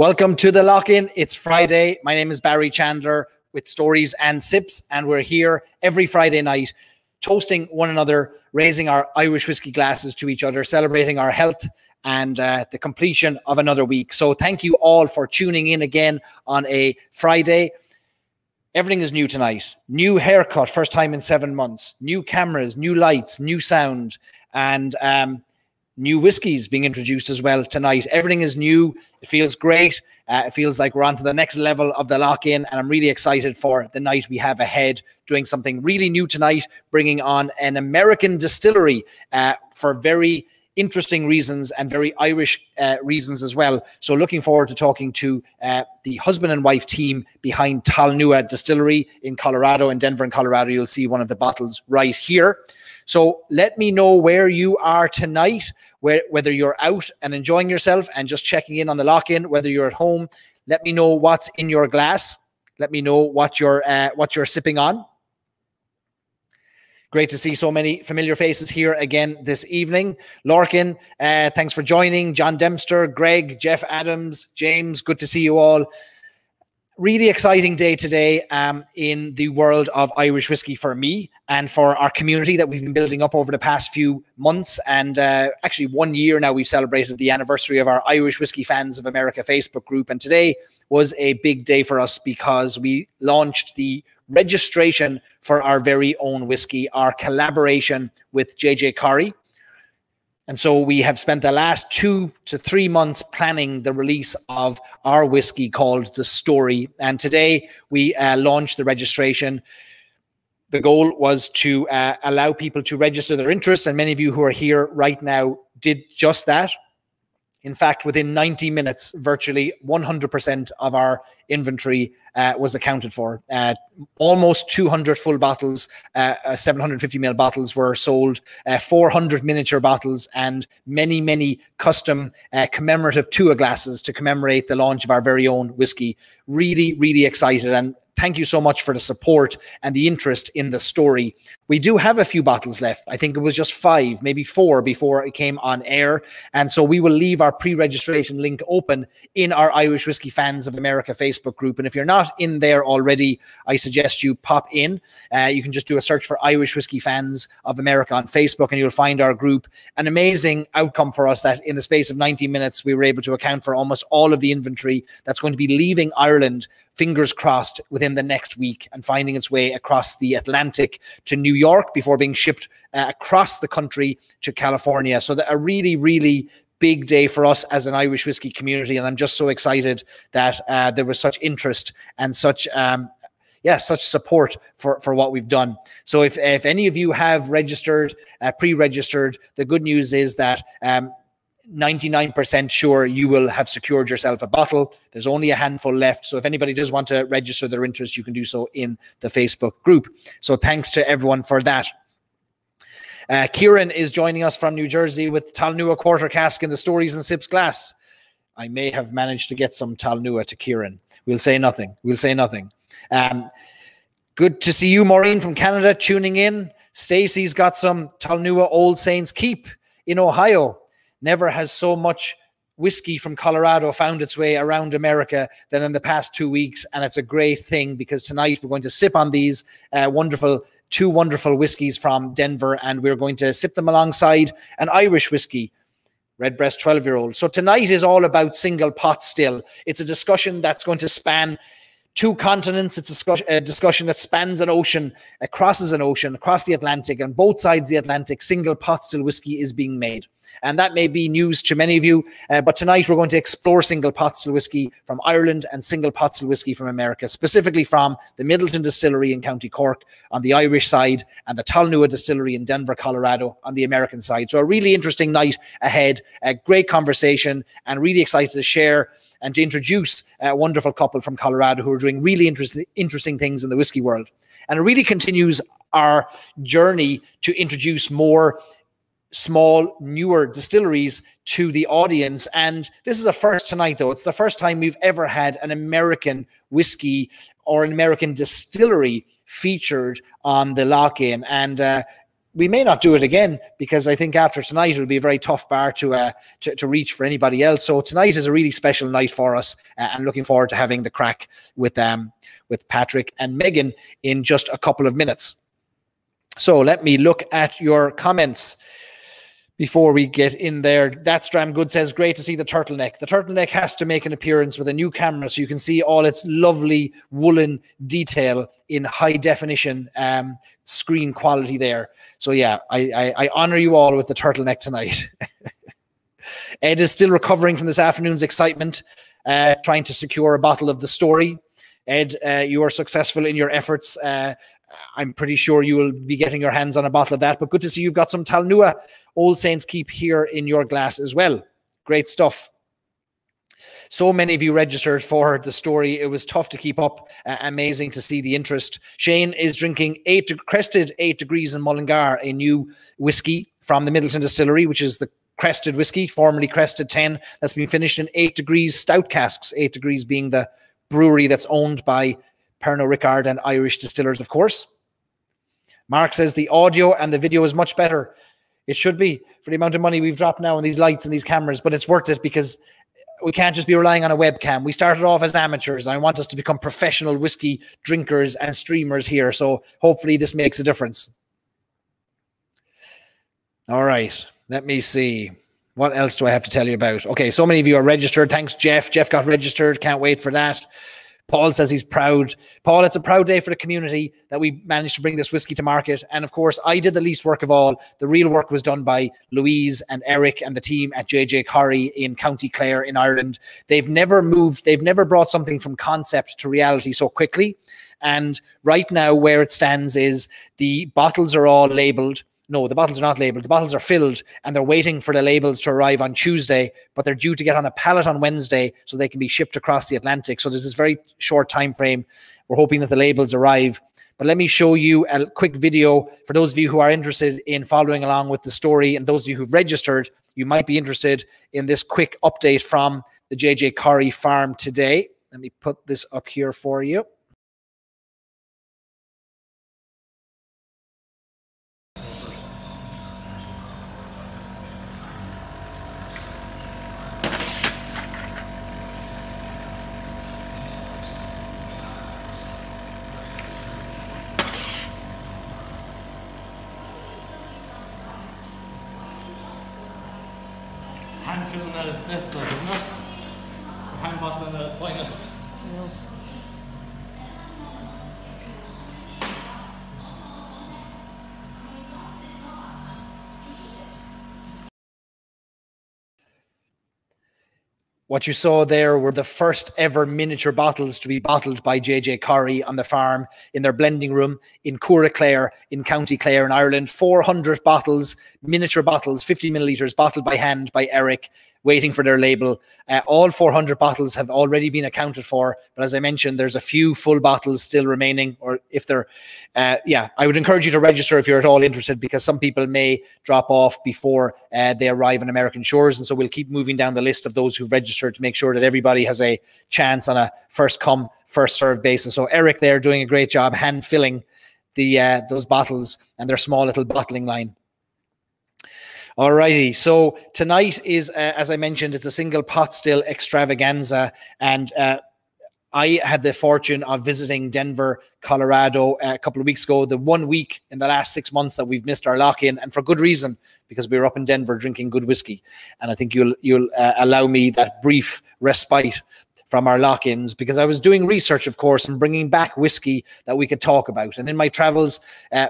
Welcome to the lock in. It's Friday. My name is Barry Chandler with Stories and Sips, and we're here every Friday night toasting one another, raising our Irish whiskey glasses to each other, celebrating our health and uh, the completion of another week. So, thank you all for tuning in again on a Friday. Everything is new tonight. New haircut, first time in seven months. New cameras, new lights, new sound, and um, new whiskies being introduced as well tonight. Everything is new. It feels great. Uh, it feels like we're on to the next level of the lock in, and I'm really excited for the night we have ahead, doing something really new tonight, bringing on an American distillery uh, for very interesting reasons and very Irish uh, reasons as well. So, looking forward to talking to uh, the husband and wife team behind Talnua Distillery in Colorado, in Denver, in Colorado. You'll see one of the bottles right here. So, let me know where you are tonight where, whether you're out and enjoying yourself and just checking in on the lock in, whether you're at home, let me know what's in your glass. Let me know what you're uh, what you're sipping on. Great to see so many familiar faces here again this evening. Larkin, uh, thanks for joining. John Dempster, Greg, Jeff Adams, James, good to see you all really exciting day today um, in the world of Irish whiskey for me and for our community that we've been building up over the past few months. And uh, actually, one year now, we've celebrated the anniversary of our Irish Whiskey Fans of America Facebook group. And today was a big day for us because we launched the registration for our very own whiskey, our collaboration with JJ Corry. And so we have spent the last two to three months planning the release of our whiskey called The Story. And today we uh, launched the registration. The goal was to uh, allow people to register their interest. And many of you who are here right now did just that. In fact, within 90 minutes, virtually 100% of our inventory uh, was accounted for. Uh, almost 200 full bottles, uh, uh 750 ml bottles were sold, uh, 400 miniature bottles, and many, many custom uh, commemorative Tua glasses to commemorate the launch of our very own whiskey. Really, really excited. And thank you so much for the support and the interest in the story. We do have a few bottles left. I think it was just five, maybe four before it came on air. And so we will leave our pre registration link open in our Irish Whiskey Fans of America Facebook group. And if you're not in there already, I suggest you pop in. Uh, you can just do a search for Irish Whiskey Fans of America on Facebook and you'll find our group. An amazing outcome for us that in the space of 90 minutes, we were able to account for almost all of the inventory that's going to be leaving Ireland fingers crossed within the next week and finding its way across the Atlantic to New York before being shipped uh, across the country to California. So that a really, really big day for us as an Irish whiskey community, and I'm just so excited that uh, there was such interest and such. Um, yeah, such support for, for what we've done. So if, if any of you have registered, uh, pre-registered, the good news is that um, 99% sure you will have secured yourself a bottle. There's only a handful left. So if anybody does want to register their interest, you can do so in the Facebook group. So thanks to everyone for that. Uh, Kieran is joining us from New Jersey with Talnua quarter cask in the Stories and Sips glass. I may have managed to get some Talnua to Kieran. We'll say nothing. We'll say nothing. Um, good to see you, Maureen from Canada, tuning in. Stacy's got some Talnua Old Saints Keep in Ohio. Never has so much whiskey from Colorado found its way around America than in the past two weeks. And it's a great thing because tonight we're going to sip on these uh, wonderful, two wonderful whiskies from Denver, and we're going to sip them alongside an Irish whiskey. Redbreast 12 year old. So tonight is all about single pot still. It's a discussion that's going to span two continents. It's a discussion that spans an ocean, it crosses an ocean, across the Atlantic, and both sides of the Atlantic, single pot still whiskey is being made. And that may be news to many of you. Uh, but tonight we're going to explore single pot still whiskey from Ireland and single pot still whiskey from America, specifically from the Midleton Distillery in County Cork on the Irish side and the Talnua Distillery in Denver, Colorado on the American side. So a really interesting night ahead, a great conversation, and really excited to share and to introduce a wonderful couple from Colorado who are doing really interesting, interesting things in the whiskey world. And it really continues our journey to introduce more small, newer distilleries to the audience. And this is a first tonight, though. It's the first time we've ever had an American whiskey or an American distillery featured on the lock in. And uh, we may not do it again because I think after tonight it'll be a very tough bar to uh, to, to reach for anybody else. So tonight is a really special night for us, uh, and looking forward to having the crack with um with Patrick and Megan in just a couple of minutes. So let me look at your comments before we get in there. That Stram Good says, great to see the turtleneck. The turtleneck has to make an appearance with a new camera so you can see all its lovely woolen detail in high definition um, screen quality there. So yeah, I, I, I honor you all with the turtleneck tonight. Ed is still recovering from this afternoon's excitement, uh, trying to secure a bottle of the story. Ed, uh, you are successful in your efforts. Uh, I'm pretty sure you will be getting your hands on a bottle of that. But good to see you've got some Talnua Old Saints Keep here in your glass as well. Great stuff. So many of you registered for the story. It was tough to keep up. Uh, amazing to see the interest. Shane is drinking eight crested eight degrees in Mullingar, a new whiskey from the Midleton Distillery, which is the crested whiskey, formerly crested 10, that's been finished in eight degrees stout casks, eight degrees being the brewery that's owned by Pernod Ricard and Irish distillers, of course. Mark says the audio and the video is much better. It should be for the amount of money we've dropped now on these lights and these cameras, but it's worth it because we can't just be relying on a webcam. We started off as amateurs. And I want us to become professional whiskey drinkers and streamers here. So hopefully this makes a difference. All right. Let me see. What else do I have to tell you about? Okay, so many of you are registered. Thanks, Jeff. Jeff got registered. Can't wait for that. Paul says he's proud. Paul, it's a proud day for the community that we managed to bring this whiskey to market. And of course, I did the least work of all. The real work was done by Louise and Eric and the team at JJ Corry in County Clare in Ireland. They've never moved, they've never brought something from concept to reality so quickly. And right now, where it stands is the bottles are all labeled no, the bottles are not labeled. The bottles are filled and they're waiting for the labels to arrive on Tuesday, but they're due to get on a pallet on Wednesday so they can be shipped across the Atlantic. So there's this very short time frame. We're hoping that the labels arrive. But let me show you a quick video for those of you who are interested in following along with the story and those of you who've registered, you might be interested in this quick update from the JJ Corry farm today. Let me put this up here for you. Best, isn't it? Finest. What you saw there were the first ever miniature bottles to be bottled by JJ Corry on the farm in their blending room in Clare in County Clare in Ireland. 400 bottles, miniature bottles, 50 milliliters, bottled by hand by Eric waiting for their label. Uh, all 400 bottles have already been accounted for, but as I mentioned, there's a few full bottles still remaining. Or if they're, uh, yeah, I would encourage you to register if you're at all interested, because some people may drop off before uh, they arrive on American shores, and so we'll keep moving down the list of those who've registered to make sure that everybody has a chance on a first come, first serve basis. So Eric, there doing a great job hand filling the uh, those bottles and their small little bottling line. All righty. So tonight is, uh, as I mentioned, it's a single pot still extravaganza, and uh, I had the fortune of visiting Denver, Colorado uh, a couple of weeks ago. The one week in the last six months that we've missed our lock in, and for good reason, because we were up in Denver drinking good whiskey. And I think you'll you'll uh, allow me that brief respite from our lock-ins because I was doing research, of course, and bringing back whiskey that we could talk about. And in my travels uh,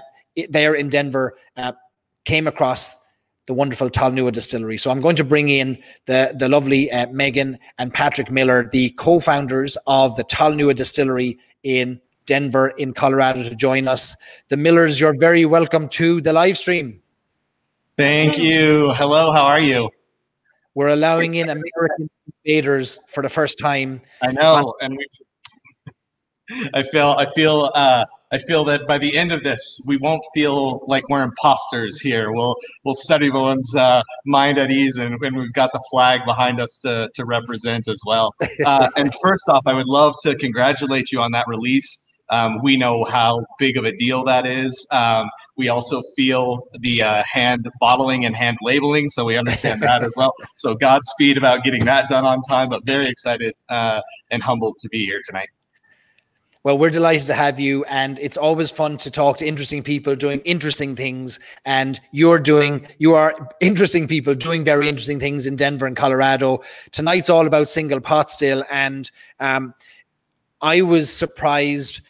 there in Denver, uh, came across the wonderful Talnua distillery. So I'm going to bring in the, the lovely uh, Megan and Patrick Miller, the co-founders of the Talnua distillery in Denver in Colorado to join us. The Millers, you're very welcome to the live stream. Thank you. Hello, how are you? We're allowing in American invaders for the first time. I know, and we I feel I feel uh, I feel that by the end of this, we won't feel like we're imposters here. We'll we'll set everyone's uh, mind at ease, and, and we've got the flag behind us to to represent as well. Uh, and first off, I would love to congratulate you on that release. Um, we know how big of a deal that is. Um, we also feel the uh, hand bottling and hand labeling, so we understand that as well. So Godspeed about getting that done on time, but very excited uh, and humbled to be here tonight. Well, we're delighted to have you, and it's always fun to talk to interesting people doing interesting things. And you're doing, you are interesting people doing very interesting things in Denver and Colorado. Tonight's all about single pot still, and um, I was surprised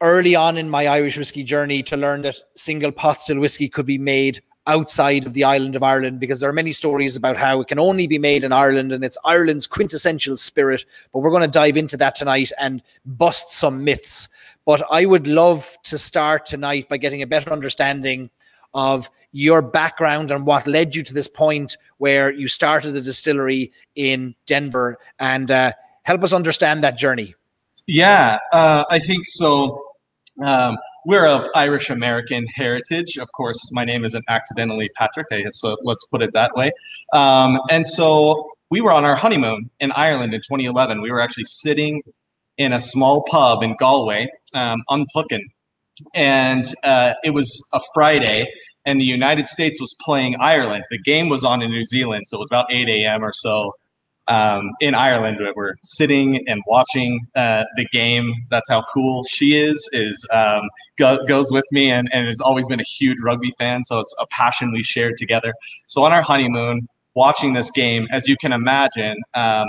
early on in my Irish whiskey journey to learn that single pot still whiskey could be made outside of the island of Ireland because there are many stories about how it can only be made in Ireland and it's Ireland's quintessential spirit. But we're going to dive into that tonight and bust some myths. But I would love to start tonight by getting a better understanding of your background and what led you to this point where you started the distillery in Denver and uh, help us understand that journey. Yeah, uh, I think so. Um, we're of Irish American heritage. Of course, my name isn't accidentally Patrick, so let's put it that way. Um, and so we were on our honeymoon in Ireland in 2011. We were actually sitting in a small pub in Galway, um, An Púcán. And uh, it was a Friday, and the United States was playing Ireland. The game was on in New Zealand, so it was about 8 a.m. or so um, in Ireland we're sitting and watching uh, the game. That's how cool she is. Is um, go, goes with me and and has always been a huge rugby fan. So it's a passion we shared together. So on our honeymoon, watching this game, as you can imagine, um,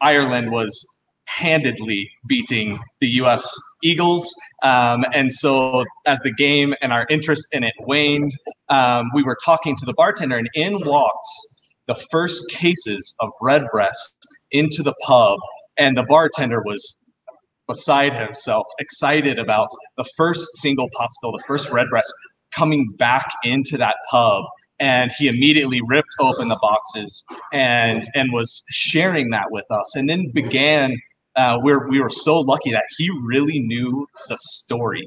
Ireland was handedly beating the U.S. Eagles. Um, and so, as the game and our interest in it waned, um, we were talking to the bartender, and in walks the first cases of redbreast into the pub, and the bartender was beside himself, excited about the first single pot still, the first redbreast coming back into that pub. And he immediately ripped open the boxes and and was sharing that with us, and then began. Uh, we're, we were so lucky that he really knew the story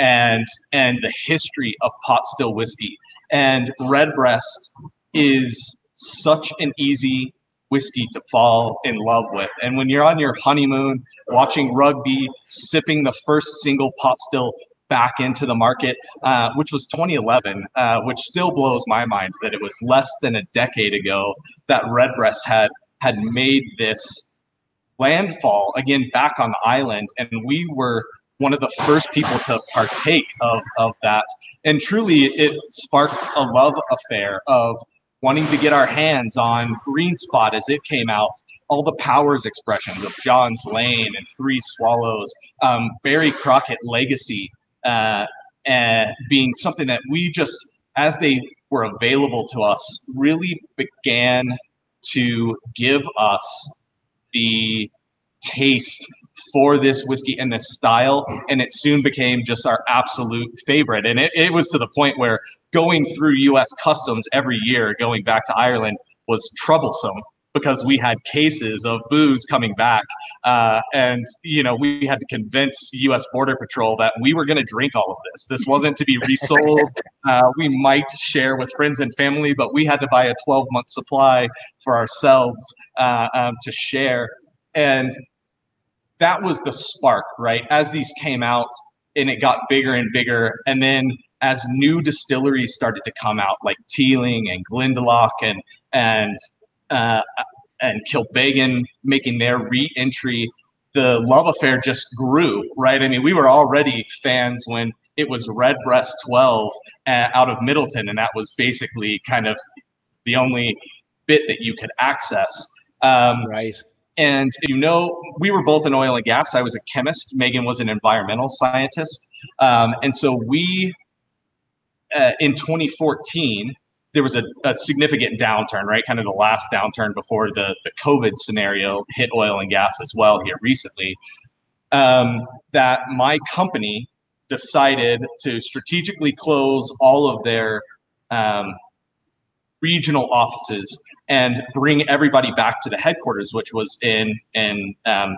and and the history of pot still whiskey. And redbreast is such an easy whiskey to fall in love with. And when you're on your honeymoon, watching rugby, sipping the first single pot still back into the market, uh, which was 2011, uh, which still blows my mind that it was less than a decade ago that Redbreast had had made this landfall again back on the island, and we were one of the first people to partake of of that. And truly, it sparked a love affair of wanting to get our hands on Green Spot as it came out, all the powers expressions of John's Lane and Three Swallows, um, Barry Crockett Legacy, uh, and being something that we just, as they were available to us, really began to give us the taste for this whiskey and this style and it soon became just our absolute favorite. And it, it was to the point where going through us customs every year going back to ireland was troublesome because we had cases of booze coming back uh, and you know we had to convince us border patrol that we were going to drink all of this. This wasn't to be resold. Uh, we might share with friends and family but we had to buy a 12 month supply for ourselves uh, um, to share and that was the spark, right? As these came out and it got bigger and bigger, and then as new distilleries started to come out, like Teeling and Glendalough and and uh, and Kilbeggan making their re-entry, the love affair just grew, right? I mean, we were already fans when it was Redbreast 12 uh, out of Midleton, and that was basically kind of the only bit that you could access. Um, right. And you know, we were both in oil and gas. I was a chemist. Megan was an environmental scientist. Um, and so we, uh, in 2014, there was a, a, significant downturn, right? Kind of the last downturn before the, the COVID scenario hit oil and gas as well here recently. Um, that my company decided to strategically close all of their um, regional offices and bring everybody back to the headquarters, which was in in um,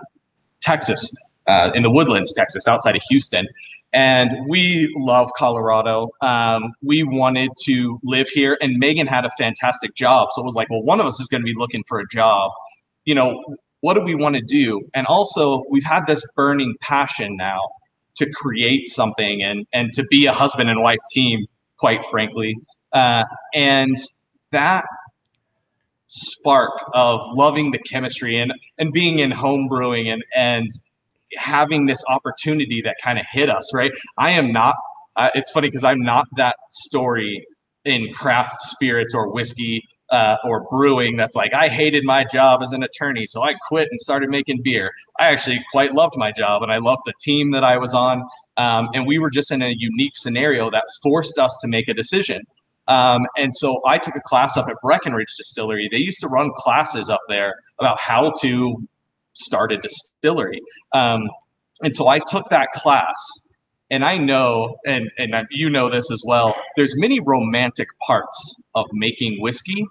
Texas, uh, in the Woodlands, Texas, outside of Houston. And we love Colorado. Um, we wanted to live here, and Megan had a fantastic job. So it was like, well, one of us is going to be looking for a job. You know, what do we want to do? And also, we've had this burning passion now to create something and and to be a husband and wife team, quite frankly. Uh, and that spark of loving the chemistry and and being in home brewing and and having this opportunity that kind of hit us right? I am not uh, it's funny because i'm not that story in craft spirits or whiskey uh, or brewing that's like i hated my job as an attorney so i quit and started making beer. I actually quite loved my job and i loved the team that i was on um, and we were just in a unique scenario that forced us to make a decision um, and so I took a class up at Breckenridge Distillery. They used to run classes up there about how to start a distillery. Um, and so I took that class. And I know, and, and you know this as well, there's many romantic parts of making whiskey.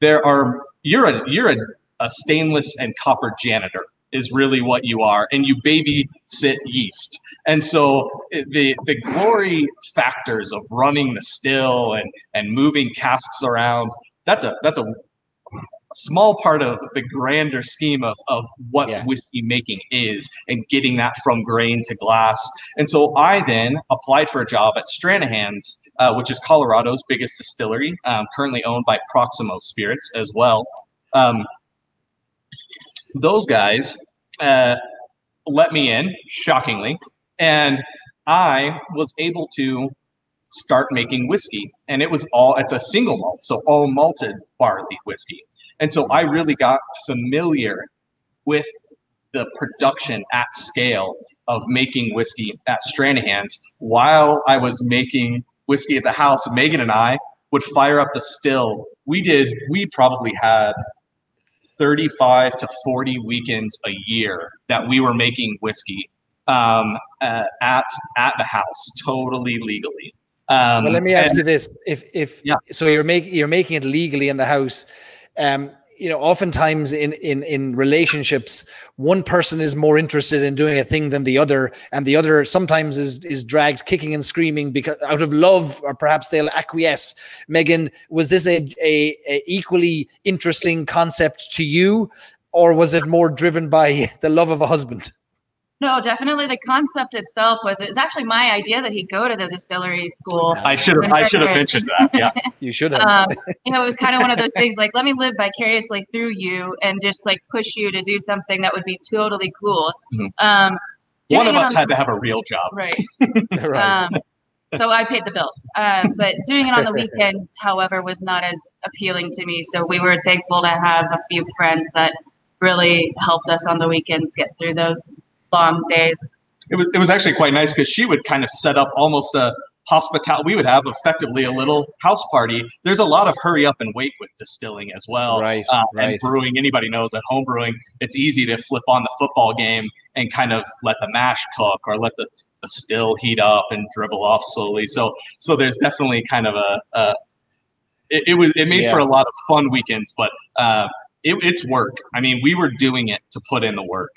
There are, you're a, you're a, a stainless and copper janitor is really what you are, and you babysit yeast. And so eh, the the glory factors of running the still and and moving casks around that's a that's a small part of the grander scheme of, of what yeah. whiskey making is and getting that from grain to glass. And so I then applied for a job at Stranahan's, uh, which is Colorado's biggest distillery, um, currently owned by Proximo Spirits as well. Um, those guys uh, let me in, shockingly, and I was able to start making whiskey. And it was all, it's a single malt, so all malted barley whiskey. And so I really got familiar with the production at scale of making whiskey at Stranahan's while I was making whiskey at the house. Megan and I would fire up the still. We did, we probably had 35 to 40 weekends a year that we were making whiskey um, uh, at at the house, totally legally. Um, well, let me ask and, you this: if if yeah. so, you're making you're making it legally in the house. Um, you know oftentimes in in in relationships one person is more interested in doing a thing than the other and the other sometimes is is dragged kicking and screaming because out of love or perhaps they'll acquiesce. Megan was this a, a, a equally interesting concept to you or was it more driven by the love of a husband no, definitely the concept itself was it's actually my idea that he go to the distillery school. I should have I should have mentioned that. Yeah. you should have. Um, you know, it was kind of one of those things like let me live vicariously through you and just like push you to do something that would be totally cool. Mm-hmm. Um, one of us had the, to have a real job. Right. right. Um, so I paid the bills. Uh, but doing it on the weekends, however, was not as appealing to me. So we were thankful to have a few friends that really helped us on the weekends get through those long days. It was it was actually quite nice because she would kind of set up almost a hospitality. We would have effectively a little house party. There's a lot of hurry up and wait with distilling as well, right? Uh, right. And brewing. Anybody knows at home brewing, it's easy to flip on the football game and kind of let the mash cook or let the, the still heat up and dribble off slowly. So so there's definitely kind of a, a it, it, was it made yeah. for a lot of fun weekends, but uh, it, it's work. I mean, we were doing it to put in the work.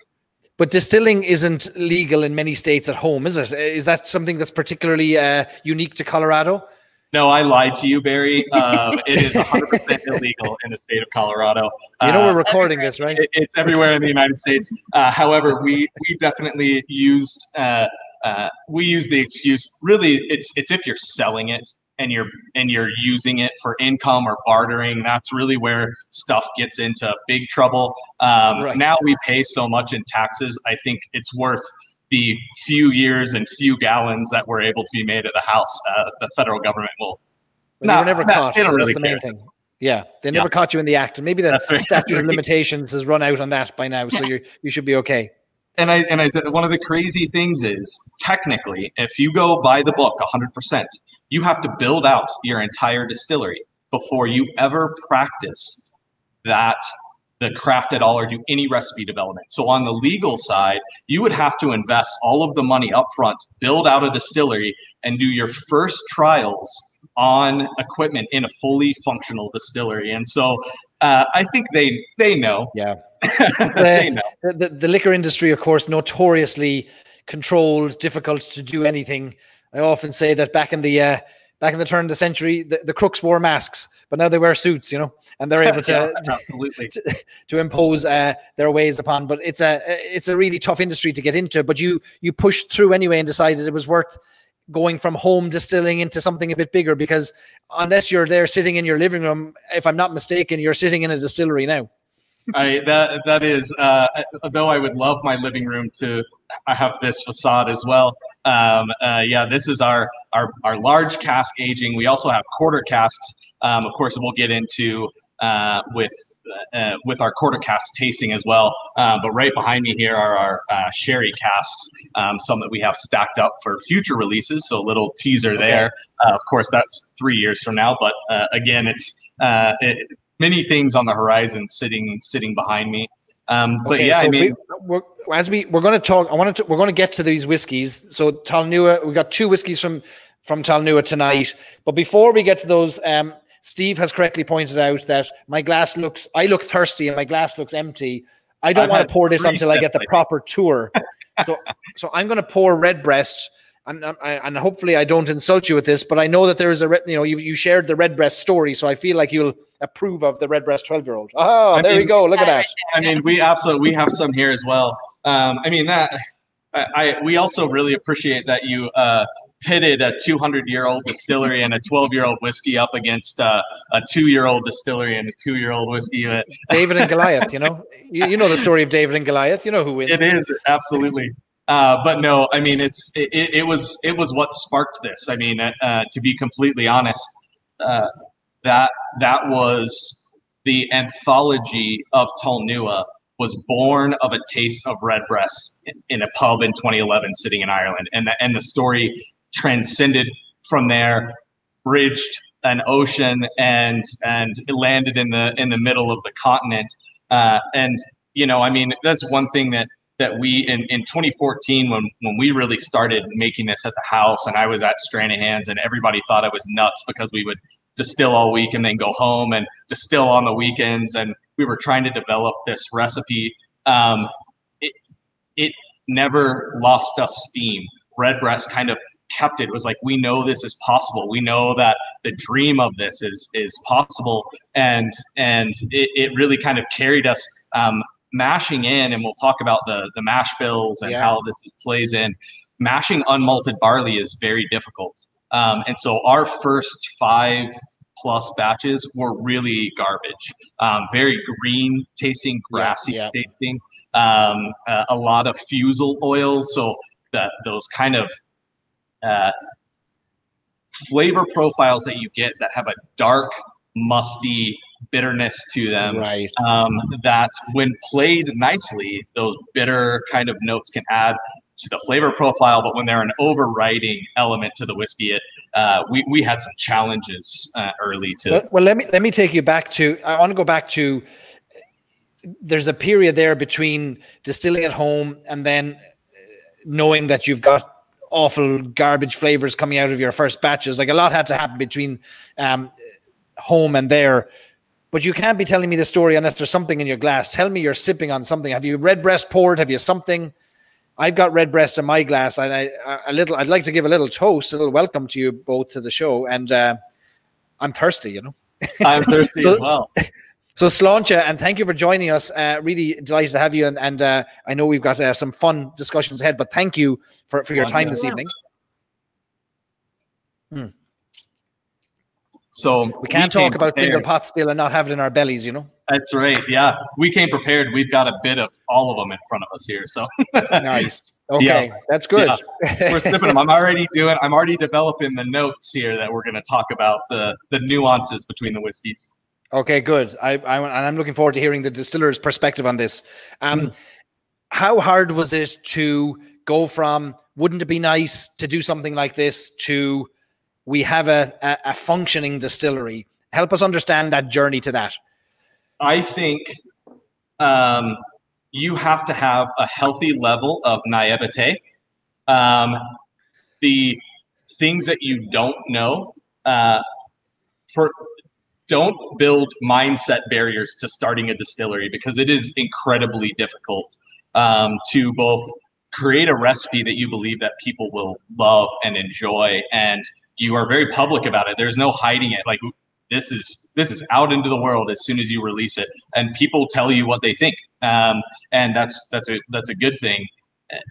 But distilling isn't legal in many states at home, is it? Is that something that's particularly uh, unique to Colorado? No, I lied to you, Barry. Um, it is 100% illegal in the state of Colorado. You know, uh, we're recording this, right? It, it's everywhere in the United States. Uh, however, we we definitely used uh, uh, we use the excuse. Really, it's it's if you're selling it and you're and you're using it for income or bartering that's really where stuff gets into big trouble. Um, right. now we pay so much in taxes i think it's worth the few years and few gallons that were able to be made at the house uh, the federal government will not, never caught so really that's the main thing. Yeah, they never yeah. caught you in the act, and maybe the statute of limitations has run out on that by now, so you you should be okay. And I and I said one of the crazy things is technically, if you go by the book 100%, you have to build out your entire distillery before you ever practice that the craft at all or do any recipe development. So on the legal side, you would have to invest all of the money up front, build out a distillery, and do your first trials on equipment in a fully functional distillery. And so uh, I think they they know. Yeah. they know. The, the, the liquor industry, of course, notoriously controlled, difficult to do anything I often say that back in the uh, back in the turn of the century, the, the crooks wore masks, but now they wear suits, you know, and they're able to Yeah, absolutely. to, to impose uh, their ways upon. But it's a it's a really tough industry to get into. But you you pushed through anyway and decided it was worth going from home distilling into something a bit bigger because unless you're there sitting in your living room, if I'm not mistaken, you're sitting in a distillery now. I that that is uh, though I would love my living room to I have this facade as well. Um, uh, yeah, this is our, our our large cask aging. We also have quarter casks. Um, of course, we'll get into uh, with uh, with our quarter cask tasting as well. Uh, but right behind me here are our uh, sherry casks, um, some that we have stacked up for future releases. So a little teaser there. Uh, of course, that's three years from now. But uh, again, it's uh, it, many things on the horizon sitting sitting behind me. Um, but Okay, yeah, so I mean, we, we're, as we we're going to talk, I wanted to we're going to get to these whiskies. So Talnua, we got two whiskies from from Talnua tonight. But before we get to those, um, Steve has correctly pointed out that my glass looks, I look thirsty and my glass looks empty. I don't I've want to pour this until I get the proper tour. so, so I'm going to pour Redbreast. And, and- and hopefully I don't insult you with this, but I know that there is a, re- you know, you, you shared the Redbreast story, so I feel like you'll approve of the Redbreast 12 year old. Oh, I there we mean- go. Look at that. I mean, we absolutely we have some here as well. Um, I mean that I, I we also really appreciate that you uh, pitted a 200 year old distillery and a 12 year old whiskey up against uh, a two year old distillery and a two year old whiskey. Uh, David and Goliath, you know, you, you know the story of David and Goliath. You know who wins. It is absolutely. Uh, but no, I mean it's it, it was it was what sparked this. I mean, uh, to be completely honest, uh, that that was the anthology of Talnua was born of a taste of Redbreast in, in a pub in 2011, sitting in Ireland, and the, and the story transcended from there, bridged an ocean, and and it landed in the in the middle of the continent. Uh, and you know, I mean, that's one thing that that we in, in 2014 when when we really started making this at the house and I was at Stranahan's and everybody thought I was nuts because we would distill all week and then go home and distill on the weekends and we were trying to develop this recipe um, it, it never lost us steam. Redbreast kind of kept it. it was like we know this is possible. We know that the dream of this is is possible. And and it, it really kind of carried us um, mashing in, and we'll talk about the the mash bills and Yeah. how this plays in. Mashing unmalted barley is very difficult, um, and so our first five plus batches were really garbage. Um, very green tasting, grassy yeah. tasting, um, uh, a lot of fusel oils. So that those kind of uh, flavor profiles that you get that have a dark, musty bitterness to them right. um, that when played nicely, those bitter kind of notes can add to the flavor profile. But when they're an overriding element to the whiskey, it uh, we we had some challenges uh, early to. Well, well, let me let me take you back to. I want to go back to. There's a period there between distilling at home and then uh, knowing that you've got awful garbage flavors coming out of your first batches. Like a lot had to happen between um, home and there. But you can't be telling me the story unless there's something in your glass. Tell me you're sipping on something. Have you redbreast poured? Have you something? I've got redbreast in my glass, and I a little. I'd like to give a little toast, a little welcome to you both to the show, and uh, I'm thirsty. You know. I'm thirsty So- as well. So Sláinte, and thank you for joining us. Uh, really delighted to have you, and, and uh, I know we've got uh, some fun discussions ahead. But thank you for, for your time this evening. So We can't came talk about single pot still and not have it in our bellies, you know. That's right. Yeah, we came prepared. We've got a bit of all of them in front of us here. So Nice. Okay, that's good. we're sipping them. I'm already doing. I'm already developing the notes here that we're going to talk about the the nuances between the whiskeys. Okay, good. I, I and I'm looking forward to hearing the distiller's perspective on this. Um, how hard was it to go from wouldn't it be nice to do something like this to we have a, a, a functioning distillery? Help us understand that journey to that. I think um, you have to have a healthy level of naivete. Um, the things that you don't know, uh, for don't build mindset barriers to starting a distillery because it is incredibly difficult um, to both create a recipe that you believe that people will love and enjoy and you are very public about it. There's no hiding it. Like this is this is out into the world as soon as you release it, and people tell you what they think, um, and that's that's a that's a good thing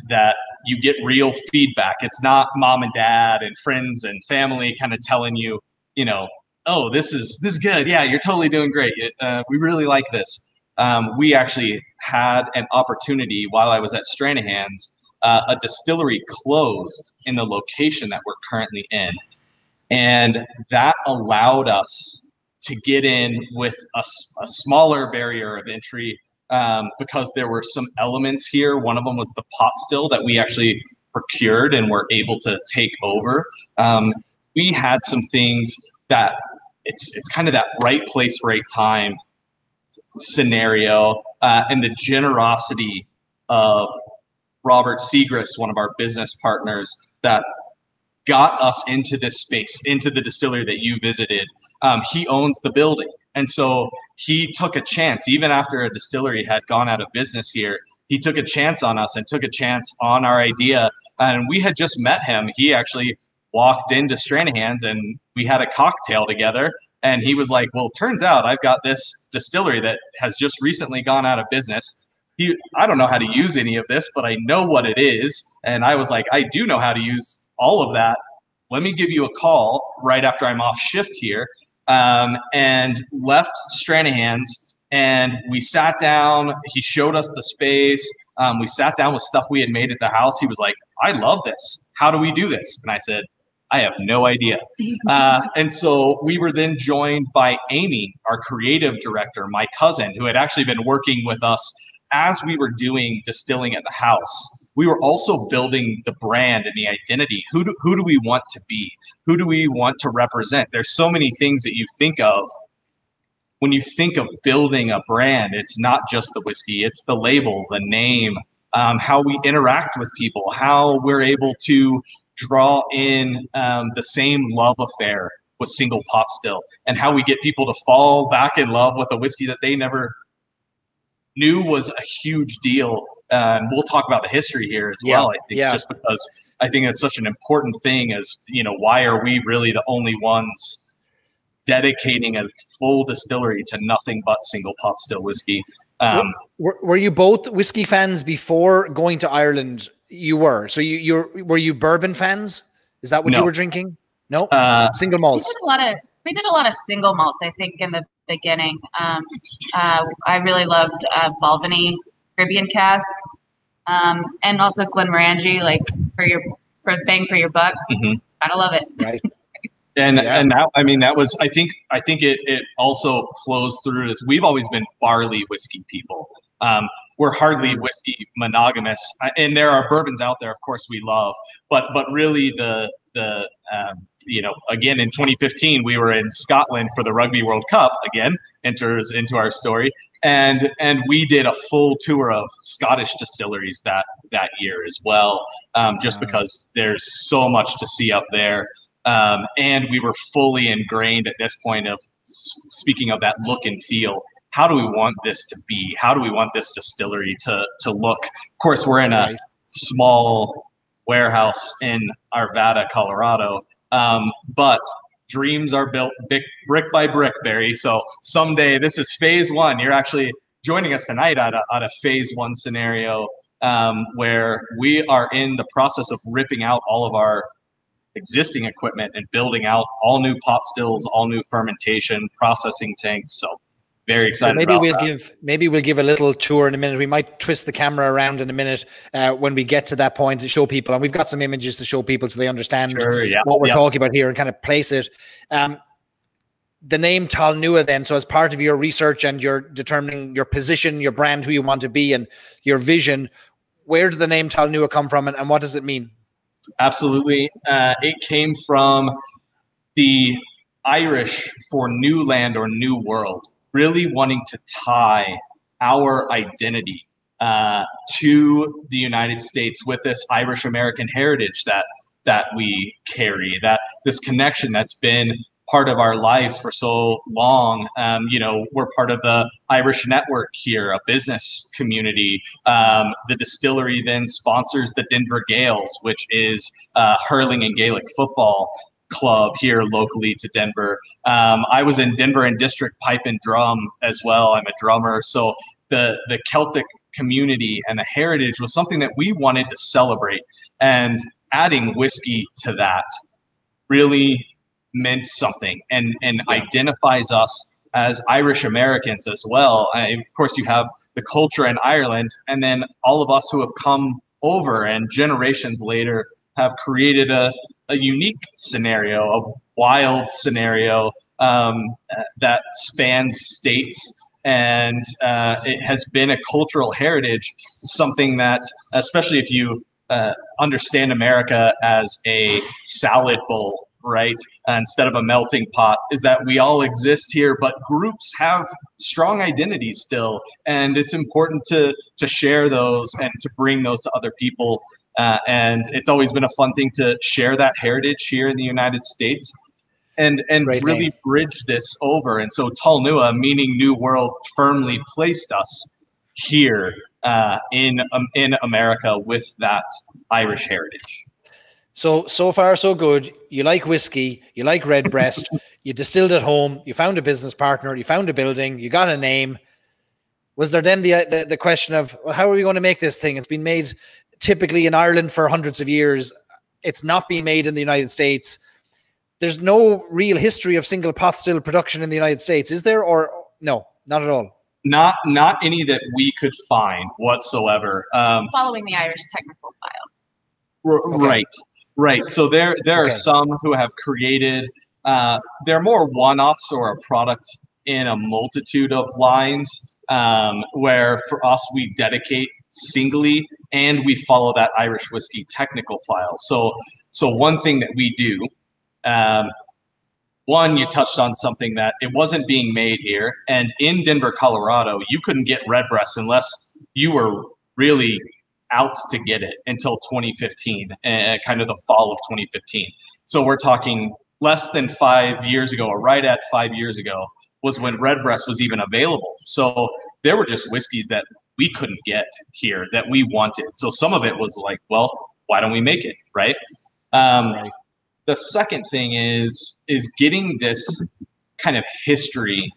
that you get real feedback. It's not mom and dad and friends and family kind of telling you, you know, oh, this is this is good. Yeah, you're totally doing great. Uh, we really like this. Um, we actually had an opportunity while I was at Stranahan's. Uh, a distillery closed in the location that we're currently in, and that allowed us to get in with a, a smaller barrier of entry um, because there were some elements here. One of them was the pot still that we actually procured and were able to take over. Um, we had some things that it's it's kind of that right place, right time scenario, uh, and the generosity of Robert Segrist, one of our business partners, that got us into this space, into the distillery that you visited. Um, he owns the building. And so he took a chance, even after a distillery had gone out of business here, he took a chance on us and took a chance on our idea. And we had just met him. He actually walked into Stranahan's and we had a cocktail together. And he was like, Well, turns out I've got this distillery that has just recently gone out of business. He, I don't know how to use any of this, but I know what it is. And I was like, I do know how to use all of that. Let me give you a call right after I'm off shift here um, and left Stranahan's. And we sat down. He showed us the space. Um, we sat down with stuff we had made at the house. He was like, I love this. How do we do this? And I said, I have no idea. Uh, and so we were then joined by Amy, our creative director, my cousin, who had actually been working with us as we were doing distilling at the house we were also building the brand and the identity. Who do, who do we want to be? Who do we want to represent? There's so many things that you think of when you think of building a brand. It's not just the whiskey, it's the label, the name, um, how we interact with people, how we're able to draw in um, the same love affair with single pot still, and how we get people to fall back in love with a whiskey that they never knew was a huge deal uh, and we'll talk about the history here as well. I think yeah. just because I think it's such an important thing as you know, why are we really the only ones dedicating a full distillery to nothing but single pot still whiskey? Um, were, were you both whiskey fans before going to Ireland? You were. So you you were you bourbon fans? Is that what no. you were drinking? No, uh, single malts. We did a lot of we did a lot of single malts. I think in the beginning, um, uh, I really loved uh, Balvenie Caribbean Cask, um, and also Glenmorangie, like for your for bang for your buck. Mm-hmm. Gotta love it. Right. and Yeah. and that I mean that was I think I think it it also flows through this. We've always been barley whiskey people. Um, we're hardly whiskey monogamous, and there are bourbons out there, of course, we love, but but really the the um, you know again in 2015 we were in Scotland for the Rugby World Cup again enters into our story, and and we did a full tour of Scottish distilleries that that year as well, um, just because there's so much to see up there. Um, and we were fully ingrained at this point of speaking of that look and feel. How do we want this to be? How do we want this distillery to to look? Of course, we're in a small warehouse in Arvada, Colorado, um, but dreams are built brick, by brick, Barry. So someday, this is phase one. You're actually joining us tonight on a, at a phase one scenario um, where we are in the process of ripping out all of our existing equipment and building out all new pot stills, all new fermentation, processing tanks. So very So maybe we'll that. give maybe we'll give a little tour in a minute. We might twist the camera around in a minute uh, when we get to that point to show people, and we've got some images to show people so they understand Sure, yeah, what we're yeah. talking about here and kind of place it. Um, the name Talnua, then, so as part of your research and your determining your position, your brand, who you want to be, and your vision, where did the name Talnua come from, and, and what does it mean? Absolutely. Uh, it came from the Irish for new land or new world, really wanting to tie our identity uh, to the United States with this Irish American heritage that that we carry, that this connection that's been part of our lives for so long. Um, you know, we're part of the Irish network here, a business community. Um, the distillery then sponsors the Denver Gaels, which is uh, hurling and Gaelic football. Club here locally to Denver. Um, I was in Denver and District Pipe and Drum as well. I'm a drummer, so the the Celtic community and the heritage was something that we wanted to celebrate, and adding whiskey to that really meant something and and yeah. identifies us as Irish Americans as well. Of course, you have the culture in Ireland, and then all of us who have come over and generations later have created a, a unique scenario, a wild scenario um, that spans states. And uh, it has been a cultural heritage, something that, especially if you uh, understand America as a salad bowl right? Uh, instead of a melting pot, is that we all exist here, but groups have strong identities still, and it's important to to share those and to bring those to other people. Uh, and it's always been a fun thing to share that heritage here in the United States and and really name. bridge this over. And so Talnua, meaning New World, firmly placed us here uh, in um, in America with that Irish heritage. So so far so good. You like whiskey, you like Redbreast, you distilled at home, you found a business partner, you found a building, you got a name. Was there then the the, the question of well, how are we going to make this thing? It's been made typically in Ireland for hundreds of years. It's not being made in the United States. There's no real history of single pot still production in the United States, is there? Or no, not at all. Not not any that we could find whatsoever. Um, Following the Irish technical file. R- okay. Right. Right. So there there okay. are some who have created uh, they're more one-offs or a product in a multitude of lines um, where for us we dedicate singly and we follow that Irish whiskey technical file. So so one thing that we do um, one, you touched on something that it wasn't being made here. And in Denver, Colorado, you couldn't get Redbreast unless you were really out to get it until 2015, uh, kind of the fall of 2015. So we're talking less than five years ago, or right at five years ago, was when Redbreast was even available. So there were just whiskeys that we couldn't get here that we wanted. So some of it was like, well, why don't we make it, right? Um, right. The second thing is is getting this kind of history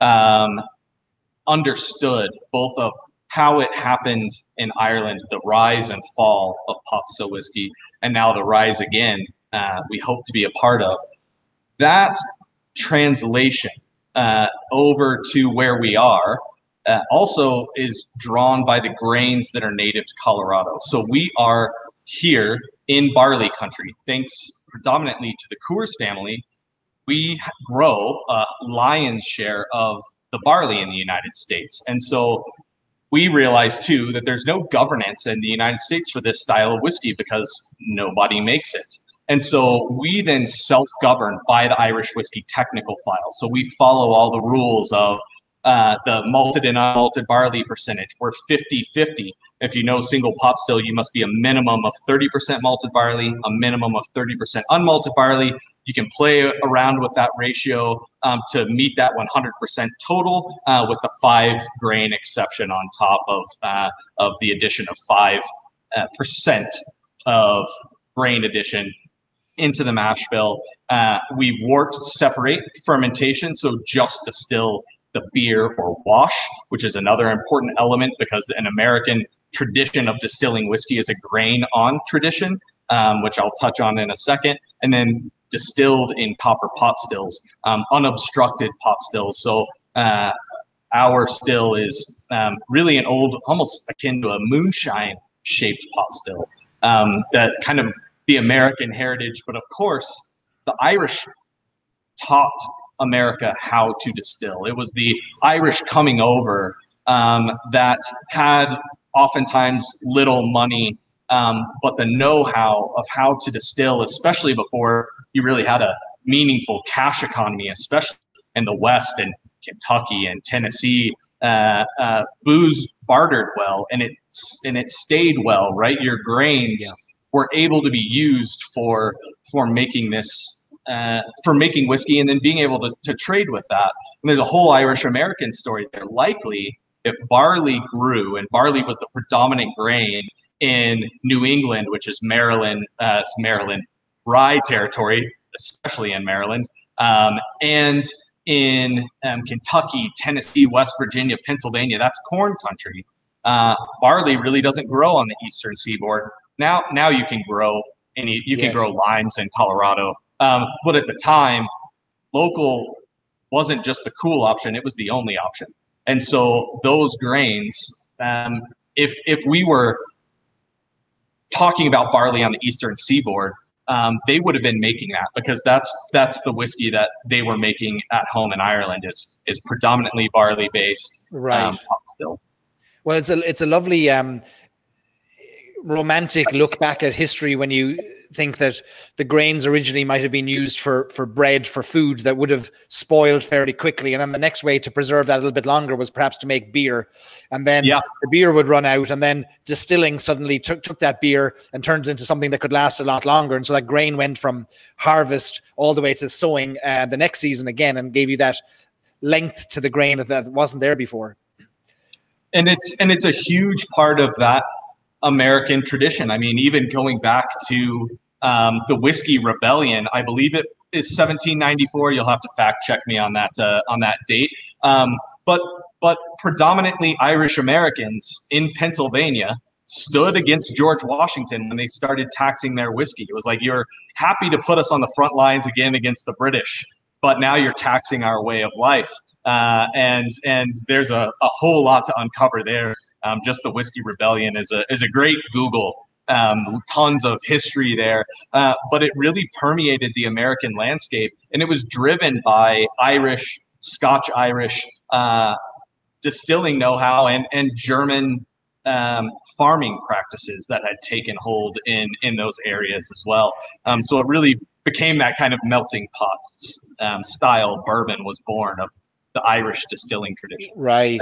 um, understood, both of how it happened in Ireland, the rise and fall of pot still whiskey, and now the rise again, uh, we hope to be a part of. That translation uh, over to where we are uh, also is drawn by the grains that are native to Colorado. So we are here in barley country, thanks predominantly to the Coors family. We grow a lion's share of the barley in the United States. And so we realize too that there's no governance in the United States for this style of whiskey because nobody makes it. And so we then self govern by the Irish whiskey technical file. So we follow all the rules of uh, the malted and unmalted barley percentage. We're 50 50. If you know single pot still, you must be a minimum of 30% malted barley, a minimum of 30% unmalted barley. You can play around with that ratio um, to meet that 100% total uh, with the five grain exception on top of, uh, of the addition of 5% uh, of grain addition into the mash bill. Uh, we wort separate fermentation, so just distill the beer or wash, which is another important element because an American tradition of distilling whiskey is a grain on tradition, um, which I'll touch on in a second. And then distilled in copper pot stills, um, unobstructed pot stills. So uh, our still is um, really an old, almost akin to a moonshine shaped pot still. Um, that kind of the American heritage, but of course, the Irish taught America how to distill. It was the Irish coming over um, that had oftentimes little money, um, but the know how of how to distill, especially before you really had a meaningful cash economy, especially in the West and Kentucky and Tennessee. Uh, uh, booze bartered well and it and it stayed well, right? Your grains yeah. were able to be used for for making this uh, for making whiskey and then being able to, to trade with that. And there's a whole Irish American story there. Likely, if barley grew and barley was the predominant grain in New England, which is Maryland, uh, Maryland rye territory, especially in Maryland, um, and in um, Kentucky, Tennessee, West Virginia, Pennsylvania. That's corn country. Uh, barley really doesn't grow on the eastern seaboard. Now, now you can grow any you can Yes. grow limes in Colorado, um, but at the time, local wasn't just the cool option; it was the only option. And so those grains, um, if if we were talking about barley on the eastern seaboard, um, they would have been making that because that's that's the whiskey that they were making at home in Ireland is is predominantly barley based, Right. Um, still. Well, it's a it's a lovely um, romantic look back at history when you think that the grains originally might have been used for for bread for food that would have spoiled fairly quickly, and then the next way to preserve that a little bit longer was perhaps to make beer, and then Yeah. the beer would run out, and then distilling suddenly took took that beer and turned it into something that could last a lot longer, and so that grain went from harvest all the way to sowing uh, the next season again, and gave you that length to the grain that, that wasn't there before. and it's and it's a huge part of that American tradition. I mean, even going back to um, the whiskey rebellion, I believe it is 1794. You'll have to fact check me on that uh, on that date. Um, but but predominantly Irish Americans in Pennsylvania stood against George Washington when they started taxing their whiskey. It was like you're happy to put us on the front lines again against the British, but now you're taxing our way of life. Uh, and and there's a, a whole lot to uncover there. Um, just the whiskey rebellion is a is a great Google. Um, tons of history there, uh, but it really permeated the American landscape, and it was driven by Irish, Scotch Irish uh, distilling know-how and and German um, farming practices that had taken hold in in those areas as well. Um, so it really became that kind of melting pot um, style bourbon was born of the Irish distilling tradition. Right.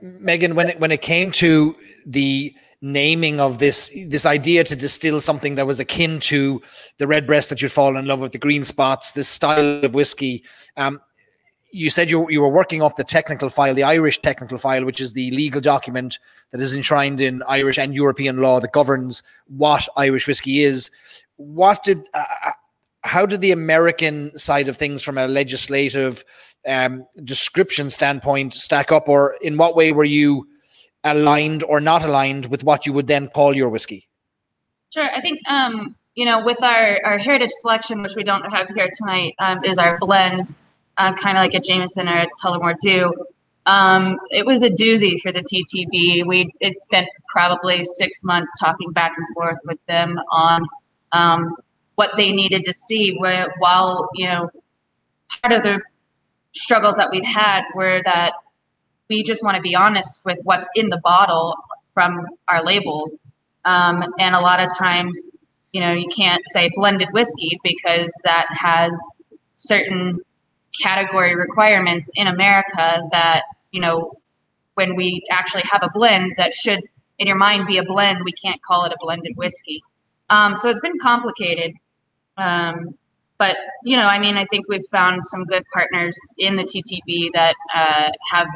Megan, when it when it came to the naming of this this idea to distill something that was akin to the Redbreast that you'd fall in love with, the green spots, this style of whiskey, um, you said you, you were working off the technical file, the Irish technical file, which is the legal document that is enshrined in Irish and European law that governs what Irish whiskey is. What did, uh, how did the American side of things, from a legislative um, description standpoint, stack up, or in what way were you aligned or not aligned with what you would then call your whiskey? Sure. I think um, you know, with our our heritage selection, which we don't have here tonight, um, is our blend, uh, kind of like a Jameson or a Tullamore Dew. Um, it was a doozy for the TTB. We it spent probably six months talking back and forth with them on um, what they needed to see. While you know, part of the struggles that we've had were that we just want to be honest with what's in the bottle from our labels. Um, and a lot of times, you know, you can't say blended whiskey because that has certain category requirements in America that, you know, when we actually have a blend that should, in your mind, be a blend, we can't call it a blended whiskey. Um, so it's been complicated. Um, but, you know, I mean, I think we've found some good partners in the TTB that uh, have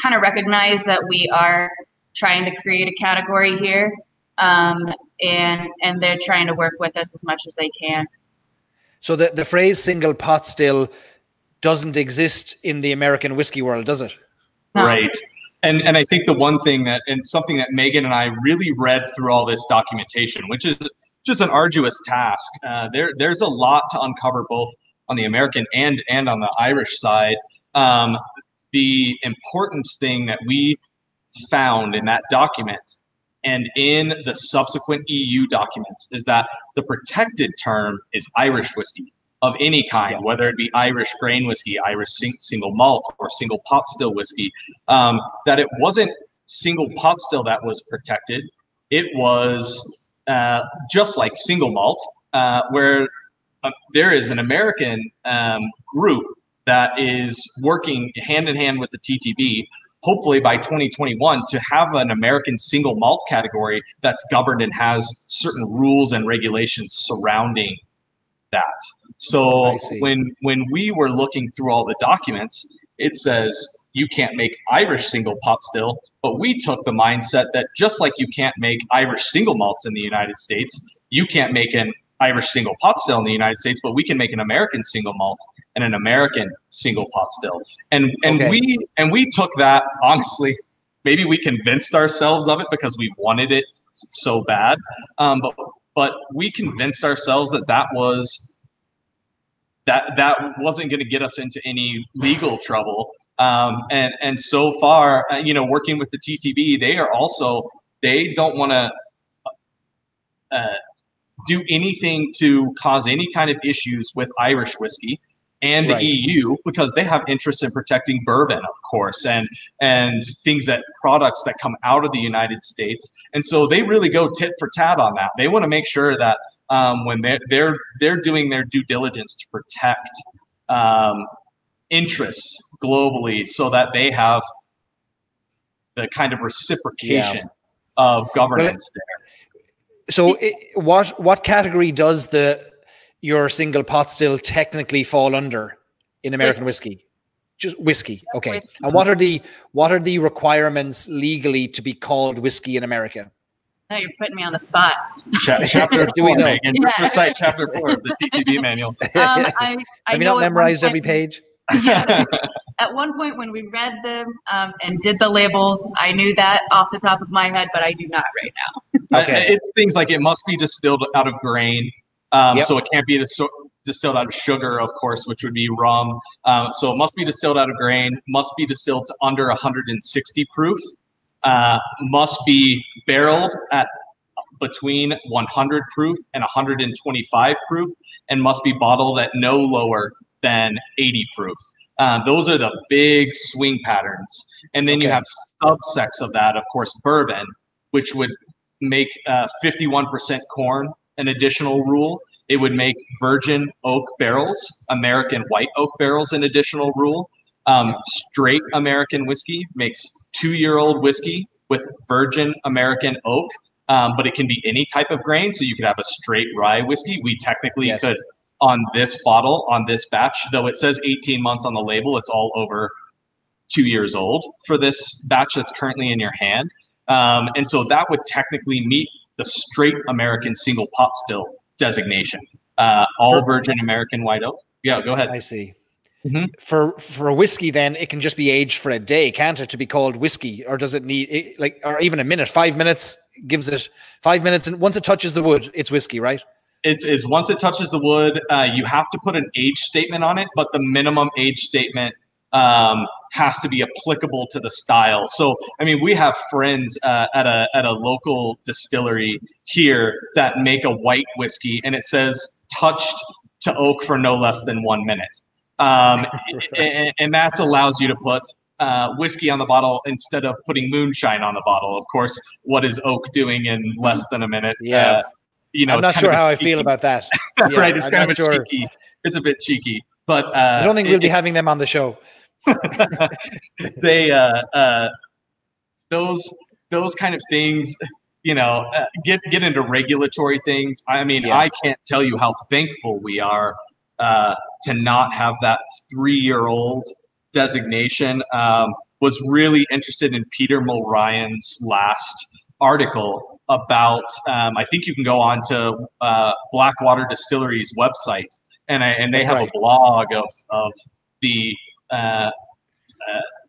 kind of recognized that we are trying to create a category here um, and and they're trying to work with us as much as they can. So the, the phrase single pot still doesn't exist in the American whiskey world, does it? No. Right. And and I think the one thing that and something that Megan and I really read through all this documentation, which is just an arduous task. Uh, there there's a lot to uncover both on the American and and on the Irish side. Um, the important thing that we found in that document and in the subsequent EU documents is that the protected term is Irish whiskey of any kind, whether it be Irish grain whiskey, Irish sing- single malt, or single pot still whiskey. Um, that it wasn't single pot still that was protected; it was uh, just like single malt, uh, where uh, there is an American um, group that is working hand in hand with the TTB hopefully by 2021 to have an American single malt category that's governed and has certain rules and regulations surrounding that. So when when we were looking through all the documents, it says you can't make Irish single pot still, but we took the mindset that just like you can't make Irish single malts in the United States, you can't make an Irish single pot still in the United States, but we can make an American single malt and an American single pot still. And and Okay. we and we took that honestly. Maybe we convinced ourselves of it because we wanted it so bad. Um, but but we convinced ourselves that that was that that wasn't going to get us into any legal trouble. Um, and and so far, uh, you know, working with the TTB, they are also they don't want to uh, do anything to cause any kind of issues with Irish whiskey and the Right. EU because they have interest in protecting bourbon, of course, and and things that products that come out of the United States. And so they really go tit for tat on that. They want to make sure that um, when they're they're they're doing their due diligence to protect um, interests globally, so that they have the kind of reciprocation of governance there. So, i what what category does the your single pot still technically fall under in American whiskey? Just whiskey, okay. Whiskey. And what are the what are the requirements legally to be called whiskey in America? Now you're putting me on the spot. Cha- chapter four, know? Megan. Just recite chapter four of the TTB manual. Um, I, I Have you know not memorized every page? Yeah. At one point, when we read them um, and did the labels, I knew that off the top of my head, but I do not right now. Okay. Uh, It's things like it must be distilled out of grain. Um, Yep. So it can't be dis- distilled out of sugar, of course, which would be rum. Um, so it must be distilled out of grain, must be distilled to under 160 proof, uh, must be barreled at between 100 proof and 125 proof, and must be bottled at no lower than 80 proof. Uh, those are the big swing patterns. And then you Okay. have subsects of that, of course, bourbon, which would make uh, 51% corn an additional rule. It would make virgin oak barrels, American white oak barrels, an additional rule. Um, straight American whiskey makes two year old whiskey with virgin American oak, um, but it can be any type of grain. So you could have a straight rye whiskey. We technically Yes. could, on this bottle, on this batch, though it says 18 months on the label, it's all over two years old for this batch that's currently in your hand. Um, and so that would technically meet the straight American single pot still designation. Uh, all virgin American white oak. Yeah, go ahead. I see. Mhm. For for a whiskey, then it can just be aged for a day, can't it, to be called whiskey, or does it need like, or even a minute? Five minutes gives it five minutes, and once it touches the wood, it's whiskey, right? It's, is once it touches the wood, uh, you have to put an age statement on it, but the minimum age statement um, has to be applicable to the style. So, I mean, we have friends uh, at a at a local distillery here that make a white whiskey, and it says touched to oak for no less than one minute, um, and, and that allows you to put. Uh, whiskey on the bottle instead of putting moonshine on the bottle. Of course, what is oak doing in less than a minute? Yeah. Uh, you know, I'm not sure how I feel about that. Yeah, right, it's I'm kind of a sure. cheeky. It's a bit cheeky, but uh, I don't think it- we'll be it- having them on the show. they uh, uh, those those kind of things. You know, uh, get get into regulatory things. I mean, Yeah. I can't tell you how thankful we are uh, to not have that three-year-old designation. Um, was really interested in Peter Mulryan's last article about. Um, I think you can go on to uh, Blackwater Distillery's website, and I, and they have Right. a blog of of the uh, uh,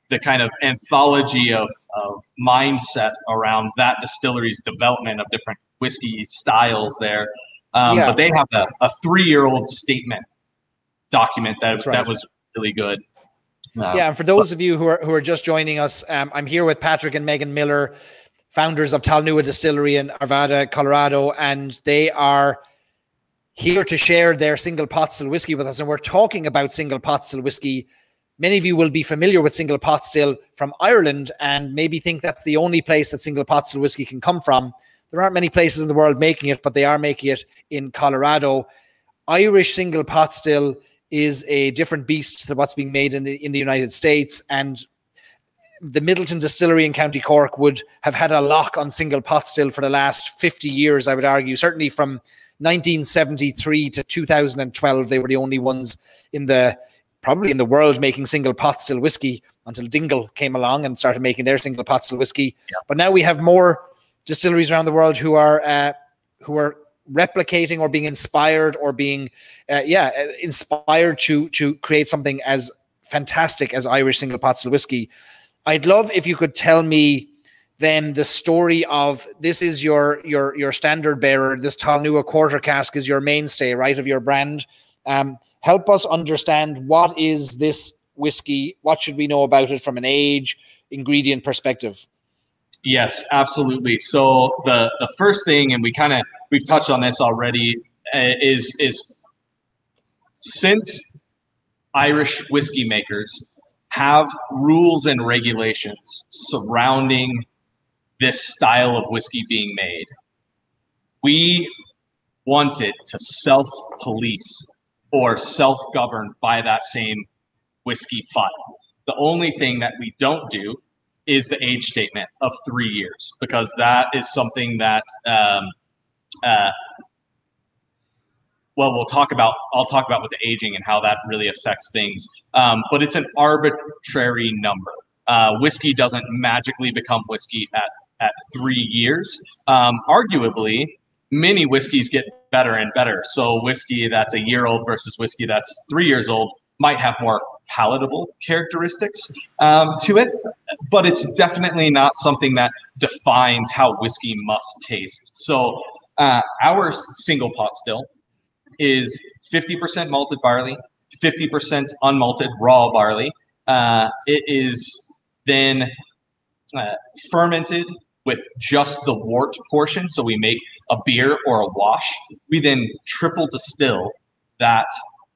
the kind of anthology of, of mindset around that distillery's development of different whiskey styles there. Um, Yeah. But they have a, a three year old statement document that, right. that was really good. Uh, yeah, and for those of you who are who are just joining us, um, I'm here with Patrick and Megan Miller, founders of Talnua Distillery in Arvada, Colorado, and they are here to share their single pot still whiskey with us. And we're talking about single pot still whiskey. Many of you will be familiar with single pot still from Ireland and maybe think that's the only place that single pot still whiskey can come from. There aren't many places in the world making it, but they are making it in Colorado. Irish single pot still is a different beast to what's being made in the in the United States, and the Midleton Distillery in County Cork would have had a lock on single pot still for the last 50 years, I would argue. Certainly from 1973 to 2012, they were the only ones in the probably in the world making single pot still whiskey until Dingle came along and started making their single pot still whiskey. But now we have more distilleries around the world who are uh, who are replicating or being inspired or being, uh, yeah, uh, inspired to to create something as fantastic as Irish single pot still whiskey. I'd love if you could tell me then the story of this is your your your standard bearer. This Talnua quarter cask is your mainstay, right, of your brand. Um, help us understand what is this whiskey? What should we know about it from an age, ingredient perspective? Yes, absolutely. So the the first thing, and we kind of we've touched on this already, uh, is is since Irish whiskey makers have rules and regulations surrounding this style of whiskey being made. We wanted to self police or self govern by that same whiskey file. The only thing that we don't do is the age statement of three years because that is something that um, uh, well we'll talk about i'll talk about with the aging and how that really affects things um, but it's an arbitrary number uh, whiskey doesn't magically become whiskey at at three years. Um, arguably, many whiskeys get better and better. So whiskey that's a year old versus whiskey that's three years old might have more palatable characteristics um, to it, but it's definitely not something that defines how whiskey must taste. So uh, our single pot still is 50% malted barley, 50% unmalted raw barley. Uh, it is then uh, fermented with just the wort portion. So we make a beer or a wash. We then triple distill that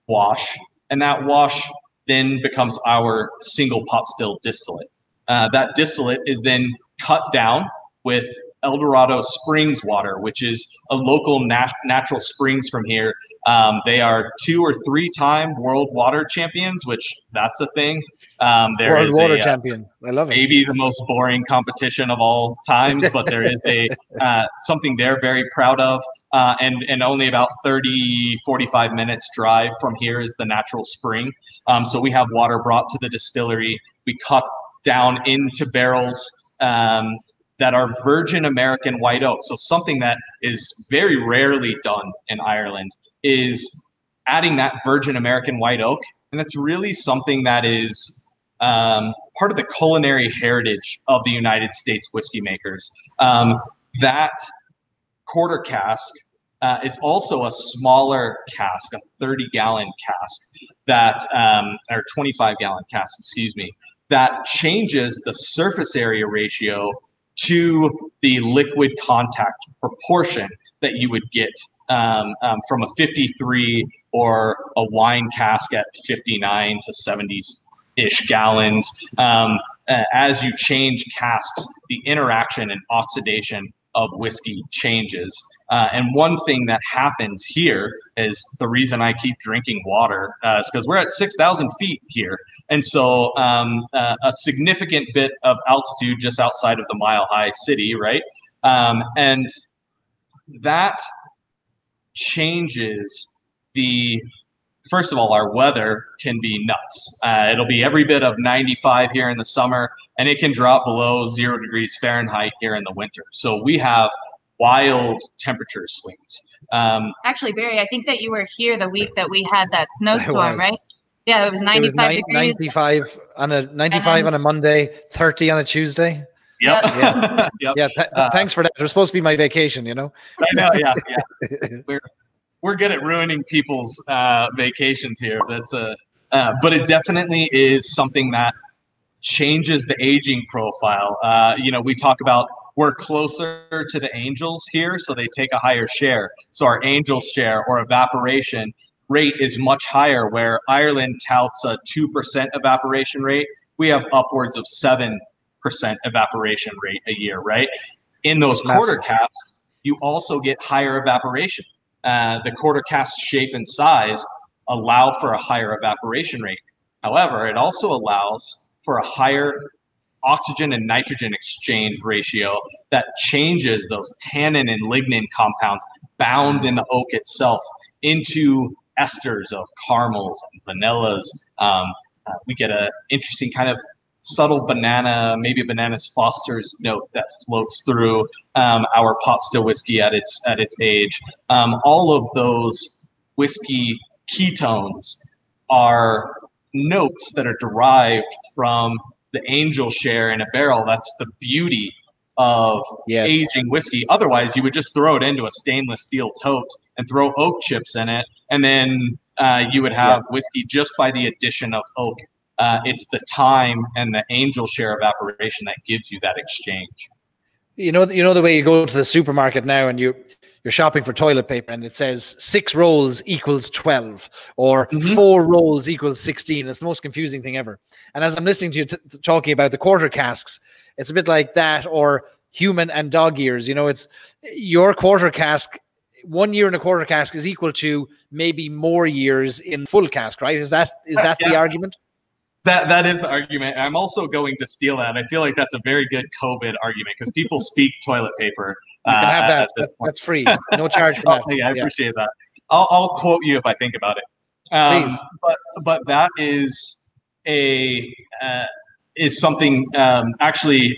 wash, and that wash then becomes our single pot still distillate. Uh, that distillate is then cut down with Eldorado Springs water, which is a local nat- natural springs from here. Um, they are two or three time world water champions, which that's a thing. Um, there world is water a, uh, champion. I love it. maybe the most boring competition of all times, but there is a uh, something they're very proud of. Uh, and, and only about 30, 45 minutes drive from here is the natural spring. Um, so we have water brought to the distillery. We cut down into barrels um, that are virgin American white oak. So something that is very rarely done in Ireland is adding that virgin American white oak. And that's really something that is um, part of the culinary heritage of the United States whiskey makers. Um, that quarter cask uh, is also a smaller cask, a 30 gallon cask that, um, or 25 gallon cask, excuse me, that changes the surface area ratio to the liquid contact proportion that you would get um, um, from a 53 or a wine cask at 59 to 70 ish gallons. Um, uh, as you change casks, the interaction and oxidation of whiskey changes. Uh, and one thing that happens here is the reason I keep drinking water uh, is because we're at 6,000 feet here. And so um, uh, a significant bit of altitude just outside of the mile high city, right? Um, and that changes the first of all, our weather can be nuts. Uh, it'll be every bit of 95 here in the summer, and it can drop below zero degrees Fahrenheit here in the winter. So we have wild temperature swings. Um, Actually, Barry, I think that you were here the week that we had that snowstorm, right? Yeah, it was 95 it was ni- degrees. 95 on a 95 then, on a Monday, 30 on a Tuesday. Yep. Yeah. yep. Yeah. Th- uh, thanks for that. It was supposed to be my vacation, you know? I know. Yeah. Yeah. We're, we're good at ruining people's uh, vacations here. That's a, uh, but it definitely is something that changes the aging profile. Uh, you know, we talk about we're closer to the angels here, so they take a higher share. So our angel share or evaporation rate is much higher. Where Ireland touts a two percent evaporation rate, we have upwards of seven percent evaporation rate a year. Right in those quarter casks, you also get higher evaporation. Uh, the quarter cask shape and size allow for a higher evaporation rate. However, it also allows for a higher oxygen and nitrogen exchange ratio that changes those tannin and lignin compounds bound in the oak itself into esters of caramels and vanillas. Um, uh, we get an interesting kind of subtle banana, maybe a bananas Foster's note that floats through um, our pot still whiskey at its at its age. Um, all of those whiskey ketones are notes that are derived from the angel share in a barrel. That's the beauty of Yes. aging whiskey. Otherwise, you would just throw it into a stainless steel tote and throw oak chips in it, and then uh, you would have whiskey just by the addition of oak. Uh, it's the time and the angel share evaporation that gives you that exchange. You know, you know the way you go to the supermarket now and you you're shopping for toilet paper and it says six rolls equals 12 or Mhm. four rolls equals 16 it's the most confusing thing ever and as i'm listening to you t- t- talking about the quarter casks it's a bit like that or human and dog ears you know it's your quarter cask one year in a quarter cask is equal to maybe more years in full cask right is that is that the argument That that is the argument. I'm also going to steal that. I feel like that's a very good COVID argument because people speak toilet paper. You can uh, have that that's, that's free no charge for Oh, that yeah, I Yeah. appreciate that. I'll, I'll quote you if I think about it. Um, Please. But but that is a uh, is something um, actually.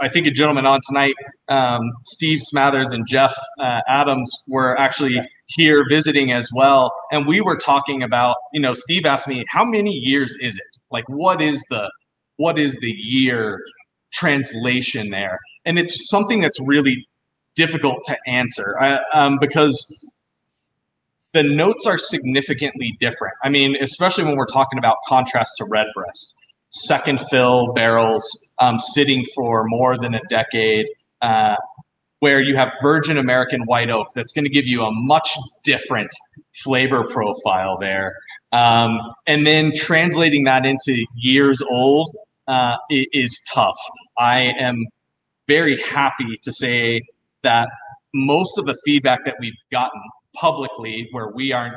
I think a gentleman on tonight, um, Steve Smathers and Jeff uh, Adams, were actually here visiting as well, and we were talking about. You know, Steve asked me, "How many years is it? Like, what is the what is the year translation there?" And it's something that's really difficult to answer I, um, because the notes are significantly different. I mean, especially when we're talking about contrast to Redbreast, second fill barrels um, sitting for more than a decade, uh, where you have virgin American white oak that's going to give you a much different flavor profile there. Um, and then translating that into years old uh, is tough. I am very happy to say that most of the feedback that we've gotten publicly, where we aren't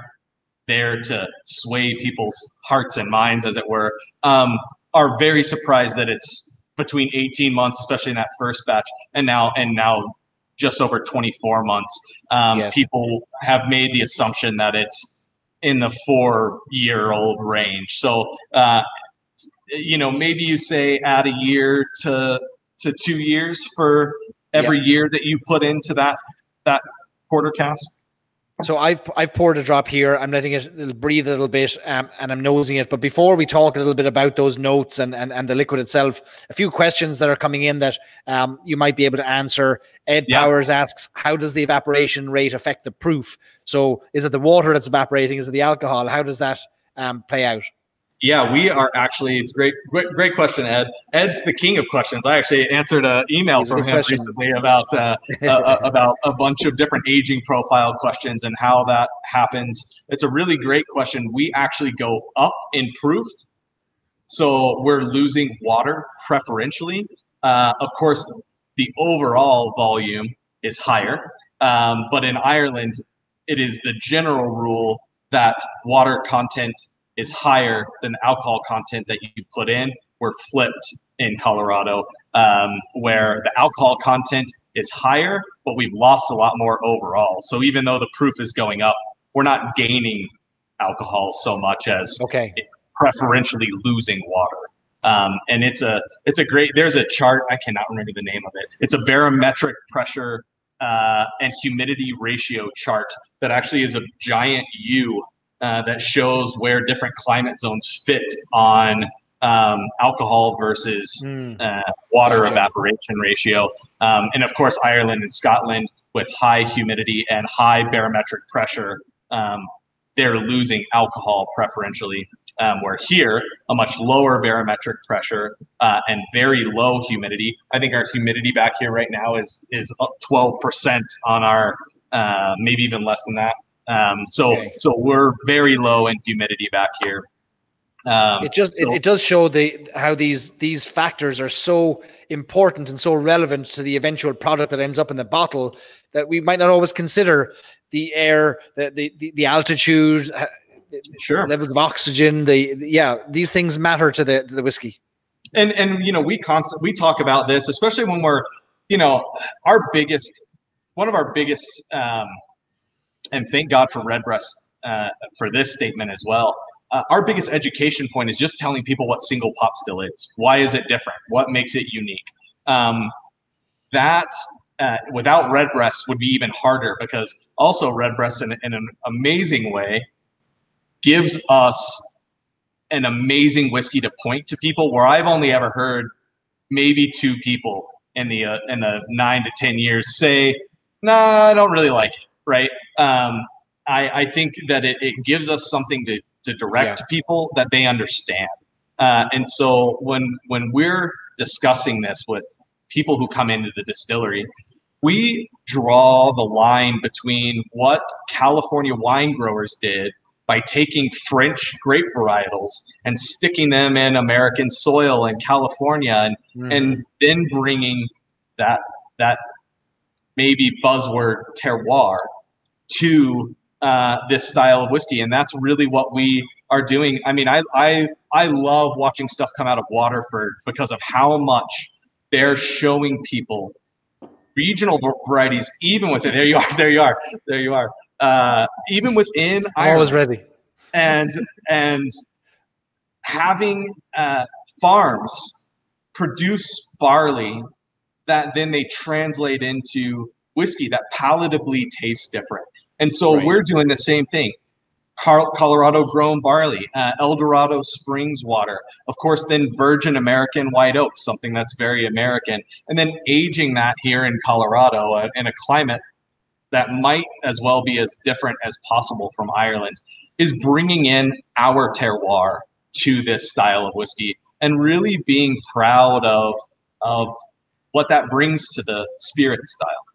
there to sway people's hearts and minds, as it were, um, are very surprised that it's between 18 months, especially in that first batch, and now and now just over 24 months. Um, Yes. People have made the assumption that it's in the four-year-old range. So, uh, you know, maybe you say add a year to to two years for every year that you put into that that quarter cask. So I've I've poured a drop here. I'm letting it breathe a little bit, um, and I'm nosing it. But before we talk a little bit about those notes and, and and the liquid itself, a few questions that are coming in that um, you might be able to answer. Ed Yeah. Powers asks, how does the evaporation rate affect the proof? So is it the water that's evaporating? Is it the alcohol? How does that um, play out? Yeah, we are actually. It's great, great, great question, Ed. Ed's the king of questions. I actually answered an email from him question. recently about uh, uh, about a bunch of different aging profile questions and how that happens. It's a really great question. We actually go up in proof, so we're losing water preferentially. Uh, of course, the overall volume is higher, um, but in Ireland, it is the general rule that water content is higher than the alcohol content that you put in. We're flipped in Colorado, um, where the alcohol content is higher, but we've lost a lot more overall. So even though the proof is going up, we're not gaining alcohol so much as Okay. preferentially losing water. Um, and it's a it's a great. There's a chart. I cannot remember the name of it. It's a barometric pressure uh, and humidity ratio chart that actually is a giant U uh, that shows where different climate zones fit on um, alcohol versus Hmm. uh, water Gotcha. evaporation ratio. Um, and of course, Ireland and Scotland with high humidity and high barometric pressure, um, they're losing alcohol preferentially. Um, where here, a much lower barometric pressure uh, and very low humidity. I think our humidity back here right now is is up 12% on our, uh, maybe even less than that. Um, so Okay. so we're very low in humidity back here. Um, it just so- it, it does show the how these these factors are so important and so relevant to the eventual product that ends up in the bottle that we might not always consider the air the the, the, the altitude uh, sure. levels of oxygen the, the- yeah these things matter to the the whiskey and and you know we constant we talk about this especially when we're you know our biggest one of our biggest um, and thank god for redbreast uh, for this statement as well uh, our biggest education point is just telling people what single pot still is. Why is it different? What makes it unique? Um, that uh, without Redbreast would be even harder because also Redbreast in, in an amazing way gives us an amazing whiskey to point to people where I've only ever heard maybe two people in the uh, in the nine to ten years say, "Nah, I don't really like it." Right? Um, I, I think that it, it gives us something to to direct yeah. to people that they understand. Uh, and so when when we're discussing this with people who come into the distillery, we draw the line between what California wine growers did by taking French grape varietals and sticking them in American soil in California and, mm. and then bringing that that maybe buzzword terroir to uh, this style of whiskey, and that's really what we are doing. I mean, I I I love watching stuff come out of Waterford because of how much they're showing people regional varieties, even with it. There you are. There you are. There you are. Uh, even within I was ready. And and having uh, farms produce barley that then they translate into whiskey that palatably tastes different. And so right. we're doing the same thing. Colorado grown barley, uh, Eldorado Springs water, of course, then virgin American white oak, something that's very American, and then aging that here in Colorado uh, in a climate that might as well be as different as possible from Ireland, is bringing in our terroir to this style of whiskey and really being proud of of what that brings to the spirit style.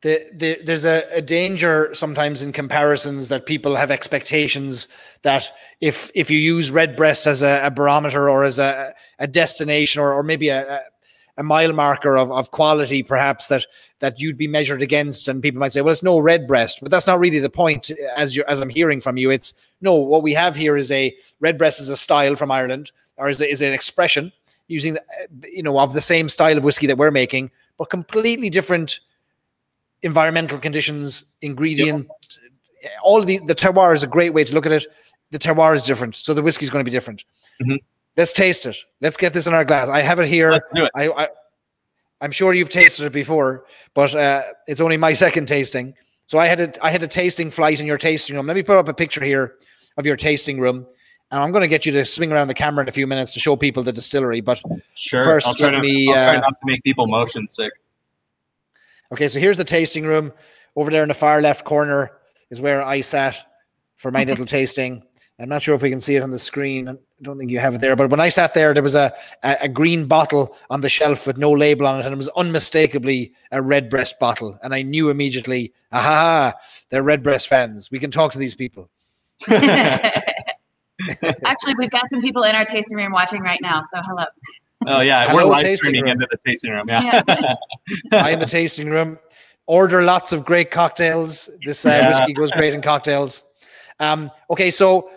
The, the, there's a, a, danger sometimes in comparisons that people have expectations that if if you use redbreast as a, a barometer or as a, a destination or, or maybe a, a mile marker of, of quality perhaps that that you'd be measured against and people might say well it's no redbreast but that's not really the point as you as i'm hearing from you. It's no what we have here is a redbreast is a style from ireland or is, is an expression using the, you know of the same style of whiskey that we're making but completely different environmental conditions, ingredient, yep. all the the terroir is a great way to look at it. The terroir is different, so the whiskey is going to be different. Mm-hmm. Let's taste it. Let's get this in our glass. I have it here. Let's do it. I, I I'm sure you've tasted it before, but uh, it's only my second tasting. So I had a I had a tasting flight in your tasting room. Let me put up a picture here of your tasting room, and I'm going to get you to swing around the camera in a few minutes to show people the distillery. But sure, first, I'll try, to, me, I'll try uh, not to make people motion sick. Okay, so here's the tasting room. Over there in the far left corner is where I sat for my little tasting. I'm not sure if we can see it on the screen. I don't think you have it there. But when I sat there, there was a, a, a green bottle on the shelf with no label on it, and it was unmistakably a Redbreast bottle. And I knew immediately, aha, they're Redbreast fans. We can talk to these people. Actually, we've got some people in our tasting room watching right now. So hello. Oh yeah, Hello, we're live streaming room. into the tasting room. Yeah, yeah. I in the tasting room. Order lots of great cocktails. This uh, yeah. whiskey goes great in cocktails. Um, okay, so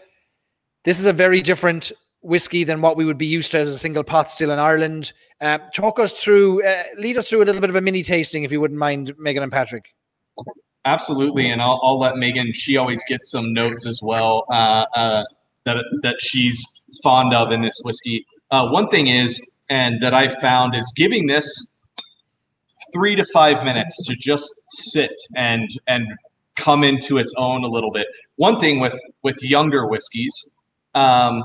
this is a very different whiskey than what we would be used to as a single pot still in Ireland. Uh, talk us through, uh, lead us through a little bit of a mini tasting, if you wouldn't mind, Megan and Patrick. Absolutely, and I'll, I'll let Megan. She always gets some notes as well uh, uh that that she's fond of in this whiskey. Uh, one thing is, and that I found is giving this three to five minutes to just sit and and come into its own a little bit. One thing with with younger whiskeys um,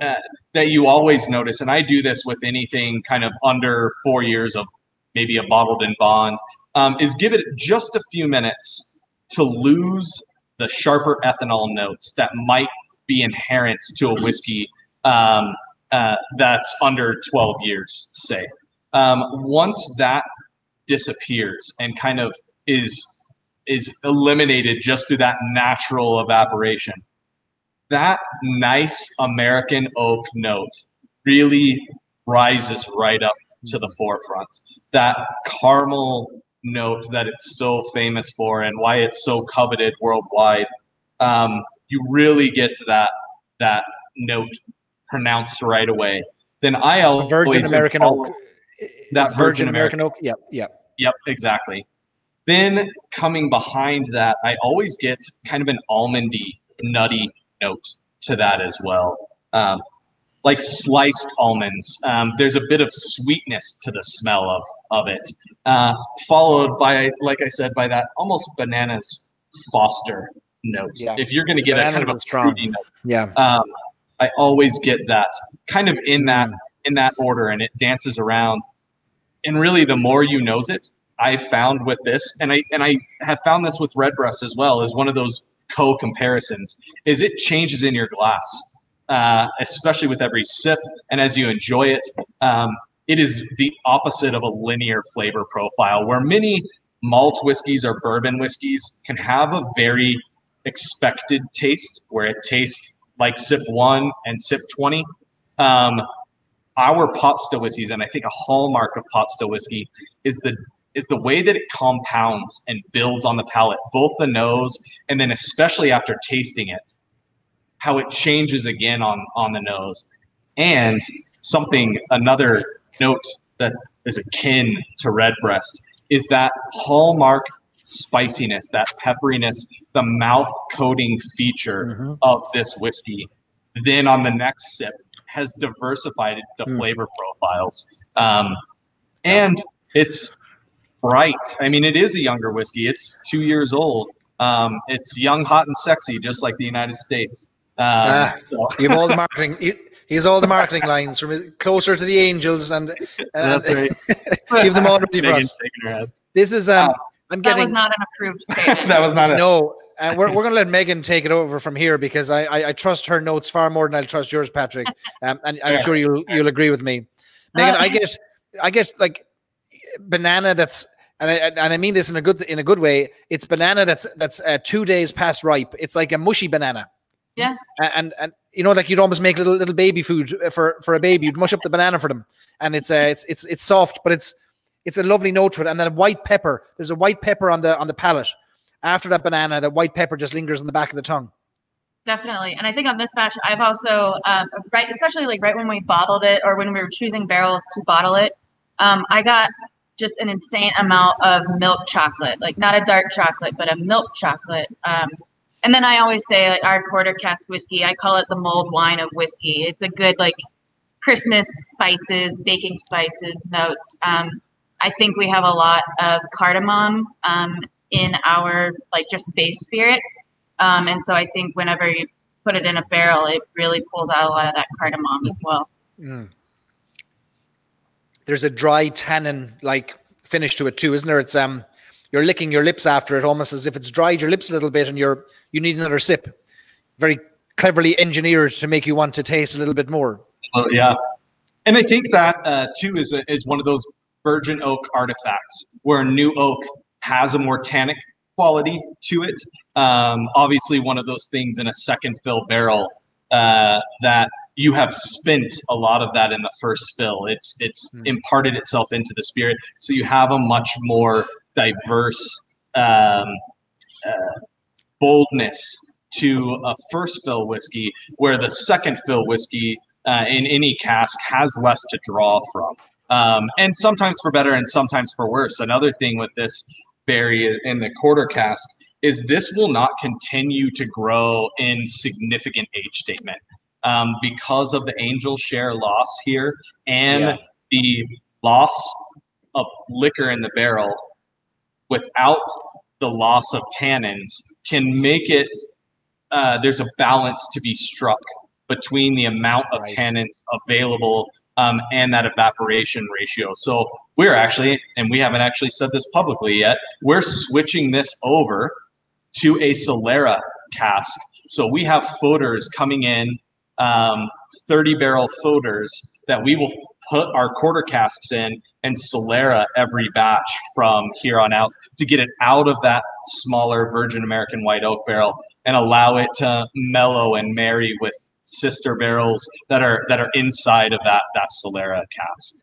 uh, that you always notice, and I do this with anything kind of under four years of maybe a bottled in bond, um, is give it just a few minutes to lose the sharper ethanol notes that might be inherent to a whiskey um, uh, that's under 12 years, say. Um, once that disappears and kind of is is eliminated just through that natural evaporation, that nice American oak note really rises right up to the forefront. That caramel note that it's so famous for and why it's so coveted worldwide. Um, you really get to that that note pronounced right away. Then I so always Virgin American Oak. That Virgin, Virgin American, American Oak. Yep. Yep. Yep. Exactly. Then coming behind that, I always get kind of an almondy, nutty note to that as well. Um, like sliced almonds. Um, there's a bit of sweetness to the smell of of it, uh, followed by, like I said, by that almost bananas Foster notes. Yeah. If you're going to get a kind of a strong. fruity note, Yeah. um, I always get that kind of in that Mm. in that order, and it dances around. And really, the more you nose it, I found with this, and I and I have found this with Redbreast as well, is one of those co comparisons. Is it changes in your glass, uh, especially with every sip, and as you enjoy it. Um, it is the opposite of a linear flavor profile, where many malt whiskeys or bourbon whiskeys can have a very expected taste, where it tastes like sip one and sip 20. Um, our pot still whiskeys, and I think a hallmark of pot still whiskey is the is the way that it compounds and builds on the palate, both the nose and then especially after tasting it, how it changes again on on the nose. And something another note that is akin to redbreast is that hallmark spiciness, that pepperiness, the mouth coating feature Mhm. of this whiskey. Then on the next sip has diversified the Mm. flavor profiles. Um, and it's bright. I mean, it is a younger whiskey. It's two years old. Um, it's young, hot, and sexy, just like the United States. Um, Ah. so- You have all the marketing. You, he has all the marketing lines from closer to the angels, and, and That's right. give them all ready for us. shaking her head. This is um. I'm That getting was not an approved statement. that was not a no. Uh, we're we're gonna let Megan take it over from here because I, I I trust her notes far more than I trust yours, Patrick. Um, and I'm Yeah. sure you'll you'll agree with me, Megan. Uh, I get I get like banana that's. And I, and I mean this in a good in a good way. It's banana that's that's uh, two days past ripe. It's like a mushy banana. Yeah. And and you know, like you'd almost make little little baby food for for a baby. You'd mush up the banana for them, and it's uh, it's it's it's soft, but it's it's a lovely note to it. And then white pepper. There's a white pepper on the on the palate. After that banana, the white pepper just lingers in the back of the tongue. Definitely. And I think on this batch, I've also, um, right, especially like right when we bottled it or when we were choosing barrels to bottle it, um, I got just an insane amount of milk chocolate, like not a dark chocolate, but a milk chocolate. Um, and then I always say like our quarter cask whiskey, I call it the mulled wine of whiskey. It's a good like Christmas spices, baking spices notes. Um, I think we have a lot of cardamom um, in our like just base spirit. Um, and so I think whenever you put it in a barrel, it really pulls out a lot of that cardamom as well. Mm. There's a dry tannin like finish to it too, isn't there? It's um you're licking your lips after it almost as if it's dried your lips a little bit and you're you need another sip. Very cleverly engineered to make you want to taste a little bit more. Well, yeah, and I think that uh, too is a, is one of those virgin oak artifacts where new oak has a more tannic quality to it. Um, obviously, one of those things in a second fill barrel uh, that you have spent a lot of that in the first fill. It's it's Hmm. imparted itself into the spirit, so you have a much more diverse um, uh, boldness to a first fill whiskey, where the second fill whiskey uh, in any cask has less to draw from. Um, and sometimes for better and sometimes for worse. Another thing with this berry in the quarter cask is this will not continue to grow in significant age statement um, because of the angel share loss here and Yeah. the loss of liquor in the barrel without the loss of tannins can make it uh, there's a balance to be struck between the amount of Right. tannins available um, and that evaporation ratio. So we're actually, and we haven't actually said this publicly yet, we're switching this over to a Solera cask. So we have foeders coming in, um, 30 barrel foeders that we will put our quarter casks in and Solera every batch from here on out to get it out of that smaller Virgin American white oak barrel and allow it to mellow and marry with sister barrels that are that are inside of that that Solera cask.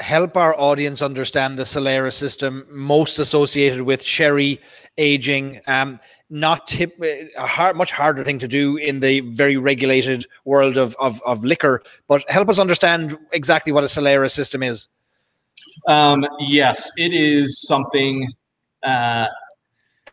help our audience understand the Solera system, most associated with sherry aging. Um, not tip, a hard, much harder thing to do in the very regulated world of, of, of liquor. But help us understand exactly what a Solera system is. Um, yes, it is something. Uh,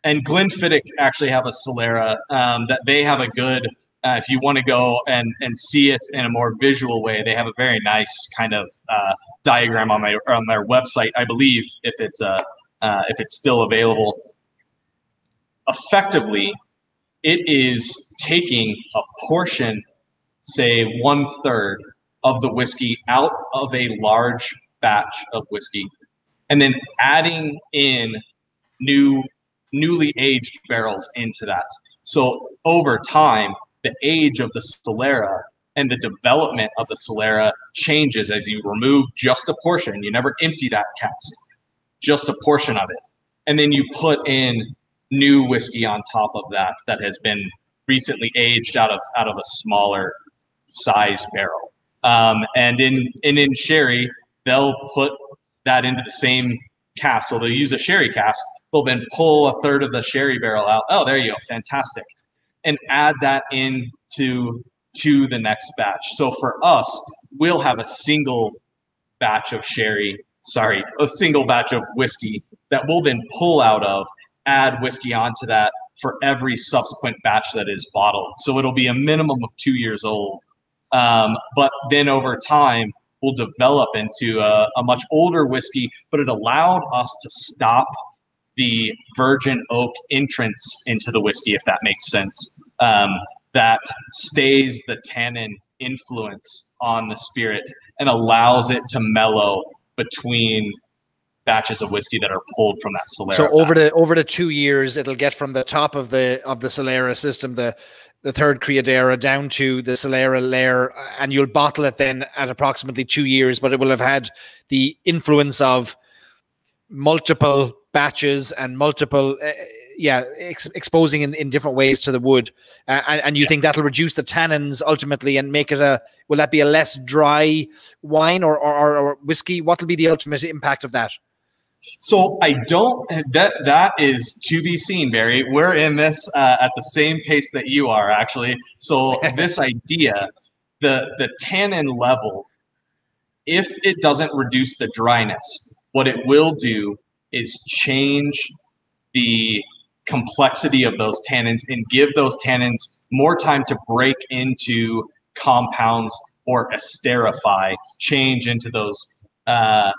and Glenfiddich actually have a Solera um, that they have a good uh, if you want to go and, and see it in a more visual way, they have a very nice kind of uh, diagram on their on their website, I believe, if it's uh, uh, if it's still available. Effectively, it is taking a portion, say one third of the whiskey out of a large batch of whiskey, and then adding in new newly aged barrels into that. So over time, the age of the Solera and the development of the Solera changes as you remove just a portion. You never empty that cask, just a portion of it. And then you put in new whiskey on top of that that has been recently aged out of out of a smaller size barrel. Um, and in and in sherry, they'll put that into the same cask. So they'll use a sherry cask. They'll then pull a third of the sherry barrel out. Oh, there you go, fantastic and add that in to to the next batch. So for us, we'll have a single batch of sherry, sorry, a single batch of whiskey that we'll then pull out of, add whiskey onto that for every subsequent batch that is bottled. So it'll be a minimum of two years old. Um, but then over time, will develop into a, a much older whiskey, but it allowed us to stop the virgin oak entrance into the whiskey, if that makes sense. Um, that stays the tannin influence on the spirit and allows it to mellow between batches of whiskey that are pulled from that Solera. So over the over the two years, it'll get from the top of the of the Solera system, the the third Criadera, down to the Solera layer, and you'll bottle it then at approximately two years. But it will have had the influence of multiple batches and multiple uh, yeah ex exposing in, in different ways to the wood uh, and, and you yeah. think that'll reduce the tannins ultimately and make it a will that be a less dry wine or, or, or whiskey what will be the ultimate impact of that so I don't. That that is to be seen, Barry. We're in this uh, at the same pace that you are, actually. So this idea, the the tannin level, if it doesn't reduce the dryness, what it will do is change the complexity of those tannins and give those tannins more time to break into compounds or esterify, change into those uh,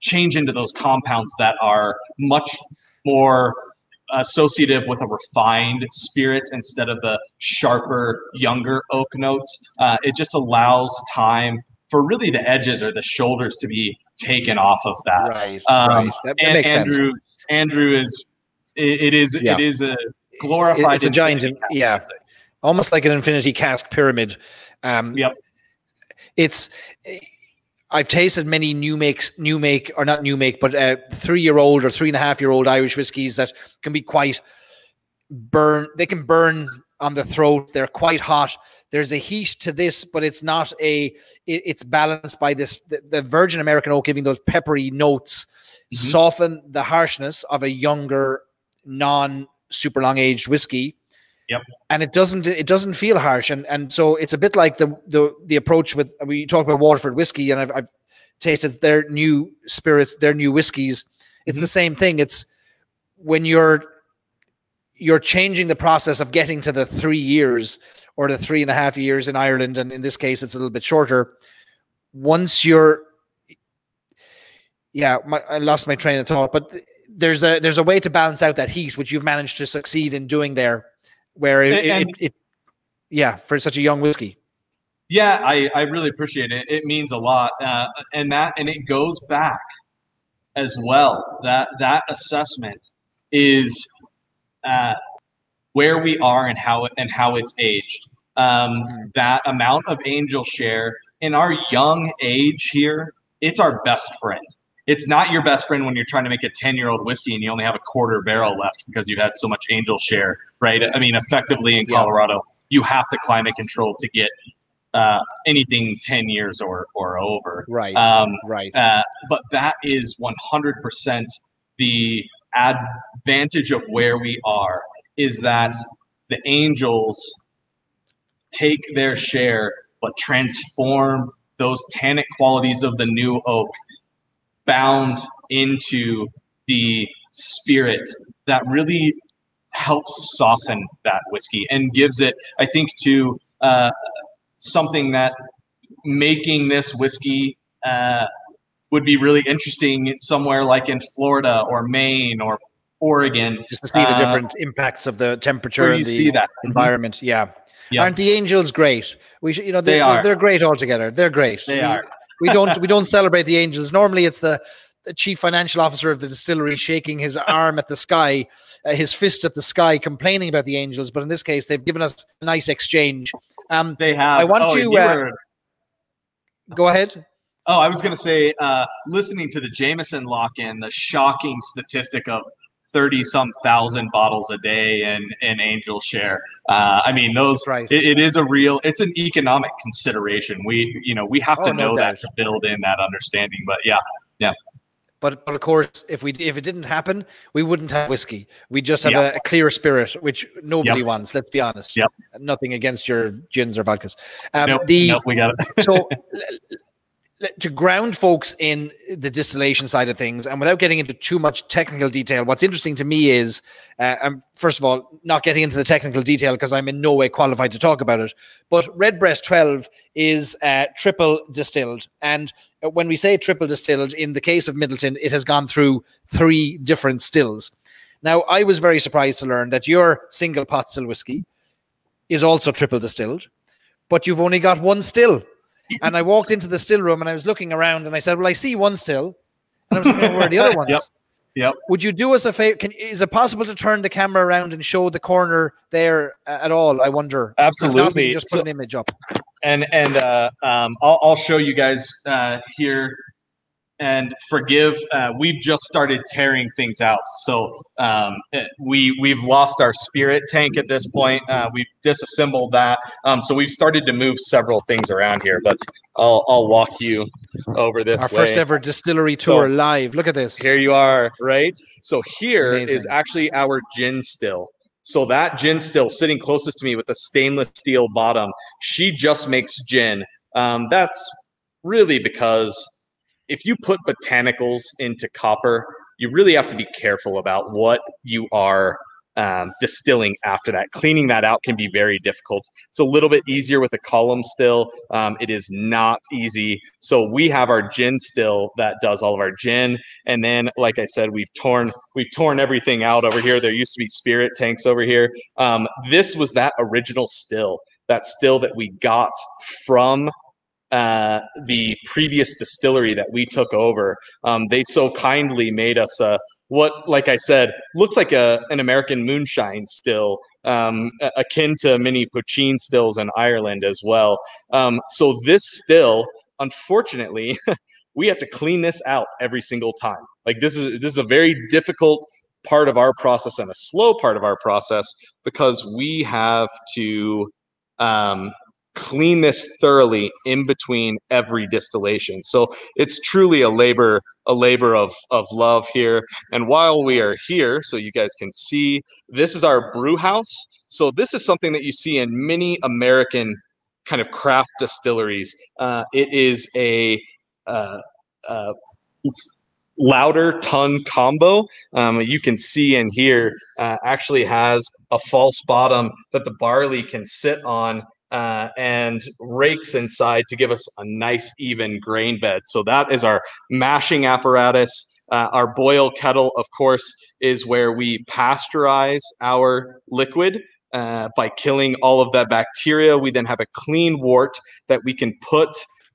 change into those compounds that are much more associative with a refined spirit instead of the sharper, younger oak notes. Uh, it just allows time for really the edges or the shoulders to be taken off of that. Right. Um, right. That, that and Andrew, sense. Andrew is it, it is yeah. it is a glorified. It's a giant, yeah, almost like an infinity cask pyramid. Um, yep. It's. I've tasted many new makes, new make or not new make, but uh, three year old or three and a half year old Irish whiskies that can be quite burn. They can burn on the throat. They're quite hot. There's a heat to this, but it's not a. It, it's balanced by this. The, the, Virgin American oak giving those peppery notes mm-hmm. soften the harshness of a younger, non super long aged whiskey. Yep. And it doesn't it doesn't feel harsh, and and so it's a bit like the the the approach with we talk about Waterford whiskey, and I've, I've tasted their new spirits, their new whiskeys. It's mm-hmm. the same thing. It's when you're you're changing the process of getting to the three years or the three and a half years in Ireland, and in this case, it's a little bit shorter. Once you're, yeah, my, I lost my train of thought, but there's a there's a way to balance out that heat, which you've managed to succeed in doing there, where it, and, it, it yeah, for such a young whiskey. Yeah, I, I really appreciate it. It means a lot, uh, and that and it goes back as well. That that assessment is uh, where we are and how it, and how it's aged. Um, mm-hmm. that amount of angel share in our young age here, it's our best friend. It's not your best friend when you're trying to make a 10 year old whiskey and you only have a quarter barrel left because you had so much angel share, right? I mean, effectively in Colorado, you have to climate control to get uh, anything 10 years or, or over. Right. Um, right. Uh, but that is 100% the advantage of where we are is that the angels take their share but transform those tannic qualities of the new oak bound into the spirit that really helps soften that whiskey and gives it, I think, to uh, something that making this whiskey uh, would be really interesting somewhere like in Florida or Maine or Oregon. Just to see the Uh, different impacts of the temperature and the see that. environment. Yeah. Yeah. Aren't the Angels great? We should, you know, they, They they're, are. they're great altogether. They're great. They we, are. We don't we don't celebrate the Angels. Normally, it's the, the chief financial officer of the distillery shaking his arm at the sky, uh, his fist at the sky, complaining about the Angels. But in this case, they've given us a nice exchange. Um, They have. I want oh, to, uh, were- go ahead. Oh, I was going to say, uh, listening to the Jameson lock in, the shocking statistic of 30 some thousand bottles a day in, in Angel share. Uh, I mean, those, Right. it, it is a real, it's an economic consideration. We, you know, we have Oh, to no know doubt. that to build in that understanding. But yeah, yeah. But but of course, if we if it didn't happen, we wouldn't have whiskey. We just have Yeah. a, a clear spirit, which nobody Yep. wants. Let's be honest. Yep. Nothing against your gins or vodkas. Um, nope, the nope, we got it. so to ground folks in the distillation side of things, and without getting into too much technical detail, what's interesting to me is, uh, I'm first of all not getting into the technical detail because I'm in no way qualified to talk about it. But Redbreast 12 is uh, triple distilled, and uh, when we say triple distilled, in the case of Midleton, it has gone through three different stills. Now, I was very surprised to learn that your single pot still whiskey is also triple distilled, but you've only got one still. And I walked into the still room and I was looking around and I said, Well, I see one still. And I was looking where are the other ones. Yep. Yep. Would you do us a favor? Can, is it possible to turn the camera around and show the corner there uh, at all? I wonder. If not, Absolutely. Just So- put an image up. and and uh, um, I'll, I'll show you guys uh, here and forgive uh, we've just started tearing things out so um, eh, we we've lost our spirit tank at this point uh, we've disassembled that um, so we've started to move several things around here but I'll, I'll walk you over this Our way. first ever distillery So, tour live. Look at this. Here you are, right? So here is Amazing. actually our gin still. So that gin still sitting closest to me with a stainless steel bottom. She just makes gin. Um, that's really because if you put botanicals into copper, you really have to be careful about what you are um, distilling after that. Cleaning that out can be very difficult. It's a little bit easier with a column still. Um, it is not easy. So we have our gin still that does all of our gin, and then, like I said, we've torn we've torn everything out over here. There used to be spirit tanks over here. Um, this was that original still, that still that we got from uh, the previous distillery that we took over. Um, they so kindly made us a what, like I said, looks like a an American moonshine still, um, akin to many poitín stills in Ireland as well. Um, so this still, unfortunately, we have to clean this out every single time. Like this is this is a very difficult part of our process and a slow part of our process because we have to um, clean this thoroughly in between every distillation. So it's truly a labor a labor of of love here. And while we are here, so you guys can see, this is our brew house. So this is something that you see in many American kind of craft distilleries. Uh, it is a uh, uh, lauter tun combo. Um, you can see in here uh, actually has a false bottom that the barley can sit on uh, and rakes inside to give us a nice even grain bed. So that is our mashing apparatus. Uh, our boil kettle, of course, is where we pasteurize our liquid. Uh, by killing all of that bacteria, we then have a clean wort that we can put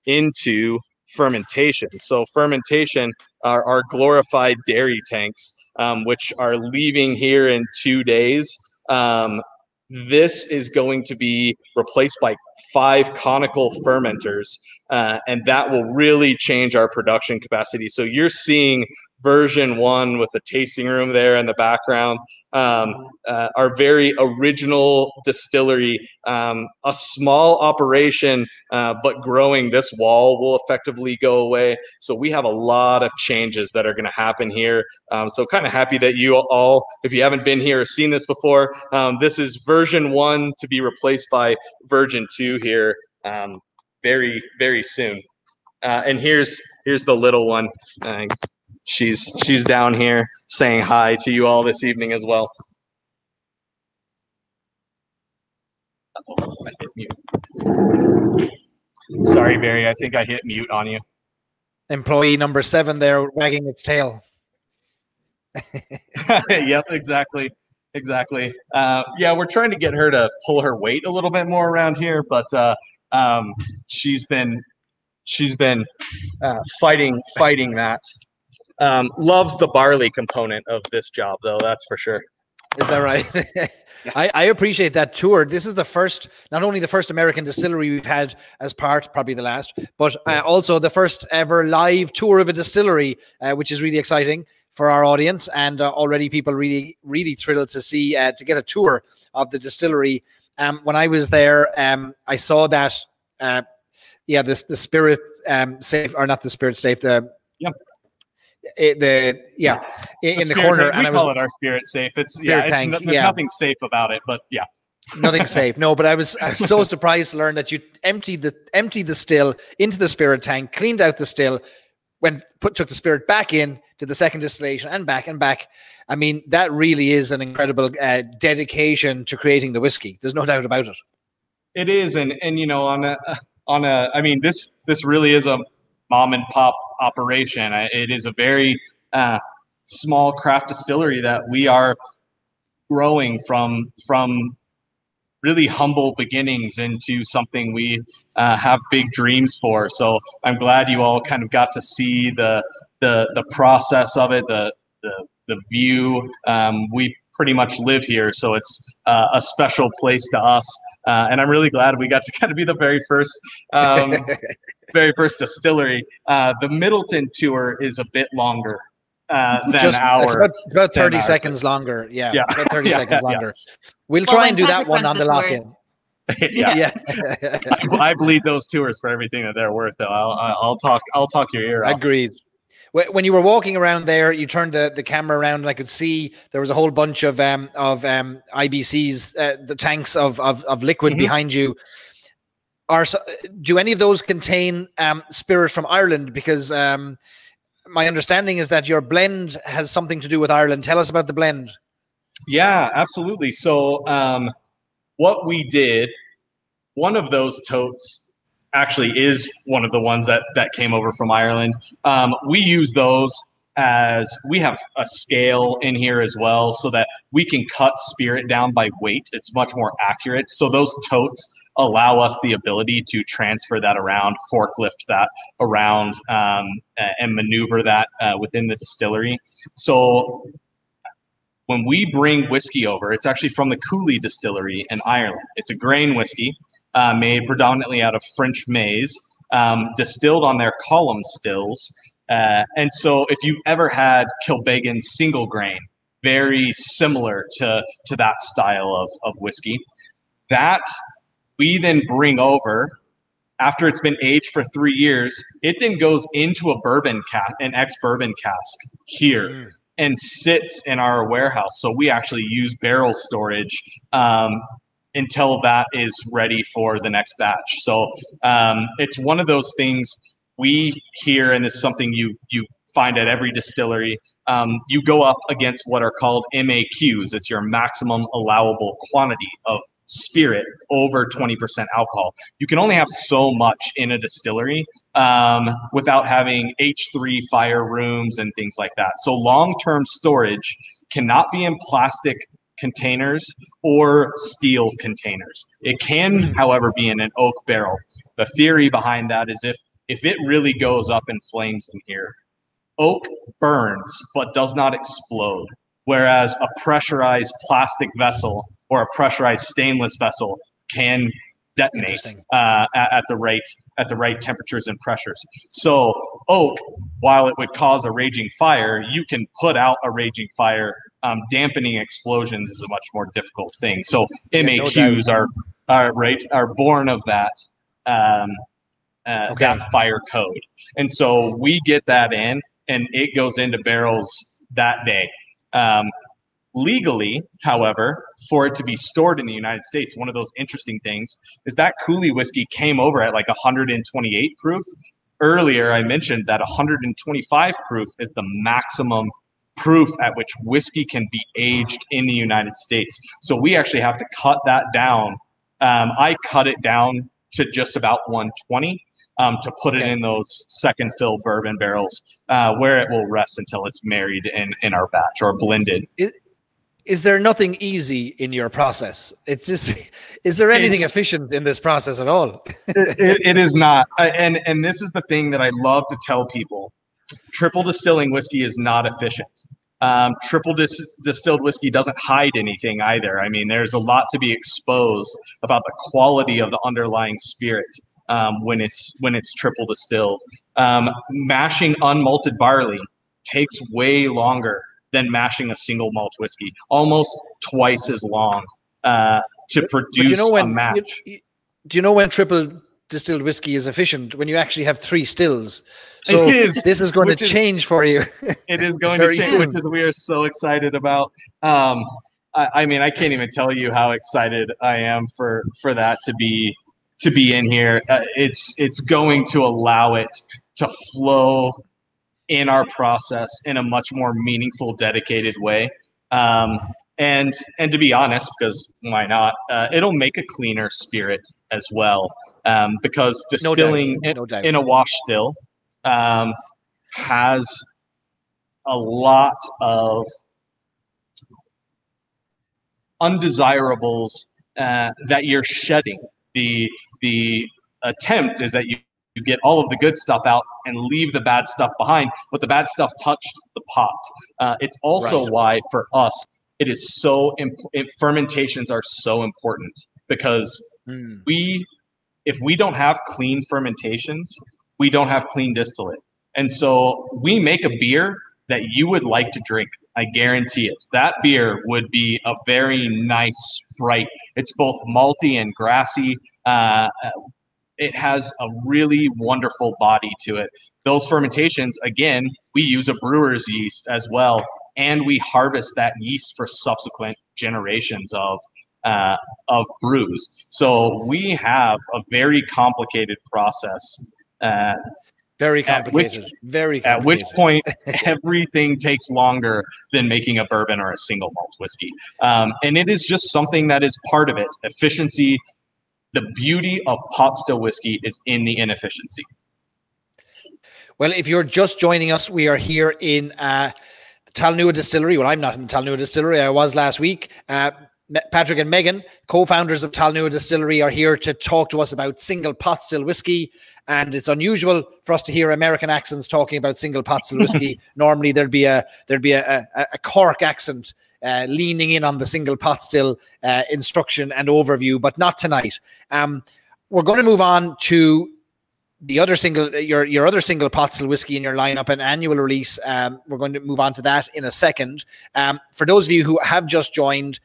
into fermentation. So fermentation are our glorified dairy tanks, um, which are leaving here in two days. Um, this is going to be replaced by five conical fermenters, uh, and that will really change our production capacity. So you're seeing version one with the tasting room there in the background. Um, uh, our very original distillery, um, a small operation, uh, but growing. This wall will effectively go away. So we have a lot of changes that are going to happen here. Um, so kind of happy that you all, if you haven't been here or seen this before, um, this is version one to be replaced by version two here um, very very soon. Uh, and here's here's the little one. She's she's down here saying hi to you all this evening as well. Uh-oh, I hit mute. Sorry, Barry. I think I hit mute on you. Employee number seven there wagging its tail. yep, exactly. Exactly. Uh, yeah, we're trying to get her to pull her weight a little bit more around here, but uh, um, she's been she's been uh, fighting fighting that. Um, loves the barley component of this job, though. That's for sure. Is that right? I, I, appreciate that tour. This is the first, not only the first American distillery we've had as part, probably the last, but uh, also the first ever live tour of a distillery, uh, which is really exciting for our audience. And uh, already people really, really thrilled to see, uh, to get a tour of the distillery. Um, when I was there, um, I saw that, uh, yeah, this the spirit um, safe, or not the spirit safe, the it, the yeah the in the corner. We and I call was, it our spirit safe. It's yeah, it's tank, there's yeah. nothing safe about it, but yeah. nothing safe. No, but I was I was so surprised to learn that you emptied the emptied the still into the spirit tank, cleaned out the still, when put took the spirit back in to the second distillation and back and back. I mean, that really is an incredible uh, dedication to creating the whiskey. There's no doubt about it. It is, and and you know on a on a I mean this this really is a mom and pop operation. It is a very uh, small craft distillery that we are growing from from really humble beginnings into something we uh, have big dreams for. So I'm glad you all kind of got to see the the the process of it, the the the view. Um, we pretty much live here, so it's uh, a special place to us. Uh, and I'm really glad we got to kind of be the very first, um, very first distillery. Uh, the Midleton tour is a bit longer uh, than Just, our. About, about, 30 seconds longer. Yeah, yeah. About 30 yeah, seconds longer. Yeah. We'll well, try and do that one on the lock in. yeah, yeah. I, I bleed those tours for everything that they're worth. Though I'll, I'll talk. I'll talk your ear. Off. Agreed when you were walking around there, you turned the, the camera around, and I could see there was a whole bunch of um, of um, IBCs, uh, the tanks of of, of liquid mm-hmm. behind you. Are do any of those contain um, spirit from Ireland? Because um, my understanding is that your blend has something to do with Ireland. Tell us about the blend. Yeah, absolutely. So um, what we did, one of those totes actually is one of the ones that that came over from Ireland. Um, we use those as we have a scale in here as well so that we can cut spirit down by weight. It's much more accurate. So those totes allow us the ability to transfer that around, forklift that around, um, and maneuver that uh, within the distillery. So when we bring whiskey over, it's actually from the Cooley distillery in Ireland. It's a grain whiskey uh, made predominantly out of French maize, um, distilled on their column stills. Uh, and so, if you ever had Kilbeggan's single grain, very similar to, to that style of, of whiskey, that we then bring over after it's been aged for three years. It then goes into a bourbon cask, an ex bourbon cask here. Mm and sits in our warehouse. So we actually use barrel storage um, until that is ready for the next batch. So um, it's one of those things we hear, and it's something you you find at every distillery. Um, you go up against what are called MAQs. It's your maximum allowable quantity of spirit over 20% alcohol. You can only have so much in a distillery um, without having H3 fire rooms and things like that. So long term storage cannot be in plastic containers or steel containers. It can, hmm. however, be in an oak barrel. The theory behind that is if if it really goes up in flames in here, oak burns but does not explode, whereas a pressurized plastic vessel or a pressurized stainless vessel can detonate uh, at, at, the right at the right temperatures and pressures. So oak, while it would cause a raging fire, you can put out a raging fire. Um, dampening explosions is a much more difficult thing. So MAQs are are right are born of that. Um, uh, okay. that fire code. And so we get that in and it goes into barrels that day. Um, Legally, however, for it to be stored in the United States, one of those interesting things is that Cooley whiskey came over at like 128 proof. Earlier, I mentioned that 125 proof is the maximum proof at which whiskey can be aged in the United States. So we actually have to cut that down Um, I cut it down to just about 120 um, to put it Okay. in those second fill bourbon barrels uh, where it will rest until it's married in, in our batch or blended. Is there nothing easy in your process? It's just, is there anything It's- efficient in this process at all? it, it is not. And, and this is the thing that I love to tell people triple distilling whiskey is not efficient. Um, triple dis- distilled whiskey doesn't hide anything either. I mean, there's a lot to be exposed about the quality of the underlying spirit um, when it's when it's triple distilled. Um, mashing unmalted barley takes way longer than mashing a single malt whiskey, almost twice as long uh, to produce But you know a when match. you- you- do you know when triple distilled whiskey is efficient? When you actually have three stills. So is, this is going to is- change for you. it is going to change, soon. which is we are so excited about. Um, I, I mean, I can't even tell you how excited I am for for that to be to be in here. Uh, it's it's going to allow it to flow in our process in a much more meaningful, dedicated way. Um, and and to be honest, because why not? Uh, it'll make a cleaner spirit as well. Um, because No distilling in, No doubt. in a wash still um, has a lot of undesirables uh, that you're shedding. The the attempt is that you, you get all of the good stuff out and leave the bad stuff behind, but the bad stuff touched the pot. Uh, it's also Right. why for us it is so imp- it, fermentations are so important because Hmm. we if we don't have clean fermentations we don't have clean distillate and so we make a beer that you would like to drink i guarantee it that beer would be a very nice bright it's both malty and grassy uh, it has a really wonderful body to it those fermentations again we use a brewer's yeast as well and we harvest that yeast for subsequent generations of uh, of brews. So we have a very complicated process. Uh, Very At which- complicated. Very at which point, everything takes longer than making a bourbon or a single malt whiskey. Um, and it is just something that is part of it. Efficiency. The beauty of pot still whiskey is in the inefficiency. Well, if you're just joining us, we are here in uh, the Talnua Distillery. Well, I'm not in the Talnua Distillery. I was last week. Uh, Patrick and Megan, co-founders of Talnua Distillery, are here to talk to us about single pot still whiskey. And it's unusual for us to hear American accents talking about single pot still whiskey. Normally, there'd be a there'd be a, a, a Cork accent uh, leaning in on the single pot still uh, instruction and overview, but not tonight. Um, we're going to move on to the other single your your other single pot still whiskey in your lineup an annual release. Um, we're going to move on to that in a second. Um, for those of you who have just joined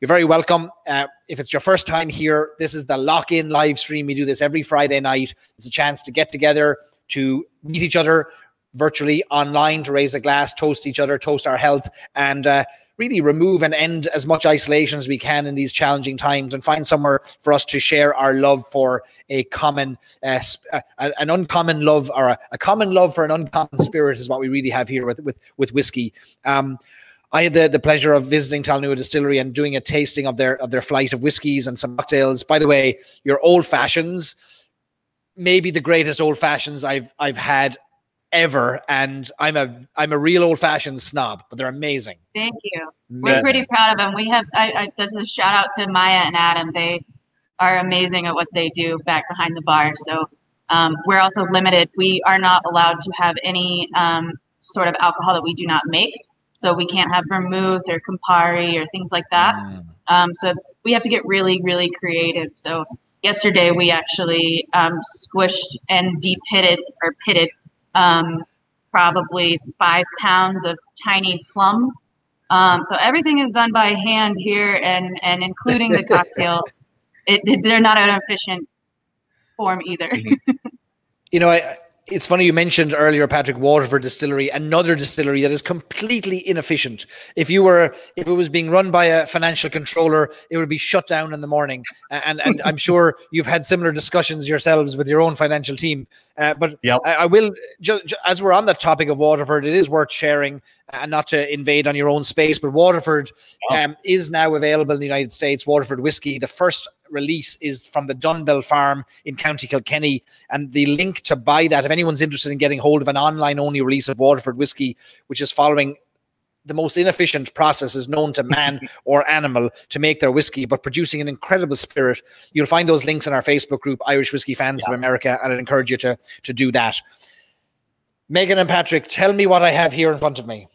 you're very welcome. Uh, if it's your first time here this is the lock-in live stream. We do this every friday night. It's a chance to get together to meet each other virtually online to raise a glass toast each other toast our health and uh, really remove and end as much isolation as we can in these challenging times and find somewhere for us to share our love for a common uh, uh, an uncommon love or a, a common love for an uncommon spirit is what we really have here with with with whiskey um I had the, the pleasure of visiting Talnua Distillery and doing a tasting of their of their flight of whiskies and some cocktails. By the way, your old fashions, maybe the greatest old fashions I've I've had ever, and I'm a I'm a real old fashioned snob, but they're amazing. Thank you. We're Yeah. pretty proud of them. We have. I, I, this is a shout out to Maya and Adam. They are amazing at what they do back behind the bar. So um, we're also limited. We are not allowed to have any um, sort of alcohol that we do not make. So we can't have vermouth or Campari or things like that. Mm. Um, so we have to get really, really creative. So yesterday we actually um, squished and deep pitted or pitted um, probably five pounds of tiny plums. Um, so everything is done by hand here, and and including the cocktails. It, it- they're not an efficient form either. You know, I, it's funny you mentioned earlier, Patrick Waterford Distillery, another distillery that is completely inefficient. If you were, if it was being run by a financial controller, it would be shut down in the morning. And and I'm sure you've had similar discussions yourselves with your own financial team. Uh, but Yep. I, I will, ju- ju- as we're on the topic of Waterford, it is worth sharing, and not to invade on your own space, but Waterford um, is now available in the United States. Waterford whiskey, the first release is from the Dunbell Farm in County Kilkenny. And the link to buy that, if anyone's interested in getting hold of an online only release of Waterford whiskey, which is following the most inefficient processes known to man or animal to make their whiskey, but producing an incredible spirit. You'll find those links in our Facebook group, Irish Whiskey Fans yeah. of America, and I'd encourage you to, to do that. Megan and Patrick, tell me what I have here in front of me.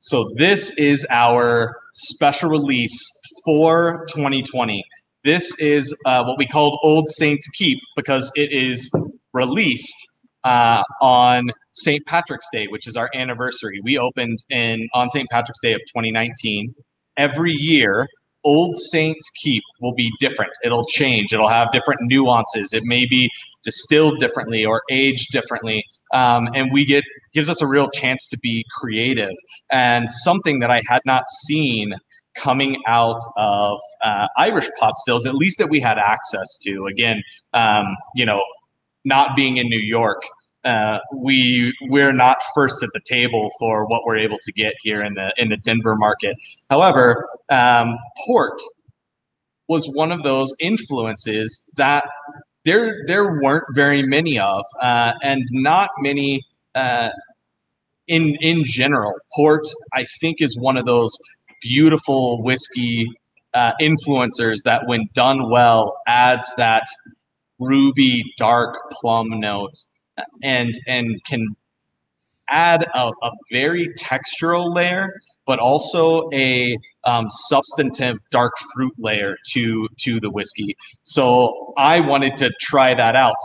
So this is our special release for 2020. This is uh, what we called Old Saints Keep because it is released uh, on St. Patrick's Day, which is our anniversary. We opened in on St. Patrick's Day of 2019. Every year, Old Saints Keep will be different. It'll change. It'll have different nuances. It may be distilled differently or aged differently, um, and we get gives us a real chance to be creative and something that I had not seen coming out of uh, Irish pot stills, at least that we had access to. Again, um, you know, not being in New York, uh, we we're not first at the table for what we're able to get here in the in the Denver market. However, um, port was one of those influences that there there weren't very many of, uh, and not many uh, in in general. Port, I think, is one of those beautiful whiskey uh, influencers that, when done well, adds that ruby dark plum note and and can add a, a very textural layer, but also a um, substantive dark fruit layer to to the whiskey. So I wanted to try that out.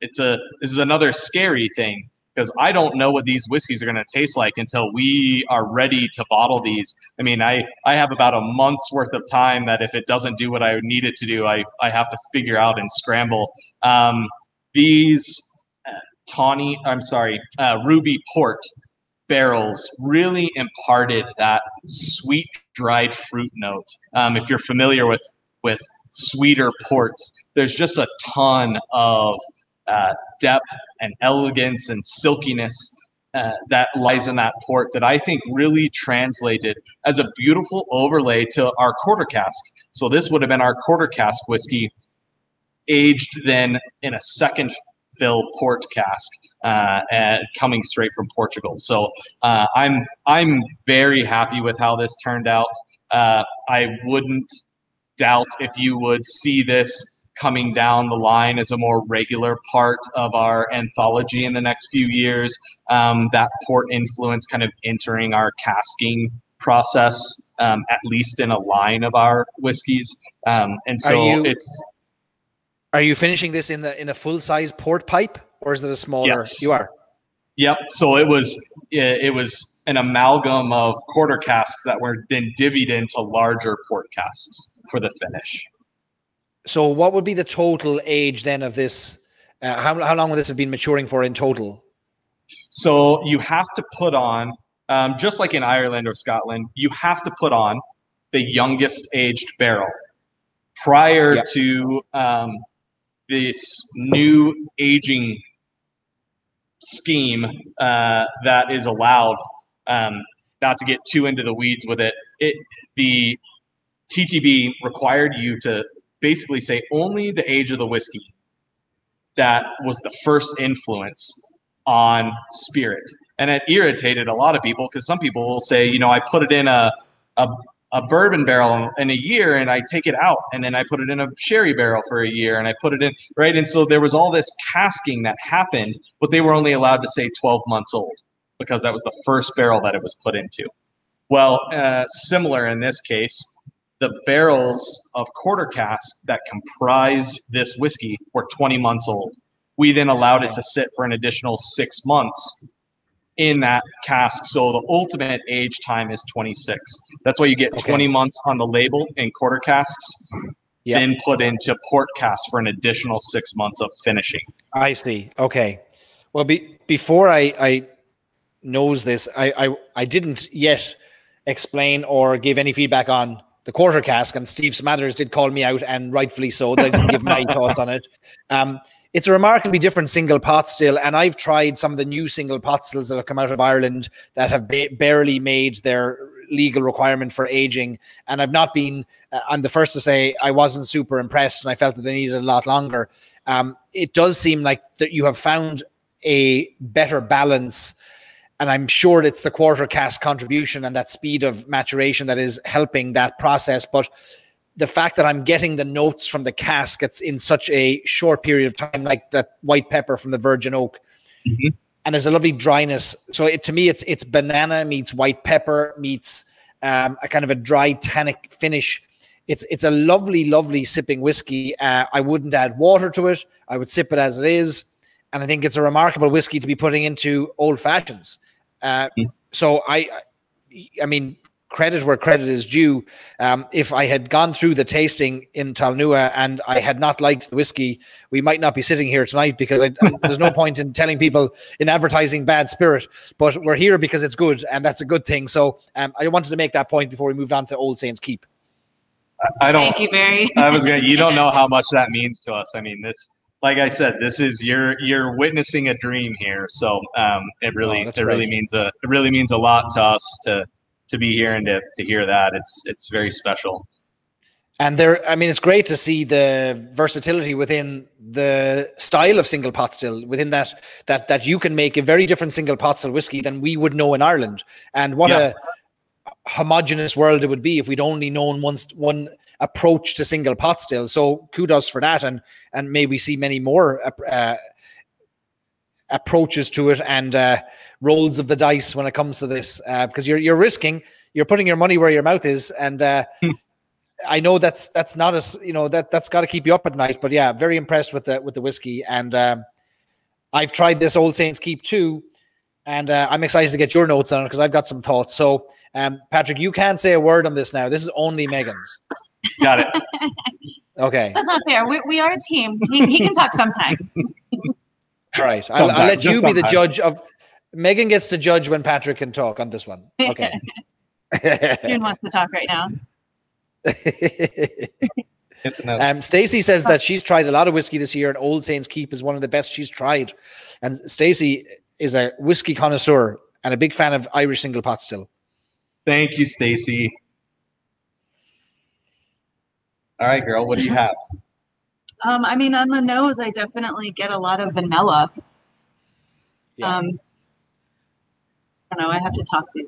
It's a this is another scary thing because I don't know what these whiskeys are going to taste like until we are ready to bottle these. I mean, I, I have about a month's worth of time that if it doesn't do what I need it to do, I, I have to figure out and scramble. Um, these uh, tawny, I'm sorry, uh, ruby port barrels really imparted that sweet dried fruit note. Um, if you're familiar with with sweeter ports, there's just a ton of uh, depth and elegance and silkiness uh, that lies in that port that I think really translated as a beautiful overlay to our quarter cask. So this would have been our quarter cask whiskey, aged then in a second fill port cask, uh, and coming straight from Portugal. So uh, I'm I'm very happy with how this turned out. Uh, I wouldn't doubt if you would see this coming down the line as a more regular part of our anthology in the next few years. Um, that port influence kind of entering our casking process, um, at least in a line of our whiskeys. Um, and so are you, it's. Are you finishing this in the in a full size port pipe, or is it a smaller? Yes. You are. Yep. So it was it was an amalgam of quarter casks that were then divvied into larger port casks for the finish. So, what would be the total age then of this? Uh, how, how long would this have been maturing for in total? So, you have to put on, um, just like in Ireland or Scotland, you have to put on the youngest aged barrel prior yep. to um, this new aging scheme uh, that is allowed. Um, not to get too into the weeds with it, it the TTB required you to basically say only the age of the whiskey that was the first influence on spirit. And it irritated a lot of people because some people will say, you know, I put it in a, a, a bourbon barrel in a year and I take it out and then I put it in a sherry barrel for a year and I put it in, right? And so there was all this casking that happened, but they were only allowed to say 12 months old because that was the first barrel that it was put into. Well, uh, similar in this case, the barrels of quarter cask that comprise this whiskey were 20 months old. We then allowed it to sit for an additional six months in that cask. So the ultimate age time is 26. That's why you get okay. 20 months on the label in quarter casks, yep. then put into port casks for an additional six months of finishing. I see. Okay. Well, be, before I, I knows this, I, I, I didn't yet explain or give any feedback on the quarter cask, and Steve Smathers did call me out, and rightfully so, that I didn't give my thoughts on it. Um, it's a remarkably different single pot still, and I've tried some of the new single pot stills that have come out of Ireland that have ba- barely made their legal requirement for aging. And I've not been. Uh, I'm the first to say I wasn't super impressed, and I felt that they needed a lot longer. Um, it does seem like that you have found a better balance. And I'm sure it's the quarter cask contribution and that speed of maturation that is helping that process. But the fact that I'm getting the notes from the caskets in such a short period of time, like that white pepper from the virgin oak, mm-hmm. and there's a lovely dryness. So it, to me, it's it's banana meets white pepper meets um, a kind of a dry tannic finish. It's it's a lovely, lovely sipping whiskey. Uh, I wouldn't add water to it. I would sip it as it is, and I think it's a remarkable whiskey to be putting into old fashions. Uh, mm-hmm. So I, I mean, credit where credit is due. Um, if I had gone through the tasting in Talnua and I had not liked the whiskey, we might not be sitting here tonight because I, there's no point in telling people in advertising bad spirit. But we're here because it's good, and that's a good thing. So um, I wanted to make that point before we moved on to Old Saints Keep. I don't. Thank you, Barry. I was gonna. You don't know how much that means to us. I mean, this. Like I said, this is you're you're witnessing a dream here. So um, it really oh, it really means a it really means a lot to us to to be here and to, to hear that. It's it's very special. And there, I mean, it's great to see the versatility within the style of single pot still. Within that, that that you can make a very different single pot still whiskey than we would know in Ireland. And what yeah. a homogenous world it would be if we'd only known one one approach to single pot still. So kudos for that, and and may we see many more uh, approaches to it and uh, rolls of the dice when it comes to this uh, because you're you're risking you're putting your money where your mouth is. And uh, hmm. I know that's that's not as you know that that's got to keep you up at night. But yeah very impressed with the with the whiskey. And um, I've tried this Old Saints Keep too. And uh, I'm excited to get your notes on it because I've got some thoughts. So um, Patrick you can't say a word on this now. This is only Megan's got it okay that's not fair we, we are a team he, he can talk sometimes all right I'll, I'll, let you be the judge of Megan gets to judge when Patrick can talk on this one. Okay. June wants to talk right now. um, Stacy says that she's tried a lot of whiskey this year, and Old Saints Keep is one of the best she's tried. And Stacy is a whiskey connoisseur and a big fan of Irish single pot still. Thank you, Stacy. All right, girl, what do you have? Um, I mean, on the nose, I definitely get a lot of vanilla. Yeah. Um, I don't know. I have to talk to.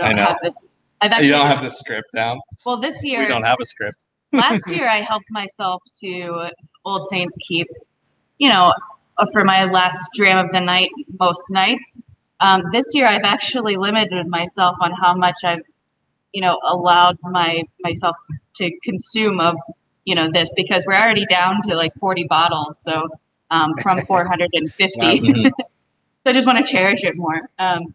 I, I know. Have this. I've actually, you don't have the script down. Well, this year we don't have a script. last year, I helped myself to Old Saints Keep. You know, for my last dram of the night, most nights. Um, this year, I've actually limited myself on how much I've, you know, allowed my myself to consume of, you know, this because we're already down to like 40 bottles. So um, from 450. wow. mm-hmm. so I just want to cherish it more. Um,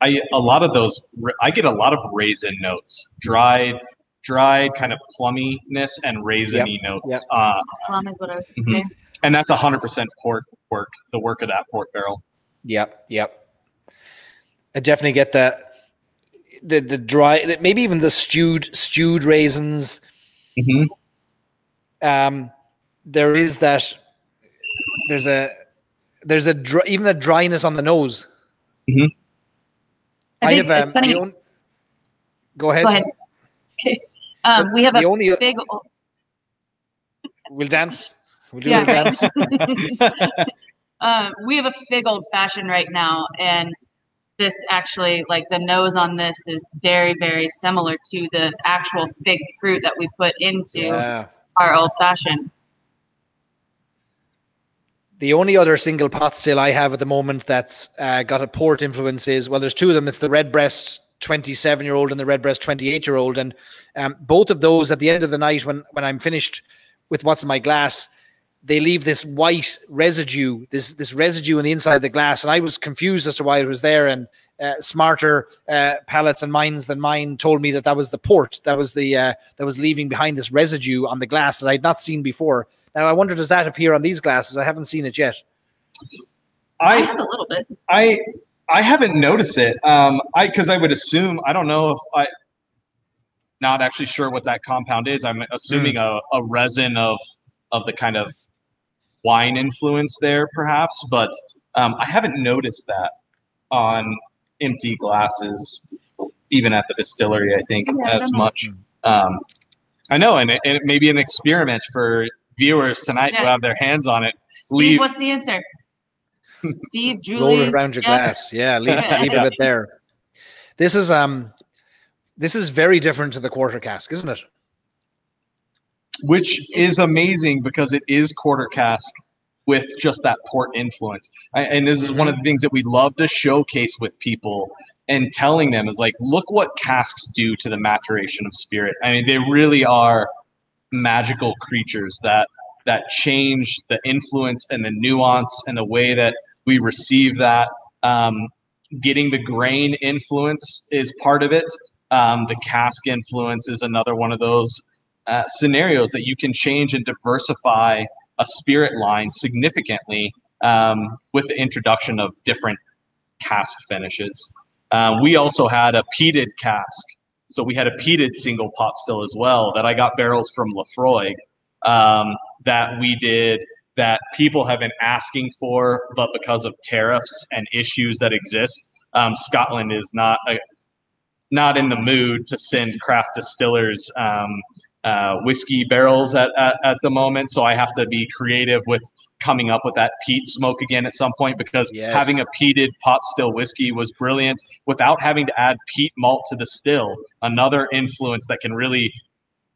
I a lot of those I get a lot of raisin notes, dried, dried kind of plumminess and raisiny yep. notes. Yep. Uh, Plum is what I was mm-hmm. saying. And that's hundred percent port work, the work of that port barrel. Yep, yep. I definitely get that. The the dry, maybe even the stewed stewed raisins. Mm-hmm. Um, there is that. There's a there's a dry, even a dryness on the nose. Mm-hmm. I, I have um, funny. Own, go ahead. Go ahead. Okay. Um, we have a only, big. We'll dance. We'll do yeah. a dance. uh, we have a fig old fashioned right now, and this actually, like the nose on this, is very, very similar to the actual fig fruit that we put into yeah. our old fashioned. The only other single pot still I have at the moment that's uh, got a port influence is well, there's two of them. It's the Redbreast 27 year old and the Redbreast 28 year old, and um, both of those at the end of the night when when I'm finished with what's in my glass, they leave this white residue, this this residue on the inside of the glass, and I was confused as to why it was there. And uh, smarter uh, palates and minds than mine told me that that was the port that was the uh, that was leaving behind this residue on the glass that I'd not seen before. Now I wonder does that appear on these glasses? I haven't seen it yet. I, I have a little bit. I I haven't noticed it. Um, I because I would assume I don't know if I not actually sure what that compound is. I'm assuming mm. a, a resin of of the kind of wine influence there, perhaps, but um, I haven't noticed that on empty glasses, even at the distillery. I think Yeah, as don't much. Um, I know, and it, and it may be an experiment for viewers tonight who have their hands on it. Steve, Leave- what's the answer? Steve, Roll Julie. it around your Jeff? glass. Yeah, leave, leave a bit there. This is um, this is very different to the quarter cask, isn't it? Which is amazing because it is quarter cask with just that port influence. I, and this is one of the things that we love to showcase with people and telling them is like, look what casks do to the maturation of spirit. I mean, they really are magical creatures that that change the influence and the nuance and the way that we receive that. Um, getting the grain influence is part of it. Um, the cask influence is another one of those uh, scenarios that you can change and diversify a spirit line significantly um, with the introduction of different cask finishes. Um, we also had a peated cask. So we had a peated single pot still as well that I got barrels from Laphroaig um, that we did that people have been asking for, but because of tariffs and issues that exist, um, Scotland is not a, not in the mood to send craft distillers um, uh, whiskey barrels at, at, at the moment. So I have to be creative with coming up with that peat smoke again at some point because Yes. having a peated pot still whiskey was brilliant without having to add peat malt to the still. Another influence that can really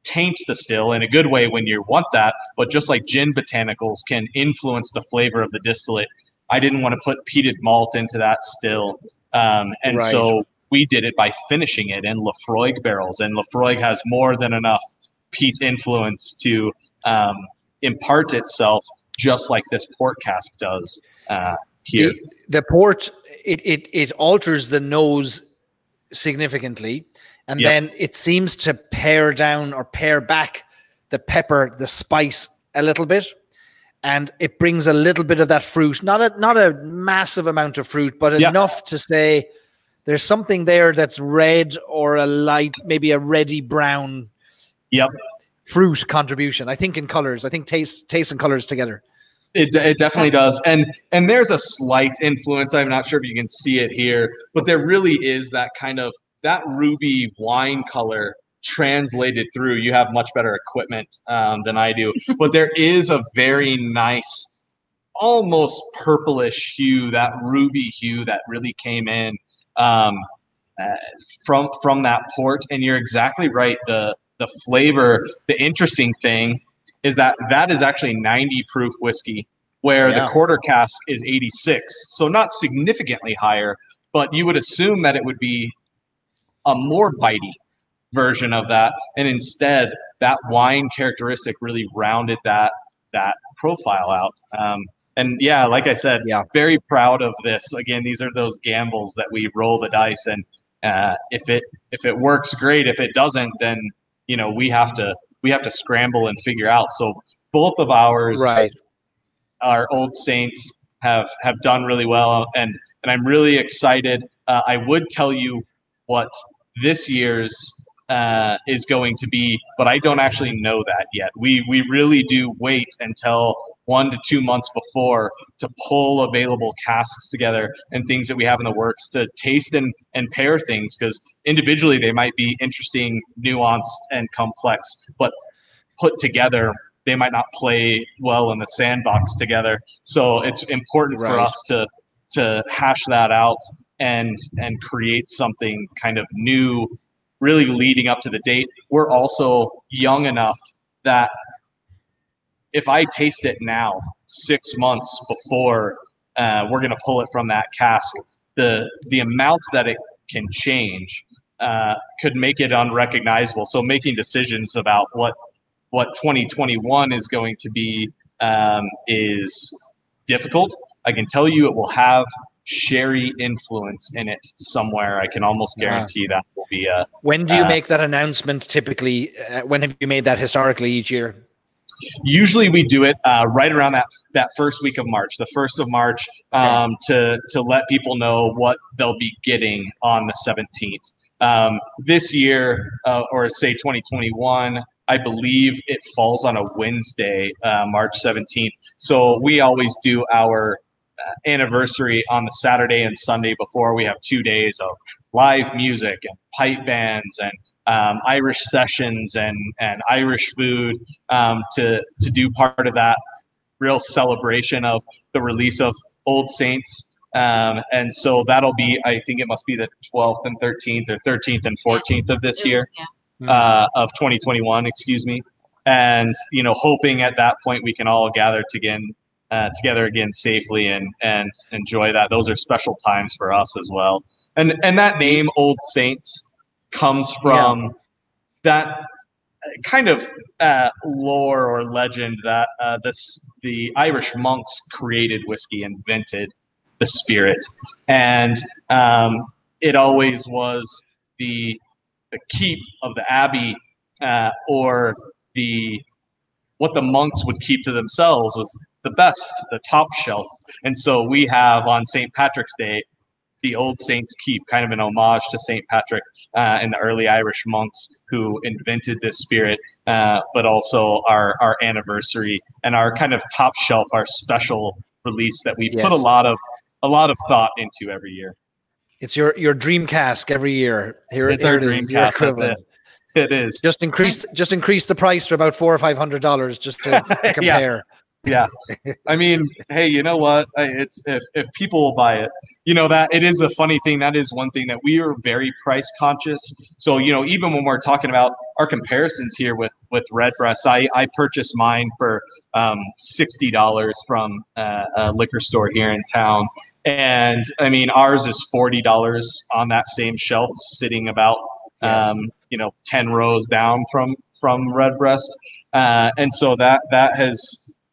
taint the still in a good way when you want that. But just like gin botanicals can influence the flavor of the distillate, I didn't want to put peated malt into that still. Um, and Right. so we did it by finishing it in Laphroaig barrels. And Laphroaig has more than enough peat influence to um, impart itself, just like this port cask does uh, here. The, the port it, it it alters the nose significantly, and Yep. then it seems to pare down or pare back the pepper, the spice a little bit, and it brings a little bit of that fruit. Not a not a massive amount of fruit, but Yeah. enough to say there's something there that's red or a light, maybe a reddy brown Yep. fruit contribution. I think in colors. I think taste taste and colors together. It, it definitely does, and and there's a slight influence. I'm not sure if you can see it here, but there really is that kind of that ruby wine color translated through. You have much better equipment um, than I do, but there is a very nice, almost purplish hue, that ruby hue that really came in um, uh, from from that port. And you're exactly right. The the flavor, the interesting thing is that that is actually 90 proof whiskey where Yeah. the quarter cask is 86 so not significantly higher but you would assume that it would be a more bitey version of that and instead that wine characteristic really rounded that that profile out um, and yeah like i said Yeah. very proud of this again these are those gambles that we roll the dice and uh, if it if it works great if it doesn't then you know we have to we have to scramble and figure out. So both of ours Right. our old saints have have done really well. And and i'm really excited. Uh, i would tell you what this year's uh, is going to be but i don't actually know that yet. We we really do wait until one to two months before to pull available casks together and things that we have in the works to taste and and pair things because individually they might be interesting nuanced and complex but put together they might not play well in the sandbox together. So it's important for us to to hash that out and and create something kind of new, really leading up to the date. We're also young enough that if I taste it now, six months before uh, we're going to pull it from that cask, the the amount that it can change uh, could make it unrecognizable. So making decisions about what what 2021 is going to be um, is difficult. I can tell you it will have sherry influence in it somewhere. I can almost Yeah. guarantee that will be a. When do you Uh, make that announcement typically? Uh, when have you made that historically each year? Usually we do it uh, right around that that first week of March, the first of March, um, to to let people know what they'll be getting on the 17th. Um, this year, uh, or say 2021, I believe it falls on a Wednesday, uh, March 17th. So we always do our anniversary on the Saturday and Sunday before. We have two days of live music and pipe bands and um, Irish sessions and and Irish food um, to to do part of that real celebration of the release of Old Saints. Um, and so that'll be, I think it must be the 12th and 13th or 13th and 14th of this year uh, of 2021, excuse me. And, you know, hoping at that point we can all gather again, uh, together again safely and, and enjoy that. Those are special times for us as well. And, and that name, Old Saints, comes from that kind of uh, lore or legend that uh, this the Irish monks created whiskey, invented the spirit, and um, it always was the the keep of the abbey uh, or the what the monks would keep to themselves was the best, the top shelf. And so we have on St. Patrick's Day the Old Saints Keep, kind of an homage to St. Patrick uh, and the early Irish monks who invented this spirit, uh, but also our, our anniversary and our kind of top shelf, our special release that we put a lot of a lot of thought into every year. It's your your dream cask every year. Here, It's here our dream cask. It is. Just increase just increase the price to about four or five hundred dollars just to, to compare. Yeah. I mean, hey, you know what? It's if, if people will buy it, you know that it is a funny thing. That is one thing that we are very price conscious. So you know, even when we're talking about our comparisons here with with Redbreast, I I purchased mine for um, sixty dollars from uh, a liquor store here in town, and I mean ours is forty dollars on that same shelf, sitting about Yes. um, you know ten rows down from from Redbreast, uh, and so that that has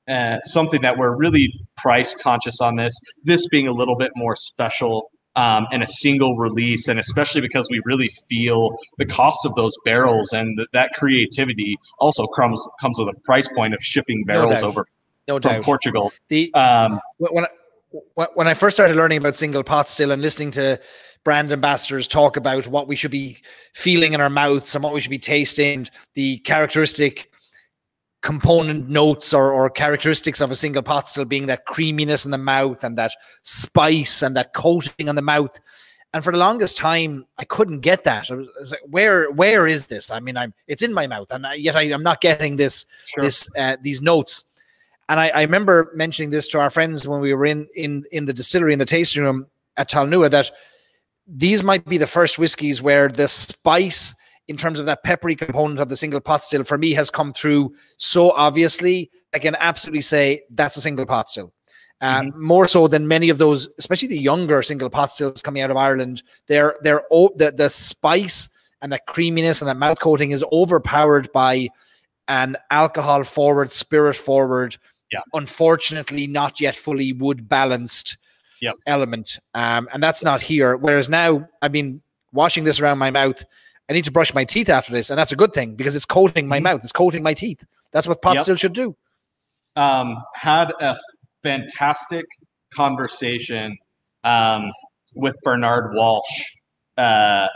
uh, something that we're really price conscious on this. This being a little bit more special um, and a single release, and especially because we really feel the cost of those barrels and th- that creativity also comes comes with a price point of shipping barrels doubt. over No from doubt. Portugal. The Um, when I, when- when I first started learning about single pot still and listening to brand ambassadors talk about what we should be feeling in our mouths and what we should be tasting, the characteristic component notes or, or characteristics of a single pot still being that creaminess in the mouth and that spice and that coating on the mouth. And for the longest time, I couldn't get that. I was, I was like, where where is this? I mean, I'm it's in my mouth, and I, yet I, I'm not getting this sure. this uh, these notes. And I, I remember mentioning this to our friends when we were in in in the distillery in the tasting room at Talnua that these might be the first whiskies where the spice in terms of that peppery component of the single pot still for me has come through so obviously I can absolutely say that's a single pot still. Uh, More so than many of those, especially the younger single pot stills coming out of Ireland, they're they're o- the the spice and that creaminess and that mouth coating is overpowered by an alcohol forward, spirit forward, Yeah. unfortunately not yet fully wood balanced Yep. element. Um, and that's not here. Whereas now I've been washing this around my mouth. I need to brush my teeth after this, and that's a good thing because it's coating my Mhm. mouth. It's coating my teeth. That's what pot Yep. still should do. um, had a fantastic conversation um, with Bernard Walsh uh,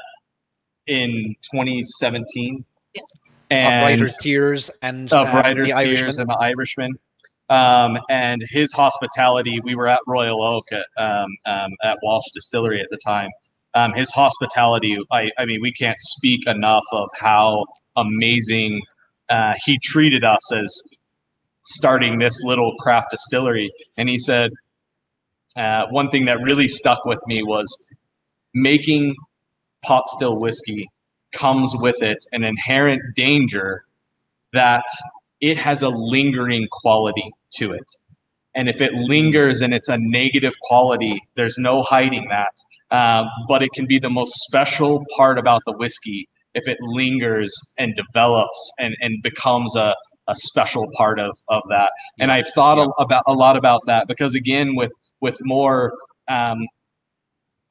in 2017. Yes. of writers' tears and of um, Writers' the Tears and the Irishman. Um, and his hospitality, we were at Royal Oak at, um, um, at Walsh Distillery at the time. Um, his hospitality, I, I mean, we can't speak enough of how amazing uh, he treated us as starting this little craft distillery. And he said, uh, one thing that really stuck with me was making pot still whiskey comes with it an inherent danger that it has a lingering quality to it. And if it lingers and it's a negative quality, there's no hiding that. Um, but it can be the most special part about the whiskey if it lingers and develops and, and becomes a, a special part of, of that. And I've thought a, about a lot about that because again, with with more um,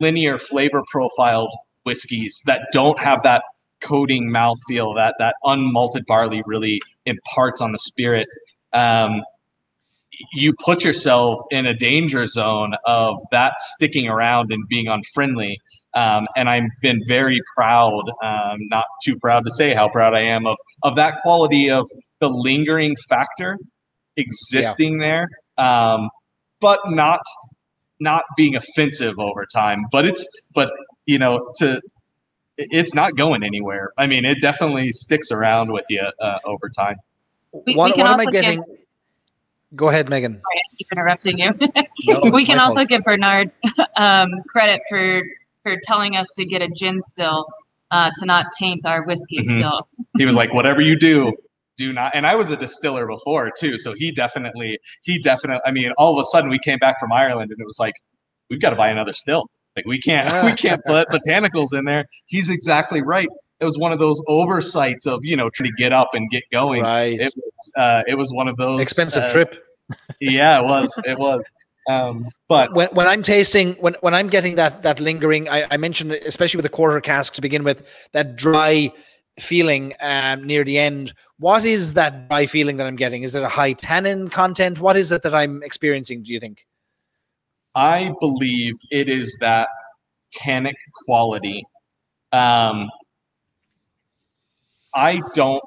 linear flavor profiled whiskeys that don't have that coating mouthfeel that that unmalted barley really imparts on the spirit. Um, you put yourself in a danger zone of that sticking around and being unfriendly. Um, and I've been very proud, um, not too proud to say how proud I am of of that quality of the lingering factor existing there, um, but not not being offensive over time, but it's but you know to it's not going anywhere. I mean, it definitely sticks around with you uh, over time. We, what, we can what am I also getting? Give. Go ahead, Megan. Sorry, I keep interrupting you. No, we can also fault. give Bernard um, credit for for telling us to get a gin still uh, to not taint our whiskey Mhm. still. He was like, "Whatever you do, do not." And I was a distiller before too, so he definitely, he definitely. I mean, all of a sudden we came back from Ireland, and it was like, we've got to buy another still. Like we can't, we can't put botanicals in there. He's exactly right. It was one of those oversights of you know trying to get up and get going. Right. It was, uh, it was one of those Expensive uh, trip. Yeah, it was. It was. Um, but when, when I'm tasting, when, when I'm getting that that lingering, I, I mentioned especially with the quarter cask to begin with, that dry feeling um, near the end. What is that dry feeling that I'm getting? Is it a high tannin content? What is it that I'm experiencing? Do you think? I believe it is that tannic quality. Um, I don't.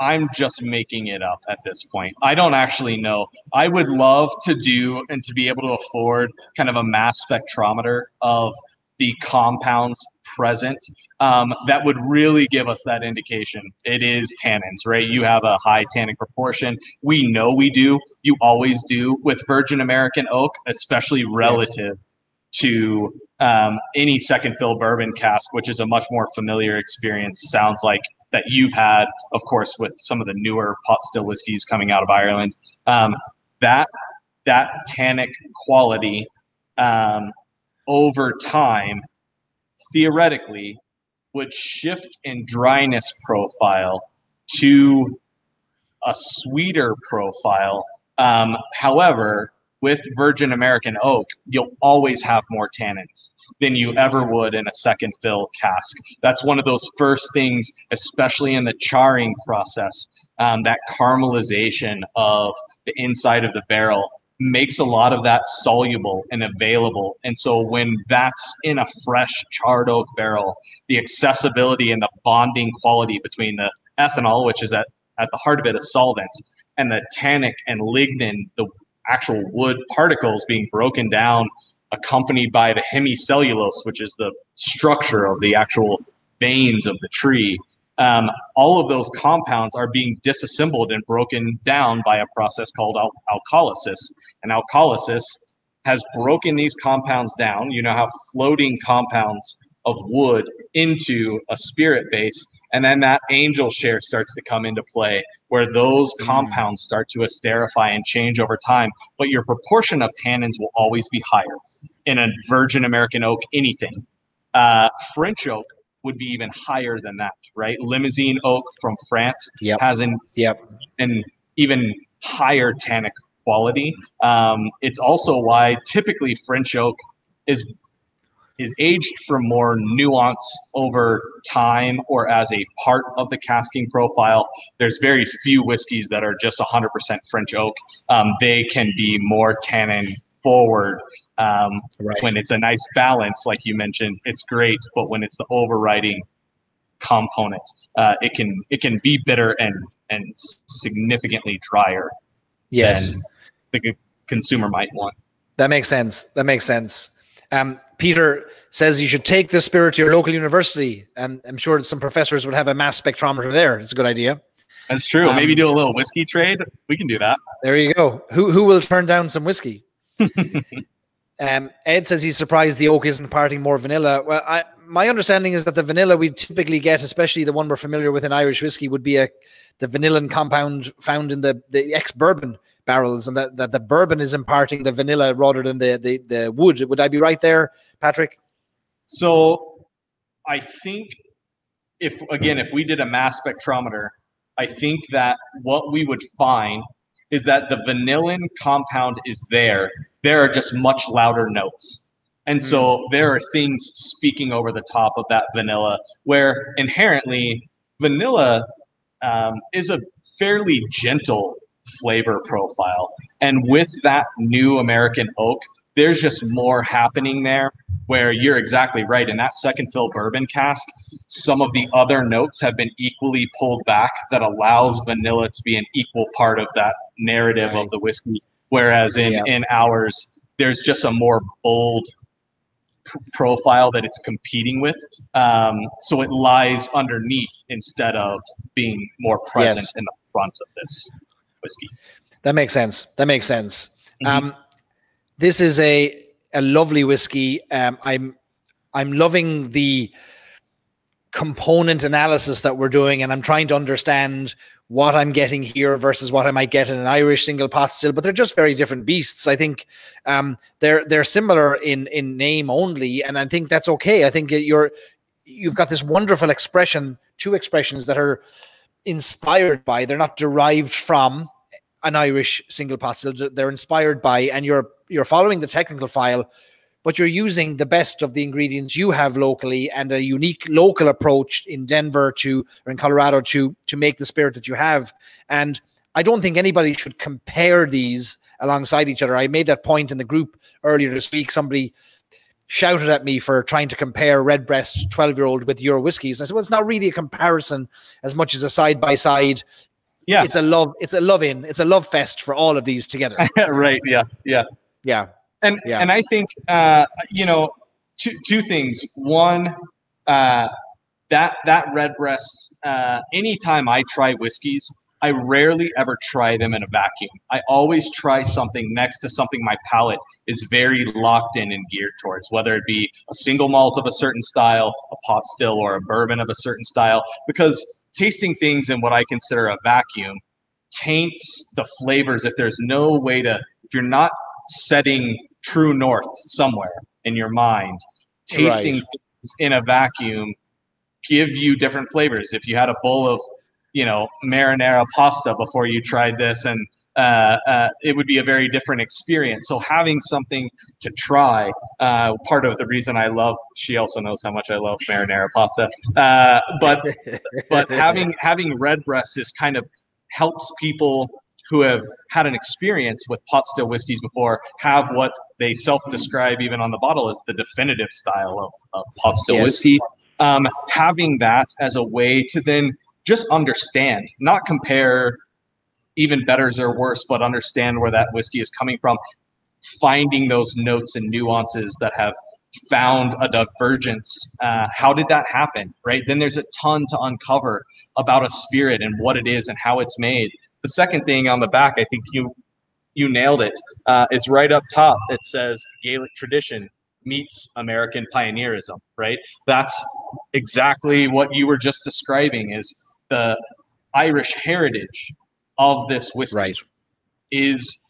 I'm just making it up at this point. I don't actually know. I would love to do and to be able to afford kind of a mass spectrometer of the compounds present um, that would really give us that indication. It is tannins, right? You have a high tannic proportion. We know we do. You always do with virgin American oak, especially relative to um, any second fill bourbon cask, which is a much more familiar experience. Sounds like that you've had, of course, with some of the newer pot still whiskeys coming out of Ireland. Um, that that tannic quality um, over time, theoretically, would shift in dryness profile to a sweeter profile. Um, however, with virgin American oak, you'll always have more tannins than you ever would in a second fill cask. That's one of those first things, especially in the charring process, um, that caramelization of the inside of the barrel makes a lot of that soluble and available. And so when that's in a fresh charred oak barrel, the accessibility and the bonding quality between the ethanol, which is at, at the heart of it a solvent, and the tannic and lignin, the actual wood particles being broken down, accompanied by the hemicellulose, which is the structure of the actual veins of the tree. Um, all of those compounds are being disassembled and broken down by a process called al- alcolysis. And alcolysis has broken these compounds down. You know how floating compounds of wood into a spirit base, and then that angel share starts to come into play, where those Mm. compounds start to esterify and change over time. But your proportion of tannins will always be higher in a virgin American oak, anything. Uh, French oak would be even higher than that, right? Limousin oak from France Yep. has an Yep. an even higher tannic quality. Um, it's also why typically French oak is is aged for more nuance over time or as a part of the casking profile. There's very few whiskeys that are just 100% French oak. Um, they can be more tannin forward um, Right. when it's a nice balance, like you mentioned, it's great. But when it's the overriding component, uh, it can it can be bitter and and significantly drier yes. than the consumer might want. That makes sense. That makes sense. Um, Peter says you should take this spirit to your local university, and I'm sure some professors would have a mass spectrometer there. It's a good idea. That's true. Um, Maybe do a little whiskey trade. We can do that. There you go. Who who will turn down some whiskey? um, Ed says he's surprised the oak isn't parting more vanilla. Well, I, my understanding is that the vanilla we typically get, especially the one we're familiar with in Irish whiskey, would be a the vanillin compound found in the the ex bourbon barrels, and that, that the bourbon is imparting the vanilla rather than the, the the wood. Would I be right there, Patrick? So I think if again, if we did a mass spectrometer, I think that what we would find is that the vanillin compound is there. There are just much louder notes. And so there are things speaking over the top of that vanilla where inherently vanilla um, is a fairly gentle flavor profile. And with that new American oak, there's just more happening there where you're exactly right. In that second fill bourbon cask, some of the other notes have been equally pulled back that allows vanilla to be an equal part of that narrative Right. of the whiskey. Whereas in, Yeah. in ours, there's just a more bold pr- profile that it's competing with. Um, so it lies underneath instead of being more present Yes. in the front of this whiskey. That makes sense. That makes sense. Mhm. Um, this is a a lovely whiskey. Um, I'm I'm loving the component analysis that we're doing, and I'm trying to understand what I'm getting here versus what I might get in an Irish single pot still. But they're just very different beasts. I think um, they're they're similar in in name only, and I think that's okay. I think you're you've got this wonderful expression, two expressions that are inspired by. They're not derived from an Irish single pot still. They're inspired by, and you're you're following the technical file, but you're using the best of the ingredients you have locally and a unique local approach in Denver to or in Colorado to to make the spirit that you have. And I don't think anybody should compare these alongside each other. I made that point in the group earlier this week. Somebody shouted at me for trying to compare Redbreast 12 year old with your whiskeys. And I said, well, it's not really a comparison as much as a side by side. Yeah. It's a love, it's a love in, it's a love fest for all of these together. right. Yeah. Yeah. yeah. And Yeah. and I think uh, you know two two things. One, uh, that that redbreast. Uh, anytime I try whiskeys, I rarely ever try them in a vacuum. I always try something next to something my palate is very locked in and geared towards, whether it be a single malt of a certain style, a pot still, or a bourbon of a certain style. Because tasting things in what I consider a vacuum taints the flavors if there's no way to if you're not setting true north somewhere in your mind tasting Right. things in a vacuum give you different flavors if you had a bowl of you know marinara pasta before you tried this and uh, uh, it would be a very different experience so having something to try uh, part of the reason i love she also knows how much i love marinara pasta uh, but but having having redbreast is kind of helps people who have had an experience with pot still whiskeys before have what they self-describe even on the bottle as the definitive style of, of pot still Yes. whiskey um, having that as a way to then just understand not compare even betters or worse but understand where that whiskey is coming from. Finding those notes and nuances that have found a divergence uh, how did that happen right? Then there's a ton to uncover about a spirit and what it is and how it's made. The second thing on the back i think you you nailed it uh, is right up top it says gaelic tradition meets american pioneerism right? That's exactly what you were just describing is the irish heritage of this whiskey right. is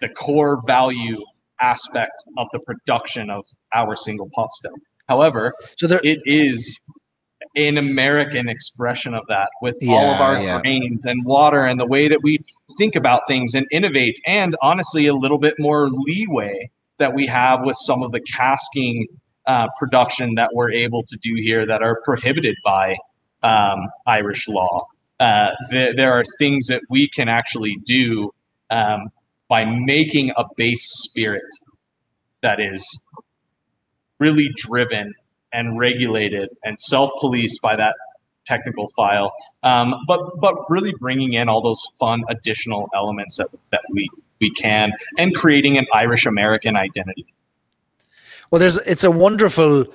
the core value aspect of the production of our single pot still. However, So there, it is an American expression of that with all of our yeah. grains and water and the way that we think about things and innovate, and honestly, a little bit more leeway that we have with some of the casking uh, production that we're able to do here that are prohibited by um, Irish law. Uh, there, there are things that we can actually do um, by making a base spirit that is really driven and regulated and self-policed by that technical file, um, but but really bringing in all those fun additional elements that, that we we can and creating an Irish American identity. Well, there's it's a wonderful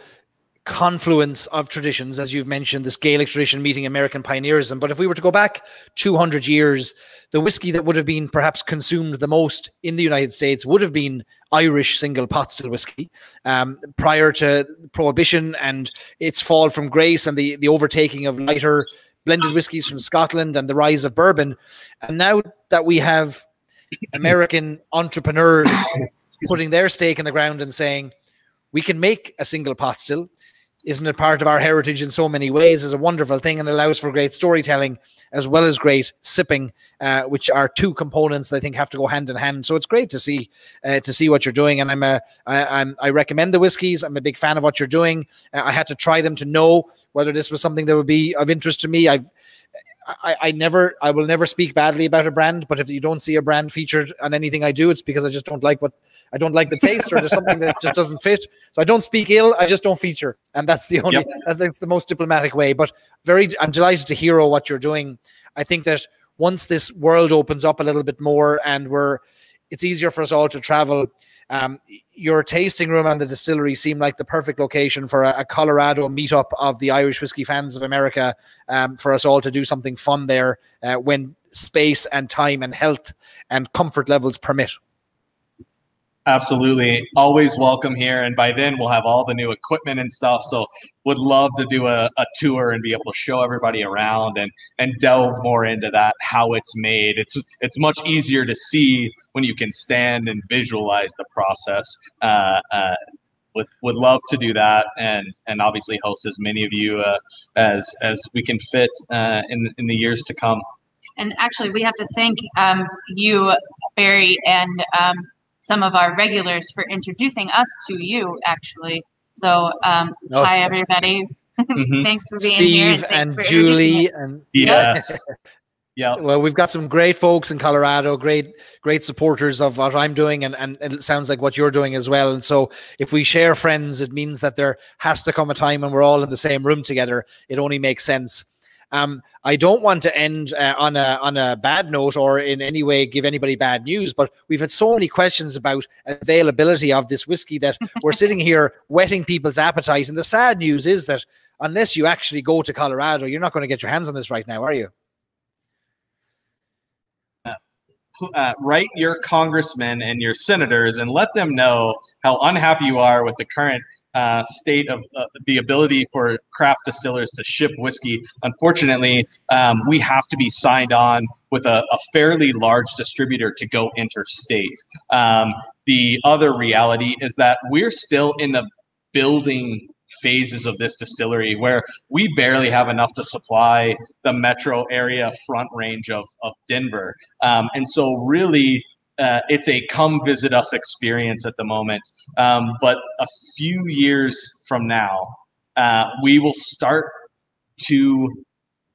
confluence of traditions, as you've mentioned, this Gaelic tradition meeting American pioneerism. But if we were to go back 200 years, the whiskey that would have been perhaps consumed the most in the United States would have been Irish single pot still whiskey um, prior to Prohibition and its fall from grace and the, the overtaking of lighter blended whiskies from Scotland and the rise of bourbon. And now that we have American entrepreneurs putting their stake in the ground and saying, we can make a single pot still. Isn't it part of our heritage in so many ways? is a wonderful thing and allows for great storytelling as well as great sipping, uh, which are two components that I think have to go hand in hand. So it's great to see uh, to see what you're doing, and I'm a I, I'm I recommend the whiskies. I'm a big fan of what you're doing. Uh, I had to try them to know whether this was something that would be of interest to me. I've I, I never I will never speak badly about a brand, but if you don't see a brand featured on anything I do, it's because I just don't like what I don't like the taste or there's something that just doesn't fit. So I don't speak ill, I just don't feature. And that's the only Yep. I think it's the most diplomatic way. But very I'm delighted to hear what you're doing. I think that once this world opens up a little bit more and we're it's easier for us all to travel. Um, your tasting room and the distillery seem like the perfect location for a, a Colorado meetup of the Irish whiskey fans of America. Um, for us all to do something fun there uh, when space and time and health and comfort levels permit. Absolutely. Always welcome here. And by then we'll have all the new equipment and stuff. So would love to do a, a tour and be able to show everybody around and and delve more into that, how it's made. It's it's much easier to see when you can stand and visualize the process. Uh, uh, would, would love to do that and and obviously host as many of you uh, as as we can fit uh, in in the years to come. And actually, we have to thank um, you, Barry, and um, some of our regulars for introducing us to you, actually. So, um, oh. hi, everybody. Mm-hmm. thanks for being Steve here. And, and Julie and yes. Yeah. Well, we've got some great folks in Colorado, great, great supporters of what I'm doing, and, and it sounds like what you're doing as well. And so, if we share friends, it means that there has to come a time when we're all in the same room together. It only makes sense. Um, I don't want to end uh, on a on a bad note or in any way give anybody bad news, but we've had so many questions about availability of this whiskey that we're sitting here whetting people's appetite. And the sad news is that unless you actually go to Colorado, you're not going to get your hands on this right now, are you? Uh, write your congressmen and your senators and let them know how unhappy you are with the current uh, state of uh, the ability for craft distillers to ship whiskey. Unfortunately, um, we have to be signed on with a, a fairly large distributor to go interstate. Um, the other reality is that we're still in the building phases of this distillery where we barely have enough to supply the metro area front range of, of Denver. Um, and so, really, uh, it's a come visit us experience at the moment. Um, but a few years from now, uh, we will start to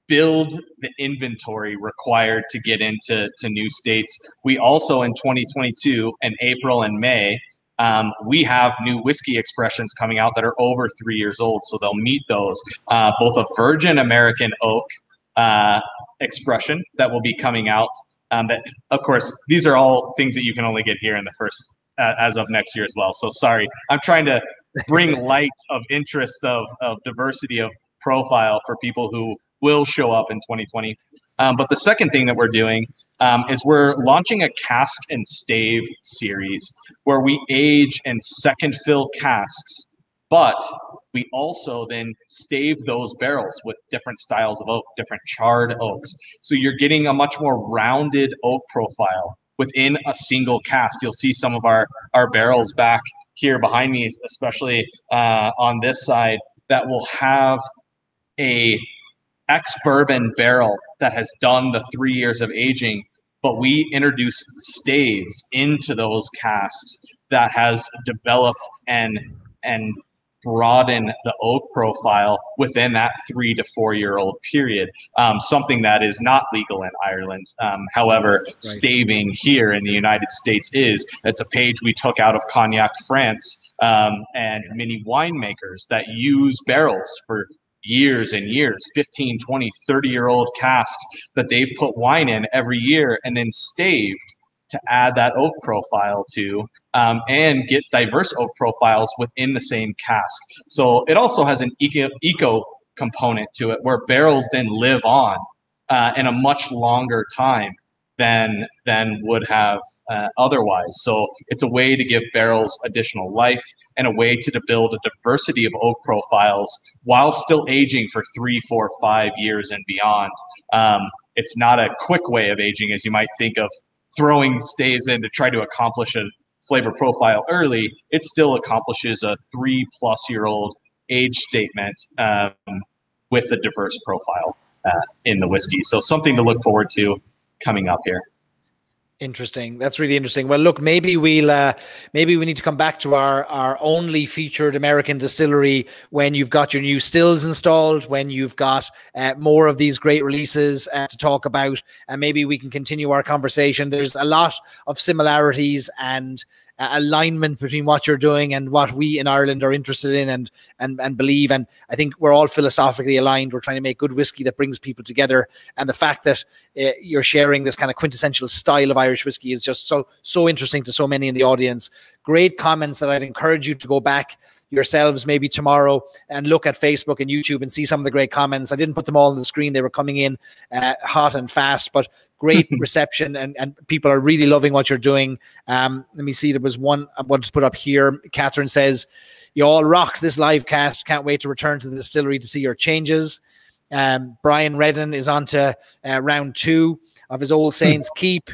build the inventory required to get into to new states. We also in 2022 in April and May um, we have new whiskey expressions coming out that are over three years old, so they'll meet those. Uh, both a virgin American oak uh, expression that will be coming out. Um, but of course, these are all things that you can only get here in the first uh, as of next year as well. So sorry, I'm trying to bring light of interest of, of diversity of profile for people who will show up in 2020. Um, but the second thing that we're doing um, is we're launching a cask and stave series where we age and second fill casks, but we also then stave those barrels with different styles of oak, different charred oaks. So you're getting a much more rounded oak profile within a single cask. You'll see some of our, our barrels back here behind me, especially uh, on this side, that will have a ex bourbon barrel that has done the three years of aging, but we introduced staves into those casks that has developed and and broaden the oak profile within that three to four year old period. Um, something that is not legal in Ireland. Um, however, right. staving here in the United States is. It's a page we took out of Cognac France um, and many winemakers that use barrels for years and years 15 20 30 year old casks that they've put wine in every year and then staved to add that oak profile to um, and get diverse oak profiles within the same cask. So it also has an eco, eco component to it where barrels then live on uh, in a much longer time than than would have uh, otherwise. So it's a way to give barrels additional life and a way to, to build a diversity of oak profiles while still aging for three, four, five years and beyond. Um, it's not a quick way of aging as you might think of throwing staves in to try to accomplish a flavor profile early. It still accomplishes a three plus year old age statement um, with a diverse profile. Uh, in the whiskey. So something to look forward to coming up here. Interesting. That's really interesting. Well, look, maybe we'll uh, maybe we need to come back to our our only featured American distillery when you've got your new stills installed, when you've got uh, more of these great releases uh, to talk about, and maybe we can continue our conversation. There's a lot of similarities and alignment between what you're doing and what we in Ireland are interested in and and and believe. And I think we're all philosophically aligned. We're trying to make good whiskey that brings people together. And the fact that uh, you're sharing this kind of quintessential style of Irish whiskey is just so so interesting to so many in the audience. Great comments that I'd encourage you to go back yourselves maybe tomorrow and look at Facebook and YouTube and see some of the great comments. I didn't put them all on the screen; they were coming in uh, hot and fast, but great reception and and people are really loving what you're doing. Um, let me see. There was one I wanted to put up here. Catherine says, "You all rocked this live cast. Can't wait to return to the distillery to see your changes." Um, Brian Redden is on to uh, round two of his Old Saints Keep.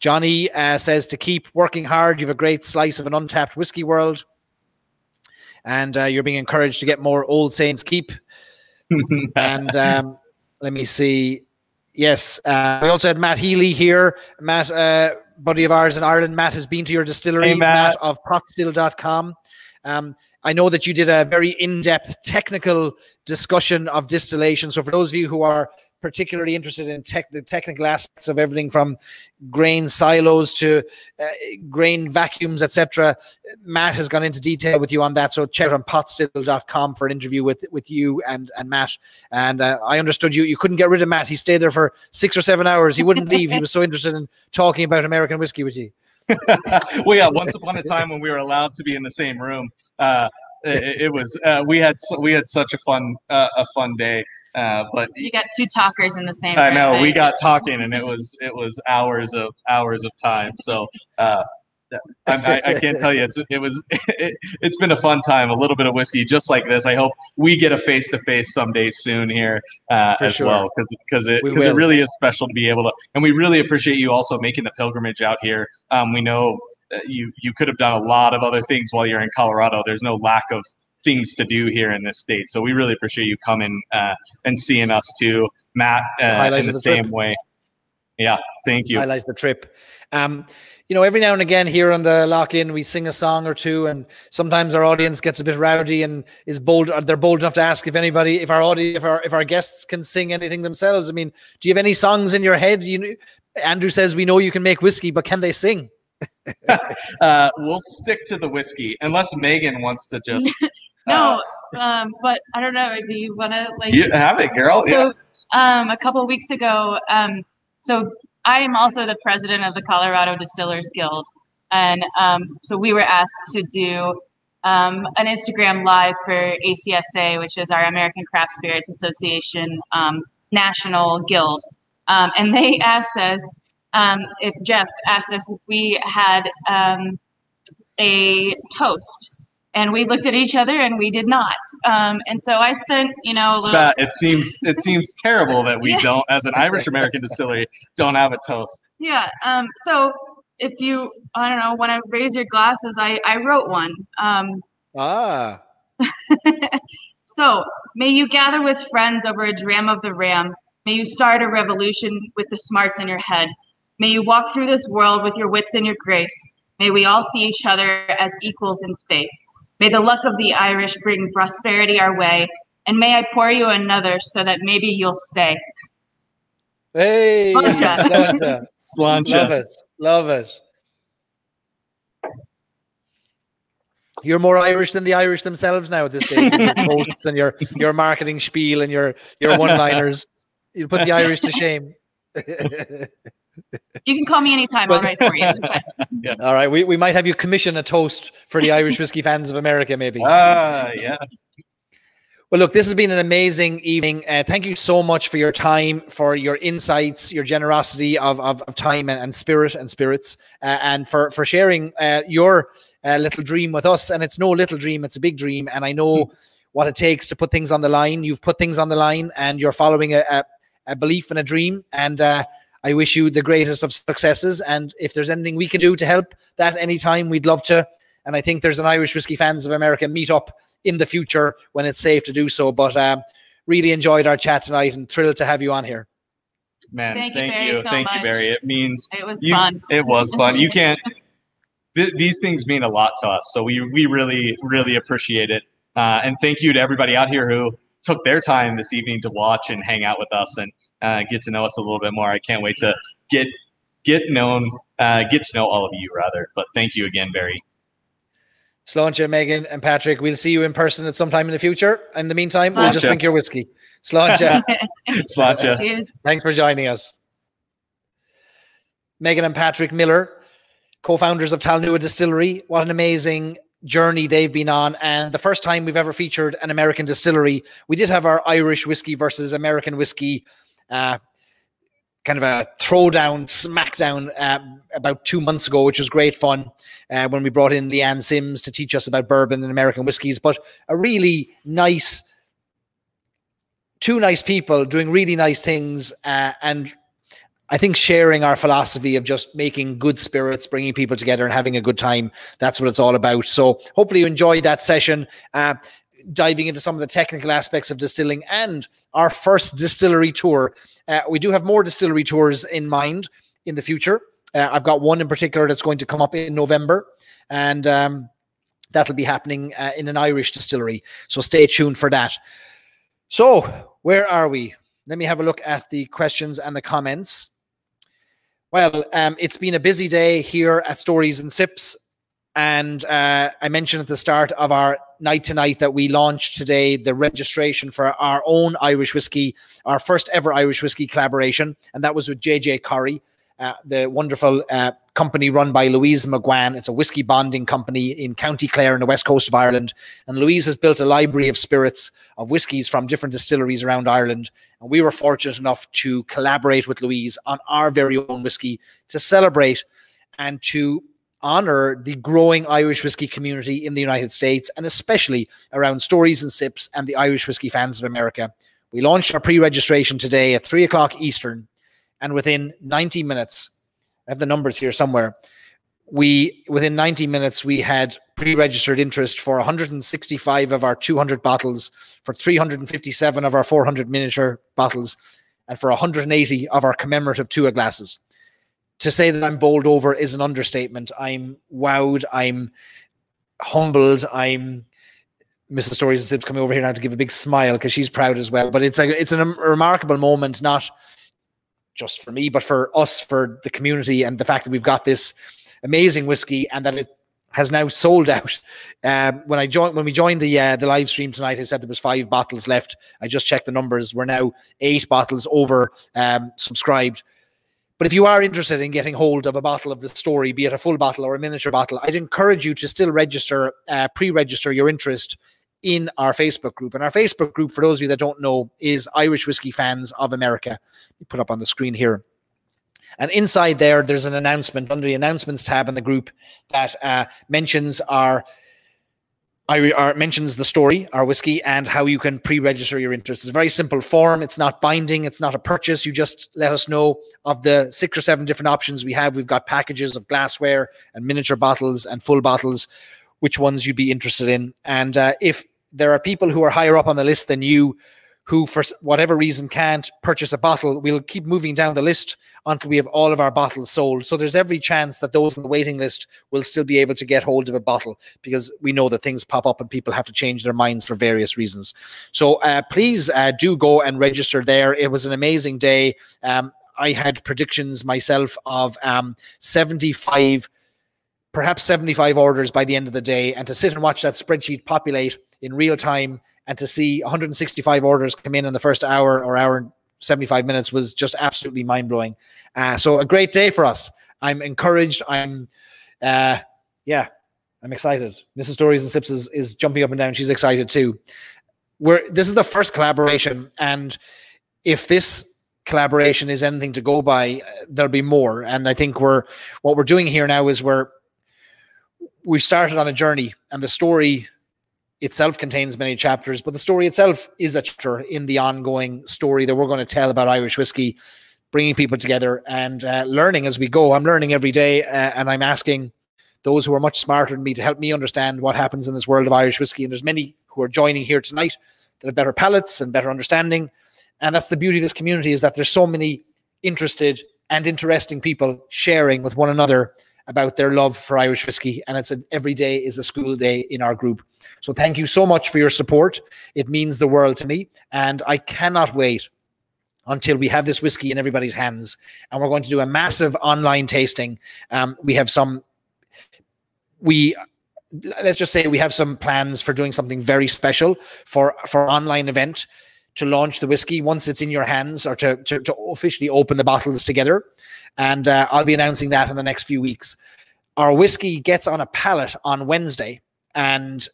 Johnny uh, says to keep working hard. You have a great slice of an untapped whiskey world and uh, you're being encouraged to get more Old Saints Keep. and um, let me see. Yes, uh, we also had Matt Healy here. Matt, uh, buddy of ours in Ireland. Matt has been to your distillery, hey, Matt. Matt of potstill.com. Um, I know that you did a very in depth technical discussion of distillation. So, for those of you who are particularly interested in tech, the technical aspects of everything from grain silos to uh, grain vacuums, etc. Matt has gone into detail with you on that. So check on potstill.com for an interview with with you and and Matt. And uh, I understood you you couldn't get rid of Matt. He stayed there for six or seven hours. He wouldn't leave. He was so interested in talking about American whiskey with you. well, yeah. Once upon a time when we were allowed to be in the same room, uh, it, it, was uh, we had we had such a fun uh, a fun day. Uh, but you got two talkers in the same. I know we got talking, and it was it was hours of hours of time. So. Uh, I, I, can't tell you. It's it was it, has been a fun time. A little bit of whiskey, just like this. I hope we get a face to face someday soon here uh, as sure. well, because because it because it really is special to be able to. And we really appreciate you also making the pilgrimage out here. Um, we know you you could have done a lot of other things while you're in Colorado. There's no lack of things to do here in this state. So we really appreciate you coming uh, and seeing us too, Matt, uh, in the, the same trip. way. Yeah, thank you. Highlight the trip. Um, you know, every now and again here on the lock in, we sing a song or two, and sometimes our audience gets a bit rowdy and is bold. They're bold enough to ask if anybody, if our audience, if our if our guests can sing anything themselves. I mean, do you have any songs in your head? You, Andrew says we know you can make whiskey, but can they sing? uh, we'll stick to the whiskey unless Megan wants to just. no, uh, um, but I don't know. Do you want to like? You have it, girl. So, yeah. um, a couple weeks ago, um, so I am also the president of the Colorado Distillers Guild, and um, so we were asked to do um, an Instagram live for ACSA, which is our American Craft Spirits Association um, National Guild, um, and they asked us um, if Jeff asked us if we had um, a toast. And we looked at each other and we did not. Um, and so I spent, you know, a little. it seems it seems terrible that we yeah. don't, as an Irish American distillery, don't have a toast. Yeah. Um, so if you, I don't know, want to raise your glasses, I I wrote one. Um, ah. so may you gather with friends over a dram of the ram. May you start a revolution with the smarts in your head. May you walk through this world with your wits and your grace. May we all see each other as equals in space. May the luck of the Irish bring prosperity our way. And may I pour you another so that maybe you'll stay. Hey, Sláinte. Sláinte. Love it. Love it. You're more Irish than the Irish themselves now at this stage. your posts and your your marketing spiel and your your one-liners. You put the Irish to shame. You can call me anytime. I'll write for you. yeah. All right. We, we might have you commission a toast for the Irish whiskey fans of America, maybe. Ah, uh, yes. Well, look, this has been an amazing evening. Uh, thank you so much for your time, for your insights, your generosity of, of, of time and, and, spirit and spirits, uh, and for, for sharing uh, your uh, little dream with us. And it's no little dream, it's a big dream. And I know mm. what it takes to put things on the line. You've put things on the line and you're following a, a, a belief and a dream. And uh, I wish you the greatest of successes. And if there's anything we can do to help that anytime, we'd love to. And I think there's an Irish Whiskey Fans of America meetup in the future when it's safe to do so. But um, really enjoyed our chat tonight and thrilled to have you on here. Man, thank, thank you, you. So thank much. you, Barry. It means it was you, fun. It was fun. You can't. Th- these things mean a lot to us, so we we really really appreciate it. Uh, and thank you to everybody out here who took their time this evening to watch and hang out with us. And uh, get to know us a little bit more. I can't wait to get get known uh, get to know all of you rather. But thank you again, Barry. Sláinte, Megan and Patrick. We'll see you in person at some time in the future. In the meantime, we'll just drink your whiskey. Sláinte. Sláinte. Cheers. Thanks for joining us. Megan and Patrick Miller, co founders of Talnua Distillery. What an amazing journey they've been on. And the first time we've ever featured an American distillery, we did have our Irish whiskey versus American whiskey. Uh, kind of a throwdown, smackdown uh, about two months ago, which was great fun uh, when we brought in Leanne Sims to teach us about bourbon and American whiskeys. But a really nice, two nice people doing really nice things uh, and I think sharing our philosophy of just making good spirits, bringing people together and having a good time. That's what it's all about. So hopefully you enjoyed that session, uh, diving into some of the technical aspects of distilling and our first distillery tour. Uh, we do have more distillery tours in mind in the future. Uh, I've got one in particular that's going to come up in November, and um, that'll be happening uh, in an Irish distillery. So stay tuned for that. So, where are we? Let me have a look at the questions and the comments. Well, um, it's been a busy day here at Stories and Sips. And uh, I mentioned at the start of our night tonight that we launched today the registration for our own Irish whiskey, our first ever Irish whiskey collaboration. And that was with JJ Corry, uh, the wonderful uh, company run by Louise McGuane. It's a whiskey bonding company in County Clare in the west coast of Ireland. And Louise has built a library of spirits of whiskies from different distilleries around Ireland. And we were fortunate enough to collaborate with Louise on our very own whiskey to celebrate and to honor the growing Irish whiskey community in the United States and especially around stories and sips and the Irish whiskey fans of America. We launched our pre registration today at three o'clock Eastern. And within 90 minutes, I have the numbers here somewhere. We within 90 minutes we had pre-registered interest for 165 of our 200 bottles, for 357 of our 400 miniature bottles, and for 180 of our commemorative Tua glasses. To say that I'm bowled over is an understatement. I'm wowed. I'm humbled. I'm Mrs. Stories and Sips coming over here now to give a big smile because she's proud as well. But it's a it's a remarkable moment, not just for me, but for us, for the community, and the fact that we've got this amazing whiskey and that it has now sold out. Um, when I joined, when we joined the uh, the live stream tonight, I said there was five bottles left. I just checked the numbers. We're now eight bottles over um, subscribed. But if you are interested in getting hold of a bottle of the story, be it a full bottle or a miniature bottle, I'd encourage you to still register, uh, pre-register your interest in our Facebook group. And our Facebook group, for those of you that don't know, is Irish Whiskey Fans of America. You put up on the screen here. And inside there, there's an announcement under the announcements tab in the group that uh, mentions our, our, our mentions the story, our whiskey, and how you can pre-register your interest. It's a very simple form. It's not binding. It's not a purchase. You just let us know of the six or seven different options we have. We've got packages of glassware and miniature bottles and full bottles. Which ones you'd be interested in? And uh, if there are people who are higher up on the list than you who for whatever reason can't purchase a bottle we'll keep moving down the list until we have all of our bottles sold. So there's every chance that those on the waiting list will still be able to get hold of a bottle because we know that things pop up and people have to change their minds for various reasons. So uh, please uh, do go and register there. It was an amazing day. Um, i had predictions myself of um, 75 perhaps 75 orders by the end of the day. And to sit and watch that spreadsheet populate in real time and to see 165 orders come in in the first hour or hour and 75 minutes was just absolutely mind blowing. Uh, so a great day for us. I'm encouraged. I'm, uh, yeah, I'm excited. Mrs. Stories and Sips is, is jumping up and down. She's excited too. We're this is the first collaboration, and if this collaboration is anything to go by, uh, there'll be more. And I think we're what we're doing here now is we're we've started on a journey, and the story itself contains many chapters, but the story itself is a chapter in the ongoing story that we're going to tell about Irish whiskey, bringing people together and uh, learning as we go. I'm learning every day, uh, and I'm asking those who are much smarter than me to help me understand what happens in this world of Irish whiskey. And there's many who are joining here tonight that have better palates and better understanding. And that's the beauty of this community is that there's so many interested and interesting people sharing with one another about their love for Irish whiskey. And it's an every day is a school day in our group. So thank you so much for your support. It means the world to me. And I cannot wait until we have this whiskey in everybody's hands. And we're going to do a massive online tasting. Um, we have some, we let's just say we have some plans for doing something very special for for online event to launch the whiskey. Once it's in your hands or to to, to officially open the bottles together. And uh, i'll be announcing that in the next few weeks. Our whiskey gets on a pallet on wednesday and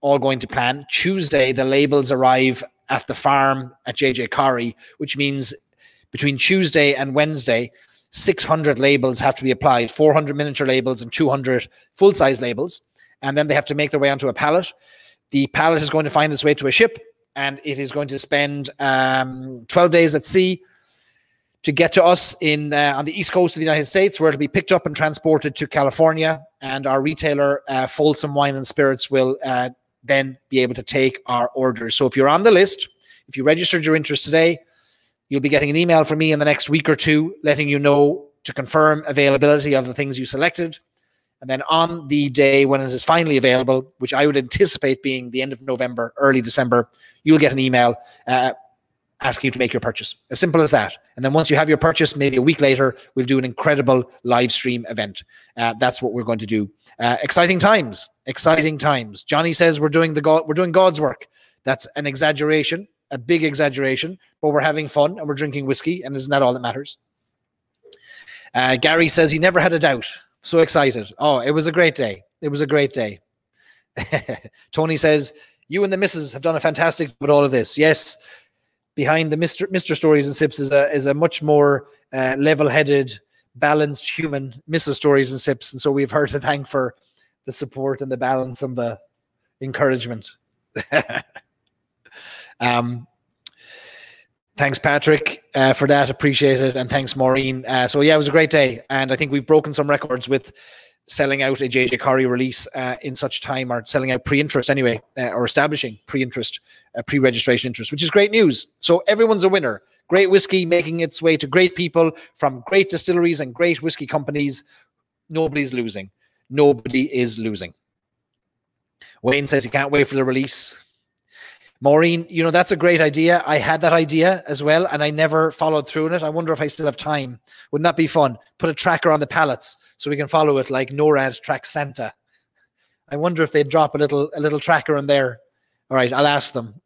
all going to plan. Tuesday the labels arrive at the farm at jj Corry, which means between tuesday and wednesday 600 labels have to be applied. 400 miniature labels and 200 full size labels. And then they have to make their way onto a pallet. The pallet is going to find its way to a ship, and it is going to spend um, 12 days at sea to get to us in uh, on the east coast of the United States, where it'll be picked up and transported to California. And our retailer, uh, Folsom Wine and Spirits, will uh, then be able to take our orders. So if you're on the list, if you registered your interest today, you'll be getting an email from me in the next week or two, letting you know to confirm availability of the things you selected. And then on the day when it is finally available, which I would anticipate being the end of November, early December, you'll get an email uh, asking you to make your purchase. As simple as that. And then once you have your purchase, maybe a week later, we'll do an incredible live stream event. Uh, that's what we're going to do. Uh, exciting times. Exciting times. Johnny says we're doing the God, we're doing God's work. That's an exaggeration, a big exaggeration, but we're having fun and we're drinking whiskey, and isn't that all that matters? Uh, Gary says he never had a doubt. So excited. Oh, it was a great day. It was a great day. Tony says, You and the missus have done a fantastic with all of this. Yes, behind the Mr. Mr. Stories and Sips is a is a much more uh, level-headed, balanced human Mrs. Stories and Sips. And so we've her to thank for the support and the balance and the encouragement. um thanks patrick uh, for that appreciate it and thanks maureen uh, so yeah it was a great day and i think we've broken some records with selling out a jj Corry release uh, in such time or selling out pre-interest anyway uh, or establishing pre-interest uh, pre-registration interest which is great news. So everyone's a winner. Great whiskey making its way to great people from great distilleries and great whiskey companies. Nobody's losing. Nobody is losing. Wayne says he can't wait for the release Maureen, you know, that's a great idea. I had that idea as well, and I never followed through on it. I wonder if I still have time. Wouldn't that be fun? Put a tracker on the pallets so we can follow it like NORAD tracks Santa. I wonder if they'd drop a little a little tracker in there. All right, I'll ask them.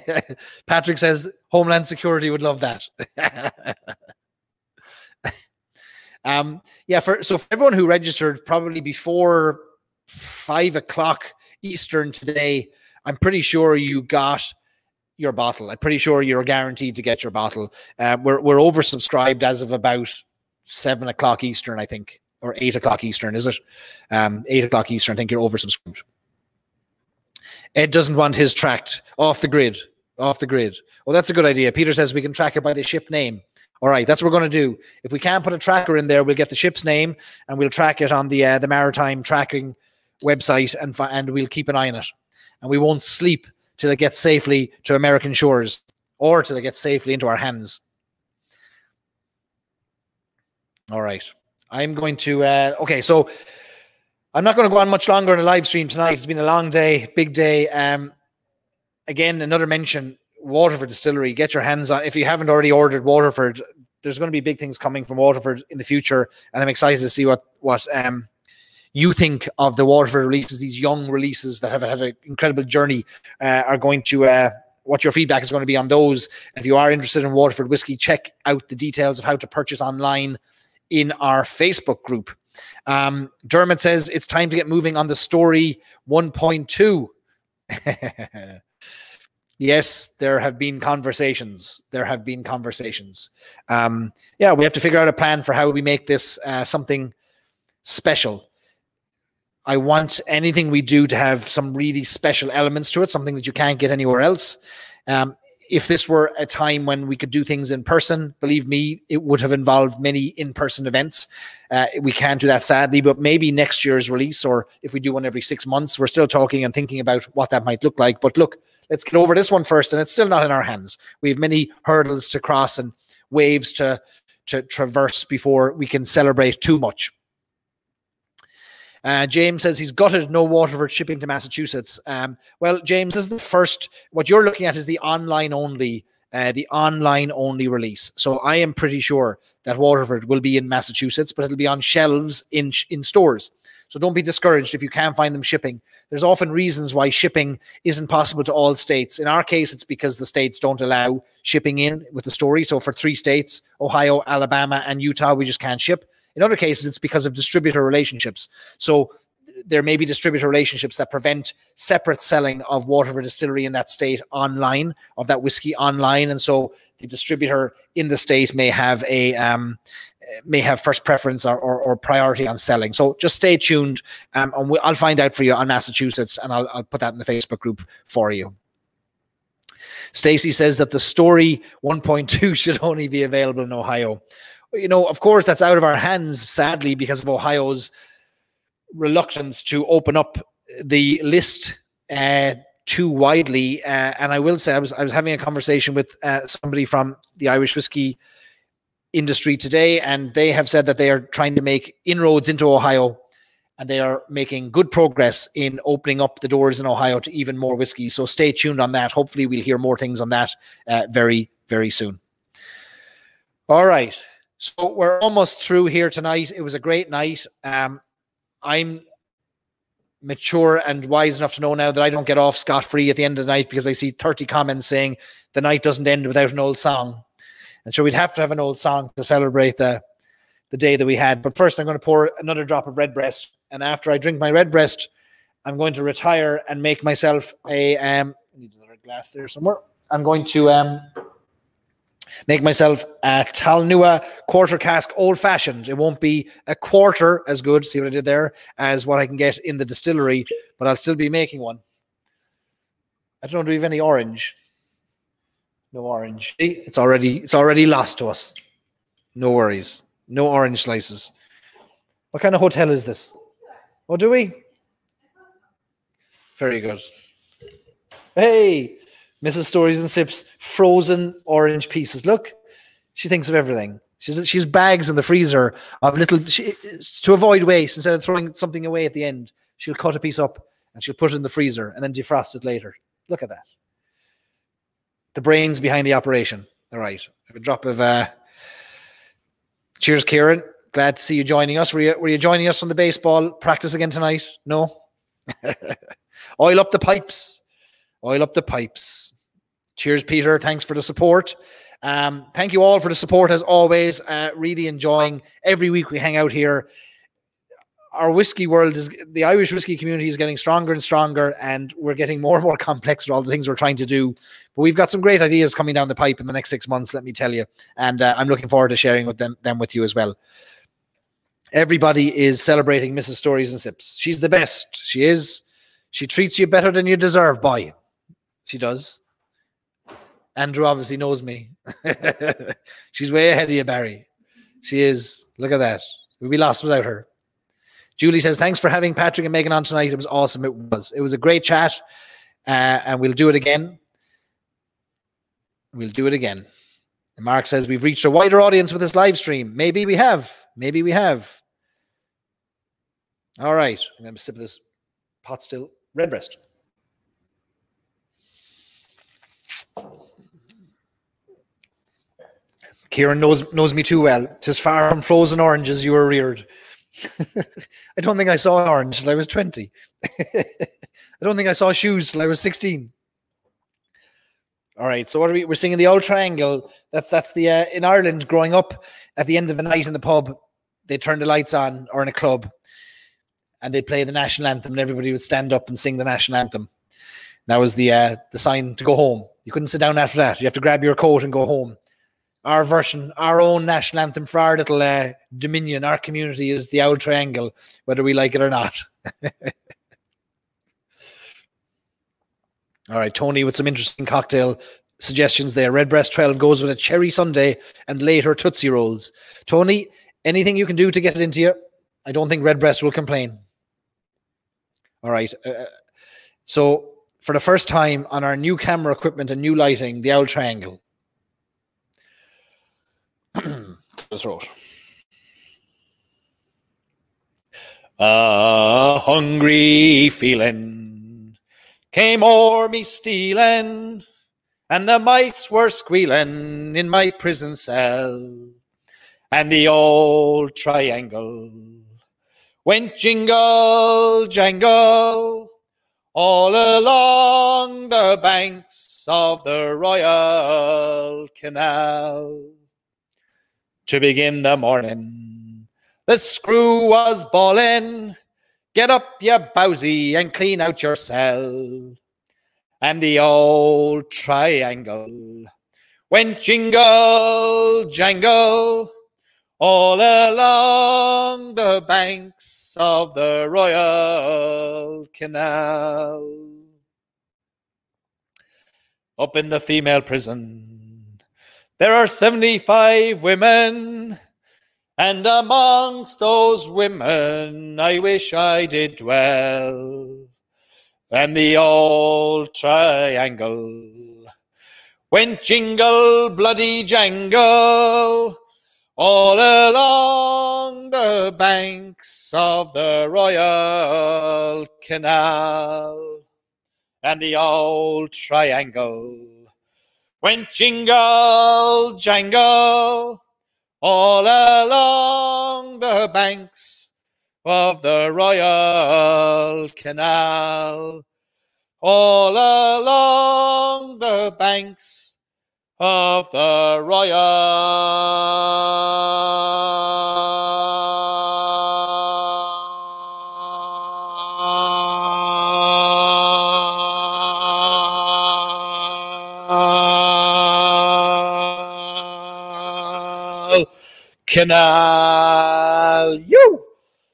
Patrick says Homeland Security would love that. um, yeah, for so for everyone who registered probably before five o'clock Eastern today, I'm pretty sure you got your bottle. I'm pretty sure you're guaranteed to get your bottle. Uh, we're we're oversubscribed as of about seven o'clock Eastern, I think, or eight o'clock Eastern, is it? Um, eight o'clock Eastern. I think you're oversubscribed. Ed doesn't want his tracked off the grid. Off the grid. Well, that's a good idea. Peter says we can track it by the ship name. All right, that's what we're going to do. If we can't put a tracker in there, we'll get the ship's name and we'll track it on the uh, the maritime tracking website and and we'll keep an eye on it and we won't sleep till it gets safely to American shores or till it gets safely into our hands. All right. I'm going to, uh, okay, so I'm not going to go on much longer in a live stream tonight. It's been a long day, big day. Um, again, another mention Waterford Distillery. Get your hands on, if you haven't already ordered Waterford, there's going to be big things coming from Waterford in the future. And I'm excited to see what, what, um, you think of the Waterford releases, these young releases that have had an incredible journey, uh, are going to uh, what your feedback is going to be on those. If you are interested in Waterford whiskey, check out the details of how to purchase online in our Facebook group. Um, Dermot says it's time to get moving on the story 1.2. yes, there have been conversations. There have been conversations. Um, yeah, we have to figure out a plan for how we make this uh, something special I want anything we do to have some really special elements to it, something that you can't get anywhere else. Um, if this were a time when we could do things in person, believe me, it would have involved many in person events. Uh, we can't do that sadly, but maybe next year's release, or if we do one every six months, we're still talking and thinking about what that might look like. But look, let's get over this one first, and it's still not in our hands. We have many hurdles to cross and waves to to traverse before we can celebrate too much. Uh, James says he's gutted no Waterford shipping to Massachusetts. Um, well, James, this is the first. What you're looking at is the online only uh, the online only release. So I am pretty sure that Waterford will be in Massachusetts, but it'll be on shelves in in stores. So don't be discouraged if you can't find them shipping. There's often reasons why shipping isn't possible to all states. In our case, it's because the states don't allow shipping in with the story. So for three states, Ohio, Alabama, and Utah, we just can't ship. In other cases, it's because of distributor relationships. So there may be distributor relationships that prevent separate selling of Waterford Distillery in that state online, of that whiskey online, and so the distributor in the state may have a um, may have first preference or, or, or, priority on selling. So just stay tuned, um, and we, I'll find out for you on Massachusetts, and I'll, I'll put that in the Facebook group for you. Stacy says that the story 1.2 should only be available in Ohio. You know, of course, that's out of our hands, sadly, because of Ohio's reluctance to open up the list uh, too widely. Uh, and I will say, I was I was having a conversation with uh, somebody from the Irish whiskey industry today, and they have said that they are trying to make inroads into Ohio, and they are making good progress in opening up the doors in Ohio to even more whiskey. So stay tuned on that. Hopefully, we'll hear more things on that uh, very very soon. All right. So we're almost through here tonight. It was a great night. Um, I'm mature and wise enough to know now that I don't get off scot free at the end of the night because I see 30 comments saying the night doesn't end without an old song. And so we'd have to have an old song to celebrate the the day that we had. But first I'm going to pour another drop of redbreast. And after I drink my redbreast, I'm going to retire and make myself a um I need another glass there somewhere. I'm going to um make myself a Talnua quarter cask old fashioned. It won't be a quarter as good, see what I did there, as what I can get in the distillery, but I'll still be making one. I don't know, do we have any orange? No orange. It's already it's already lost to us. No worries. No orange slices. What kind of hotel is this? Oh, do we? Very good. Hey, Mrs. Stories and Sips frozen orange pieces. Look, she thinks of everything. She's she's bags in the freezer of little she, to avoid waste. Instead of throwing something away at the end, she'll cut a piece up and she'll put it in the freezer and then defrost it later. Look at that. The brains behind the operation. All right, a drop of. uh Cheers, Kieran. Glad to see you joining us. Were you were you joining us on the baseball practice again tonight? No. Oil up the pipes oil up the pipes. Cheers, Peter. Thanks for the support. Um, thank you all for the support as always. Uh, really enjoying every week we hang out here. Our whiskey world is the Irish whiskey community is getting stronger and stronger, and we're getting more and more complex with all the things we're trying to do. But we've got some great ideas coming down the pipe in the next six months, let me tell you. And uh, I'm looking forward to sharing with them, them with you as well. Everybody is celebrating Mrs. Stories and Sips. She's the best. She is. She treats you better than you deserve, boy. She does. Andrew obviously knows me. She's way ahead of you, Barry. She is. Look at that. We'd be lost without her. Julie says, Thanks for having Patrick and Megan on tonight. It was awesome. It was. It was a great chat. Uh, and we'll do it again. We'll do it again. And Mark says, We've reached a wider audience with this live stream. Maybe we have. Maybe we have. All right. I'm going to sip this pot still. Redbreast. Kieran knows knows me too well. Tis far from frozen oranges you were reared. I don't think I saw an orange till I was 20. I don't think I saw shoes till I was 16. All right, so what are we? We're singing the old triangle. That's that's the uh, in Ireland. Growing up, at the end of the night in the pub, they turn the lights on, or in a club, and they play the national anthem, and everybody would stand up and sing the national anthem. That was the uh, the sign to go home. You couldn't sit down after that. You have to grab your coat and go home our version, our own national anthem for our little uh, dominion, our community is the Auld Triangle, whether we like it or not. All right, Tony, with some interesting cocktail suggestions there. Redbreast 12 goes with a cherry sundae and later Tootsie Rolls. Tony, anything you can do to get it into you? I don't think Redbreast will complain. All right. Uh, uh so, for the first time on our new camera equipment and new lighting, the Auld Triangle the throat. A hungry feeling came o'er me stealing and the mice were squealing in my prison cell, and the old triangle went jingle jangle all along the banks of the Royal Canal. To begin the morning, the screw was bawling, Get up, you bowsy, and clean out your cell. And the old triangle went jingle jangle all along the banks of the Royal Canal. Up in the female prison, there are 75 women, and amongst those women I wish I did dwell. And the old triangle went jingle bloody jangle all along the banks of the Royal Canal. And the old triangle went jingle jangle all along the banks of the Royal Canal. All along the banks of the Royal Canal. You!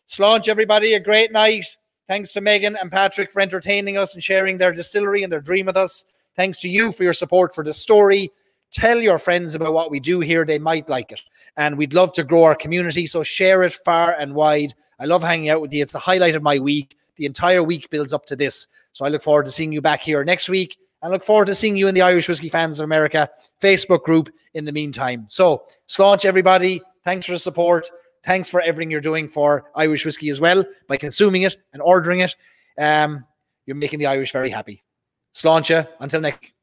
Sláinte, everybody, a great night. Thanks to Megan and Patrick for entertaining us and sharing their distillery and their dream with us. Thanks to you for your support for the story. Tell your friends about what we do here. They might like it. And we'd love to grow our community. So share it far and wide. I love hanging out with you. It's the highlight of my week. The entire week builds up to this. So I look forward to seeing you back here next week. And look forward to seeing you in the Irish Whiskey Fans of America Facebook group in the meantime. So, sláinte everybody. Thanks for the support. Thanks for everything you're doing for Irish whiskey as well by consuming it and ordering it. Um, you're making the Irish very happy. Sláinte until next